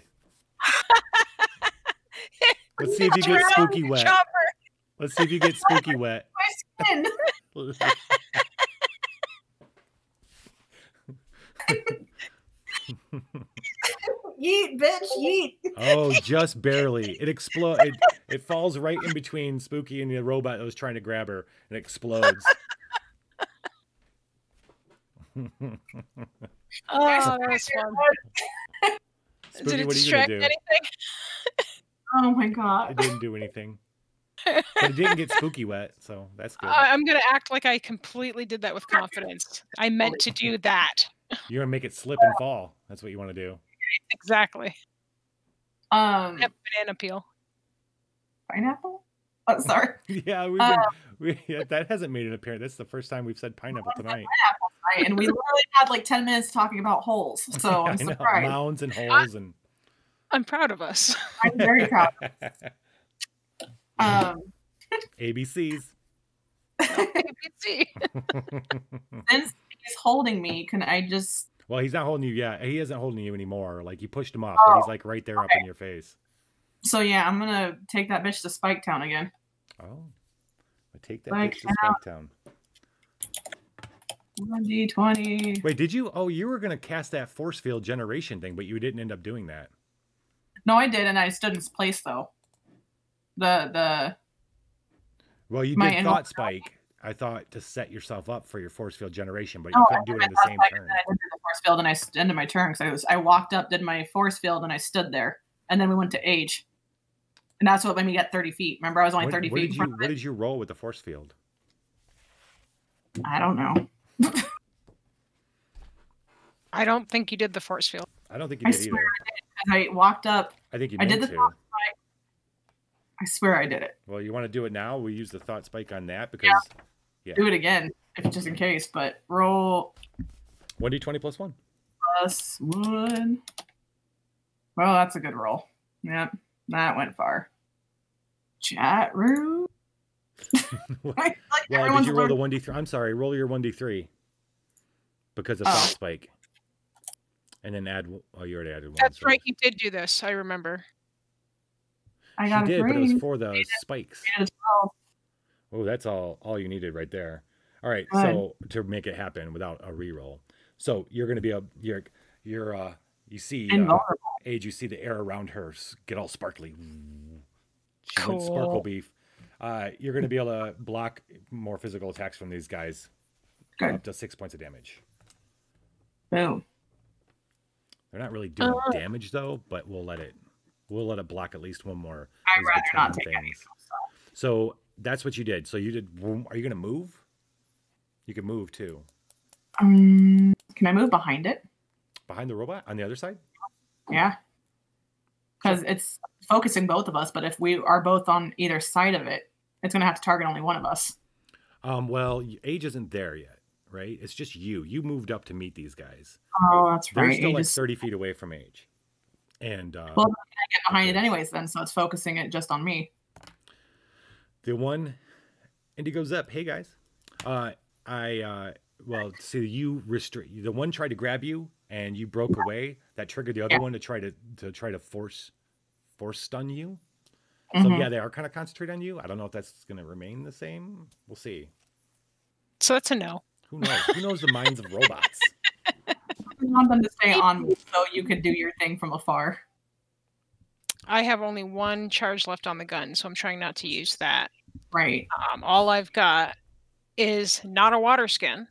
Let's see if you get spooky wet. Let's see if you get spooky wet. My skin. Yeet, bitch, yeet. Oh, [laughs] just barely. It explodes. It, it falls right in between Spooky and the robot that was trying to grab her, and explodes. [laughs] Oh, that was fun. [laughs] Spooky, Did it what are you distract do? anything? Oh my god. It didn't do anything, but it didn't get Spooky wet, so that's good. I- I'm gonna act like I completely did that with confidence. I meant to do that. You're gonna make it slip and fall. That's what you want to do. Exactly. Um Yep, banana peel. pineapple? Oh sorry. [laughs] Yeah, we've Uh, been, we, yeah, that hasn't made an appearance. That's the first time we've said pineapple tonight. Right, and we [laughs] literally had like ten minutes talking about holes. [laughs] So I I'm know, surprised. mounds and holes and. I'm proud of us. I'm very proud. Um ABCs. ABC. since he's holding me, can I just Well, he's not holding you yet. He isn't holding you anymore. Like you pushed him off, Oh, but he's oh, like right there up in your face. so yeah, I'm gonna take that bitch to Spike Town again. Oh, but take that bitch to Spike Town. One D twenty. Wait, did you? Oh, you were gonna cast that force field generation thing, but you didn't end up doing that. No, I did, and I stood in his place though. The the Well, you did thought spike. I thought to set yourself up for your force field generation, but you Oh, couldn't do it in the same thought turn. I did the force field and I ended my turn because I was I walked up, did my force field, and I stood there, and then we went to age, and that's what made me get thirty feet. Remember, I was only What, thirty what feet. did in you? front of What did you roll with the force field? I don't know. [laughs] I don't think you did the force field. I don't think you I did swear either. I did. 'cause I walked up. I think you I did the to. I swear I did it. Well, you want to do it now? We use the thought spike on that because yeah. Do it again, if just in case. But roll one d twenty plus one. plus one. Well, that's a good roll. Yep, that went far. Chat room. [laughs] [laughs] like Well, did you roll learned- the one d three? I'm sorry, roll your one d three because of Oh. thought spike, and then add. Oh, you already added one. That's right. You did do this. I remember. I She got a did, but it was for the spikes. Made it a 12. Oh, that's all all you needed right there. All right, Good. so to make it happen without a reroll, so you're gonna be a you're you're uh you see uh, age you see the air around her get all sparkly. She went sparkle beef. Uh, you're gonna be able to block more physical attacks from these guys, Good. up to six points of damage. Boom. They're not really doing Uh. damage though, but we'll let it we'll let it block at least one more. I'd rather not take any things. So that's what you did. So you did. Are you gonna move? You can move too. Um, can I move behind it? Behind the robot on the other side? Yeah. Because it's focusing both of us, but if we are both on either side of it, it's going to have to target only one of us. Um, well, age isn't there yet, right? It's just you. You moved up to meet these guys. Oh, that's They're right. still like 30 feet away from age. And uh, Well, I get behind it anyways, then, so it's focusing it just on me. The one, Indigo Zep, hey guys. Uh, I, uh, well, see, you restrict, the one tried to grab you and you broke away. That triggered the other Yeah. one to try to, to try to force, force stun you. So Mhm. yeah, they are kind of concentrated on you. I don't know if that's going to remain the same. We'll see. So that's a no. Who knows? Who knows the minds of robots? [laughs] I want them to stay on me so you could do your thing from afar. I have only one charge left on the gun, so I'm trying not to use that. Right. Um, all I've got is not a water skin.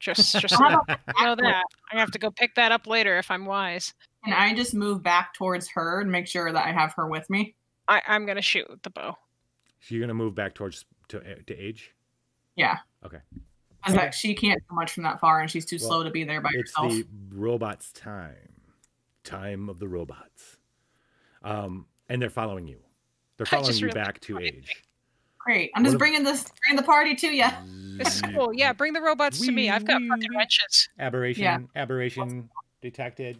Just, [laughs] just so that know that. I have to go pick that up later if I'm wise. Can I just move back towards her and make sure that I have her with me? I, I'm gonna shoot with the bow. So you're going to move back towards to to age. Yeah. Okay. Because that she can't do much from that far and she's too Well, slow to be there by It's herself. the robot's time. Time of the robots. Um, and they're following you. They're following you realized- back to age. Great. I'm just ab- bringing this bringing the party to you. This [laughs] is cool. Yeah, bring the robots to me. I've got fucking wrenches. Aberration, Yeah. aberration detected.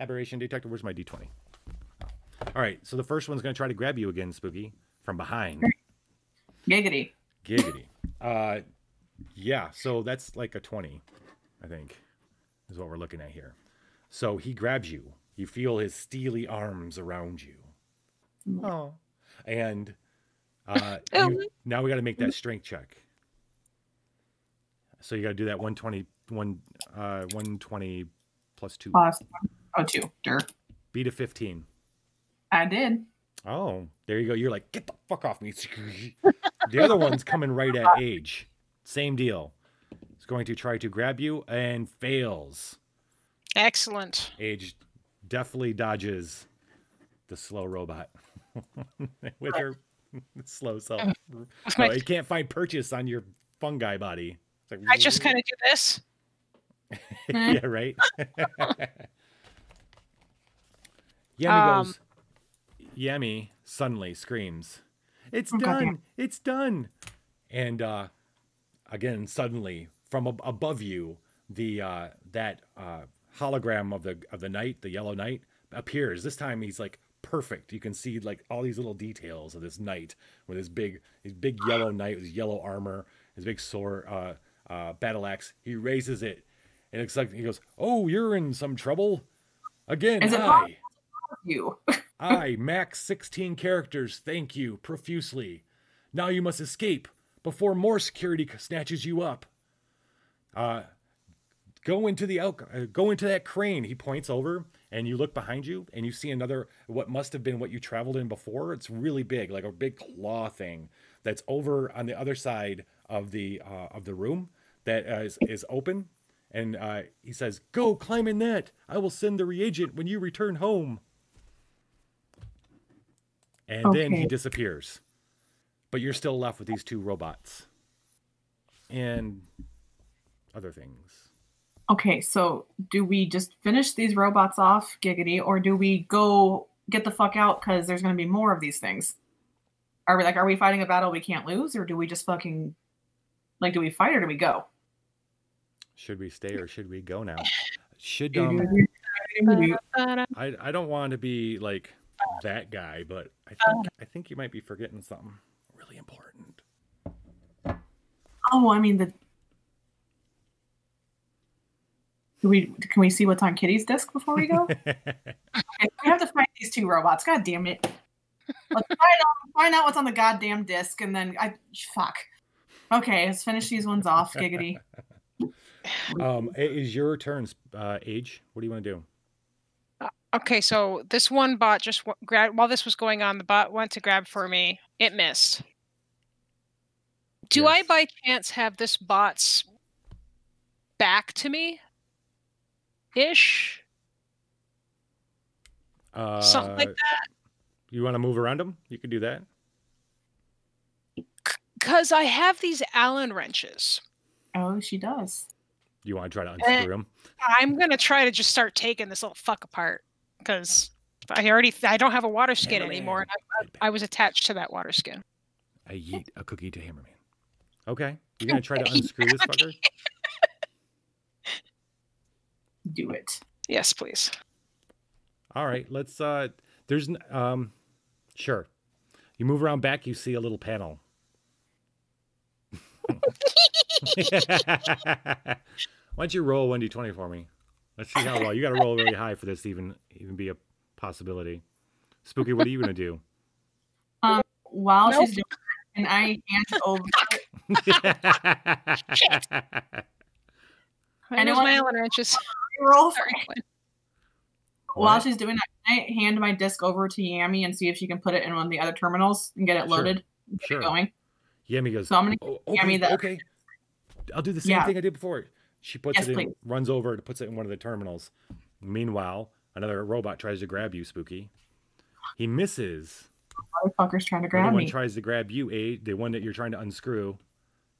Aberration detected. Where's my d20? All right, so the first one's going to try to grab you again, Spooky, from behind. Giggity. Giggity. [laughs] Uh, yeah, so that's like a 20, I think, is what we're looking at here. So he grabs you. You feel his steely arms around you. Oh. And uh, [laughs] you- now we got to make that strength check. So you got to do that 120, one, uh, 120 plus two. Plus oh two. Dur. Beat a 15. I did. Oh, there you go. You're like, get the fuck off me. [laughs] the other one's coming right at age. Same deal. It's going to try to grab you and fails. Excellent. Age definitely dodges the slow robot [laughs] with her [laughs] slow self. [laughs] my- Oh, [laughs] you can't find purchase on your fungi body. It's like, I just kind of do this. yeah, right. Yami Um, goes. Yami suddenly screams, "It's Oh, done! It's done!" And uh, again, suddenly from ab- above you, the uh, that uh, hologram of the of the knight, the yellow knight, appears. This time he's like perfect. You can see like all these little details of this knight with his big his big yellow knight with his yellow armor, his big sword, uh, uh, battle axe. He raises it, and it's like he goes, "Oh, you're in some trouble." Again, Is it hi. You. [laughs] I, max 16 characters, thank you profusely. Now you must escape before more security snatches you up. Uh, go into the out, uh, go into that crane. He points over, and you look behind you, and you see another what must have been what you traveled in before. It's really big, like a big claw thing that's over on the other side of the uh, of the room that uh, is, is open. And uh, he says, "Go climb in that. I will send the reagent when you return home." And then he disappears. But you're still left with these two robots and other things. Okay, so do we just finish these robots off, Giggity, or do we go get the fuck out because there's going to be more of these things? Are we like, are we fighting a battle we can't lose, or do we just fucking like, do we fight or do we go? Should we stay or should we go now? Should um, I I don't want to be like that guy, but I think I think you might be forgetting something really important. Oh, I mean the. Do we can we see what's on Kitty's disc before we go? [laughs] Okay, we have to find these two robots. God damn it! Let's find out, find out what's on the goddamn disc, and then I fuck. Okay, let's finish these ones off. Giggity. Um, it is your turn, uh, Age. What do you want to do? Okay, so this one bot just w- grabbed while this was going on. The bot went to grab for me. It missed. Do I by chance have this bot's back to me? Ish, Uh, something like that. You want to move around them? You can do that. Because I have these Allen wrenches. Oh, she does. You want to try to unscrew them? I'm gonna try to just start taking this little fuck apart because I already I don't have a water skin Hammerman. anymore, and I, I, I was attached to that water skin. I yeet a cookie to Hammerman. Okay, you're [laughs] gonna try to unscrew this fucker. Do it. Yes, please. All right, let's. uh There's um, sure. You move around back, you see a little panel. [laughs] Why don't you roll one d twenty for me? Let's see how well you got to roll really high for this to even even be a possibility. Spooky, what are you gonna do? Um, while Nope. she's doing that, and I hand over. [laughs] [laughs] I know know what- my Allen wrenches. Roll for Sorry. While she's doing that, can I hand my disc over to Yami and see if she can put it in one of the other terminals and get it Sure. loaded, get Sure. it going. Yami goes. So I'm gonna "Oh, okay, Yami the okay. I'll do the same Yeah. thing I did before. She puts Yes, it in, please. runs over, and puts it in one of the terminals. Meanwhile, another robot tries to grab you, Spooky. He misses. motherfuckers trying to Another grab one me. tries to grab you, A, the one that you're trying to unscrew.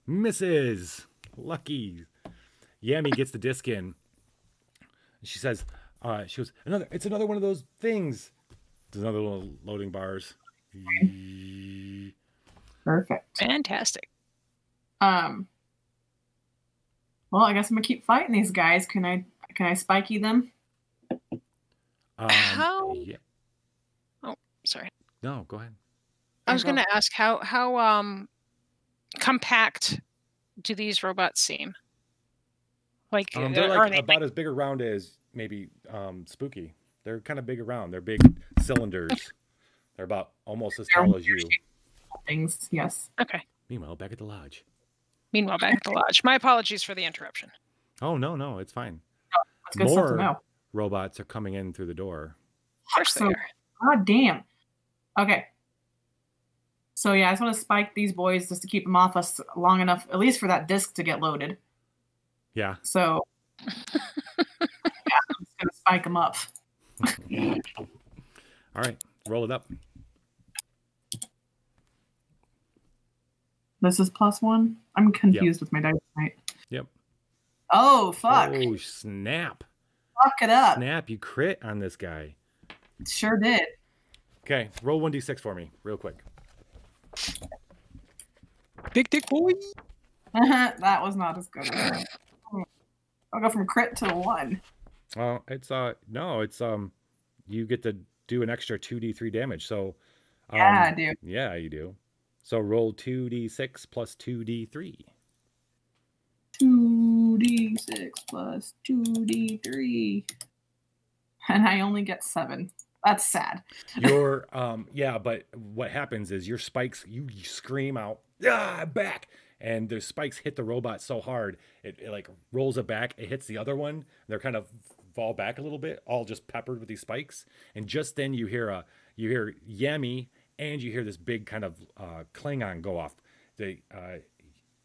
Misses. Lucky. Yami gets the disc in. And she says, uh, she goes, another, it's another one of those things. There's another little loading bars. Perfect. Fantastic. Um. Well, I guess I'm gonna keep fighting these guys. Can I? Can I spiky them? Um, How- yeah. Sorry. No, go ahead. I was go. going to ask how how um compact do these robots seem? Like, Um, they're like they about as big around as maybe um, Spooky. They're kind of big around. They're big cylinders. They're about almost as tall as you. Things. Yes. okay? Meanwhile, back at the lodge. Meanwhile, back at the lodge. My apologies for the interruption. Oh no, no, it's fine. That's good More robots are coming in through the door. Of course they So- are. God damn. Okay. So yeah, I just want to spike these boys just to keep them off us long enough, at least for that disc to get loaded. Yeah. So [laughs] yeah, I'm just gonna spike them up. All right, roll it up. This is plus one. I'm confused with my dice tonight. Yep. Oh fuck! Oh snap! Fuck it up. Snap! You crit on this guy. Sure did. Okay, roll one d six for me, real quick. Big dick boy. [laughs] that was not as good. I'll go from crit to one. Oh, it's uh no, it's um, you get to do an extra two d three damage. So um, Yeah, I do. Yeah, you do. So roll two d six plus two d three. Two d six plus two d three, and I only get seven. That's sad. [laughs] Your um yeah, but what happens is your spikes you, you scream out ah back and the spikes hit the robot so hard it, it like rolls it back it hits the other one they're kind of fall back a little bit all just peppered with these spikes. And just then you hear a you hear Yami and you hear this big kind of uh klingon go off. The uh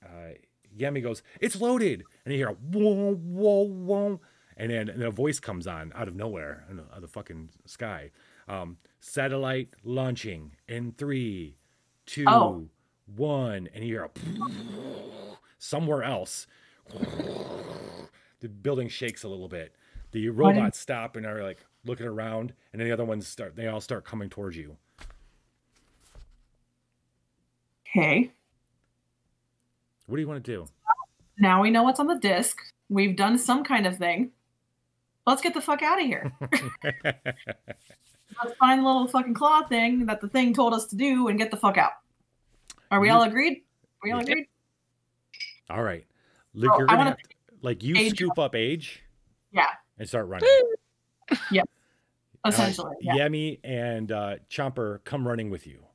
uh Yami goes, "It's loaded," and you hear a whoa, whoa, whoa, and then, and a voice comes on out of nowhere in the, out of the fucking sky. Um, satellite launching in three, two, one, and you hear a somewhere else. The building shakes a little bit. The robots stop and are like looking around, and then the other ones start. They all start coming towards you. Okay. What do you want to do? Now we know what's on the disc. We've done some kind of thing. Let's get the fuck out of here. [laughs] Let's find the little fucking claw thing that the thing told us to do and get the fuck out. Are we all agreed? Are we all Yep. agreed? All right. Look, Oh, you're I gonna wanna have to, like you age scoop up age Yeah, and start running. [laughs] Yep. Uh, essentially. yeah. Yami and uh, Chomper come running with you.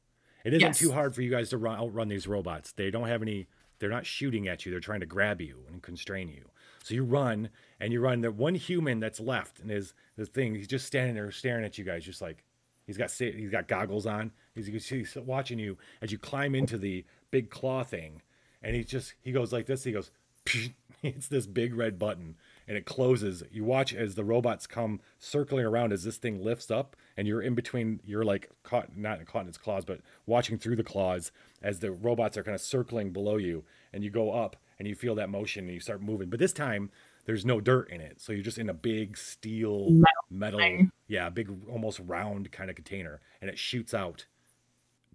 It isn't Yes. too hard for you guys to run, outrun these robots. They don't have any. They're not shooting at you. They're trying to grab you and constrain you. So you run and you run. The one human that's left and is the thing. He's just standing there staring at you guys, just like he's got he's got goggles on. He's, he's watching you as you climb into the big claw thing, and he just he goes like this. He goes. [laughs] It's this big red button and it closes. You watch as the robots come circling around as this thing lifts up, and you're in between. You're like caught, not caught in its claws, but watching through the claws as the robots are kind of circling below you, and you go up and you feel that motion and you start moving. But this time, there's no dirt in it, so you're just in a big steel Metal metal, yeah, big almost round kind of container, and it shoots out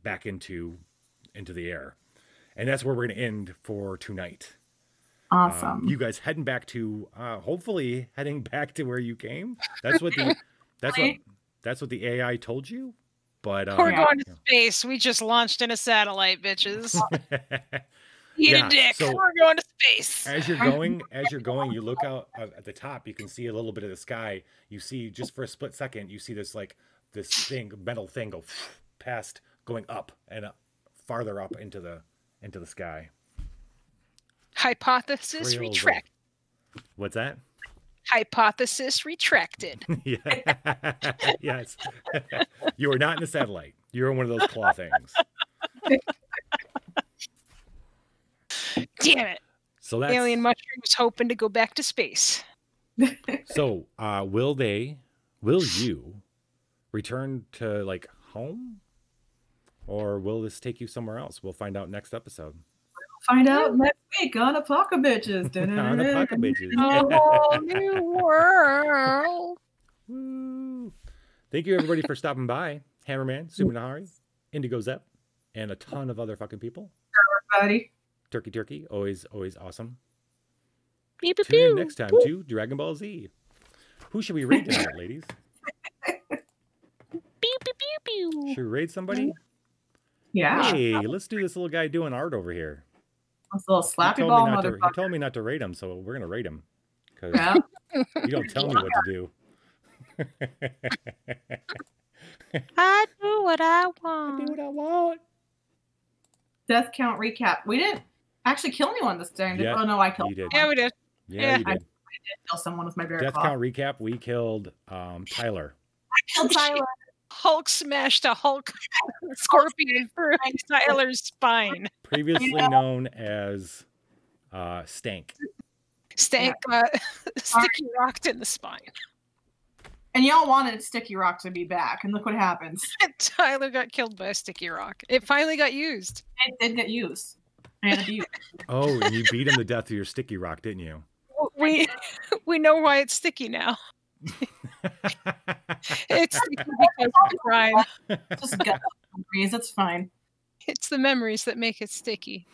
back into into the air, and that's where we're gonna end for tonight. Awesome. Um, you guys heading back to uh, hopefully heading [laughs] back to where you came. That's what the that's what that's what the AI told you. But uh, We're going to space. We just launched in a satellite, bitches. [laughs] Eat Yeah, a dick. so- We're going to space. as you're going, as you're going, you look out at the top. You can see a little bit of the sky. You see just for a split second, you see this like this thing, metal thing, go [sniffs] past, going up and up, farther up into the into the sky. Hypothesis of- What's that? Hypothesis retracted. [laughs] yeah. [laughs] yes. [laughs] you are not in the satellite. You're in one of those claw things. Damn it. So that's Alien mushroom was hoping to go back to space. [laughs] so uh will they will [sighs] you return to like home? Or will this take you somewhere else? We'll find out next episode. Find out next week on Apocalypse. [laughs] On the Pocket Bitches. [laughs] A whole new world. Woo. Thank you everybody for stopping by. Hammerman, Sunamahari, Indigo Zep, and a ton of other fucking people. Everybody. Turkey Turkey, always, always awesome. Beep, beep, Tune in next time to Dragon Ball Z. Who should we raid tonight, [laughs] ladies? Beep, beep, pew, pew. Should we raid somebody? Yeah. Hey, let's do this little guy doing art over here. This little He slappy told, ball me to, he told me not to rate him, so we're gonna rate him. Because Yeah. [laughs] you don't tell me what to do. [laughs] I do what I want. do what I want. Death count recap. We didn't actually kill anyone this time. Yeah, oh no, I killed. you did. Yeah, we did. Yeah, Yeah. you I did. did kill someone with my bear Death claw. count recap. We killed um, Tyler. I killed Tyler. Hulk smashed a Hulk [laughs] scorpion through Tyler's spine. previously Yeah. known as uh, Stank. Stank uh, sticky rocked in the spine. And y'all wanted Sticky Rock to be back, and look what happens. [laughs] Tyler got killed by a sticky rock. It finally got used. It did get used. And abused. Oh, and you beat him to death with your sticky rock, didn't you? We [laughs] we know why it's sticky now. [laughs] It's sticky because of the crime. Just gut memories. It's fine. It's the memories that make it sticky.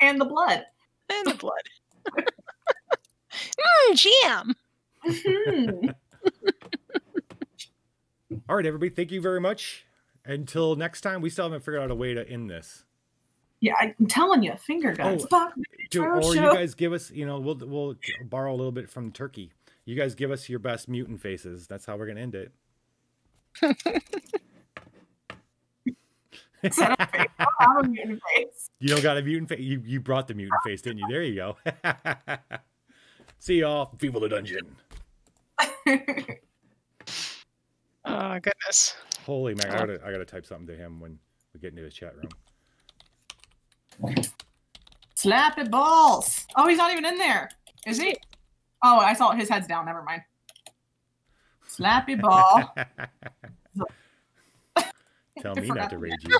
And the blood. And the blood. Mmm, [laughs] jam. Mhm. All right, everybody. Thank you very much. Until next time, we still haven't figured out a way to end this. Yeah, I'm telling you, finger oh, guns. Oh, Apocalypse Do, or Roadshow. you guys give us, you know, we'll we'll borrow a little bit from Turkey. You guys give us your best mutant faces. That's how we're gonna end it. Set up face. I don't have a mutant face. You don't got a mutant face. You you brought the mutant face, didn't you? There you go. [laughs] See y'all. People the dungeon. [laughs] Oh goodness. Holy man, I gotta oh. I gotta type something to him when we get into his chat room. Slappy balls. Oh, he's not even in there. Is he? Oh, I saw his head's down. Never mind. Slappy ball. [laughs] Tell me not to to [laughs] rage you.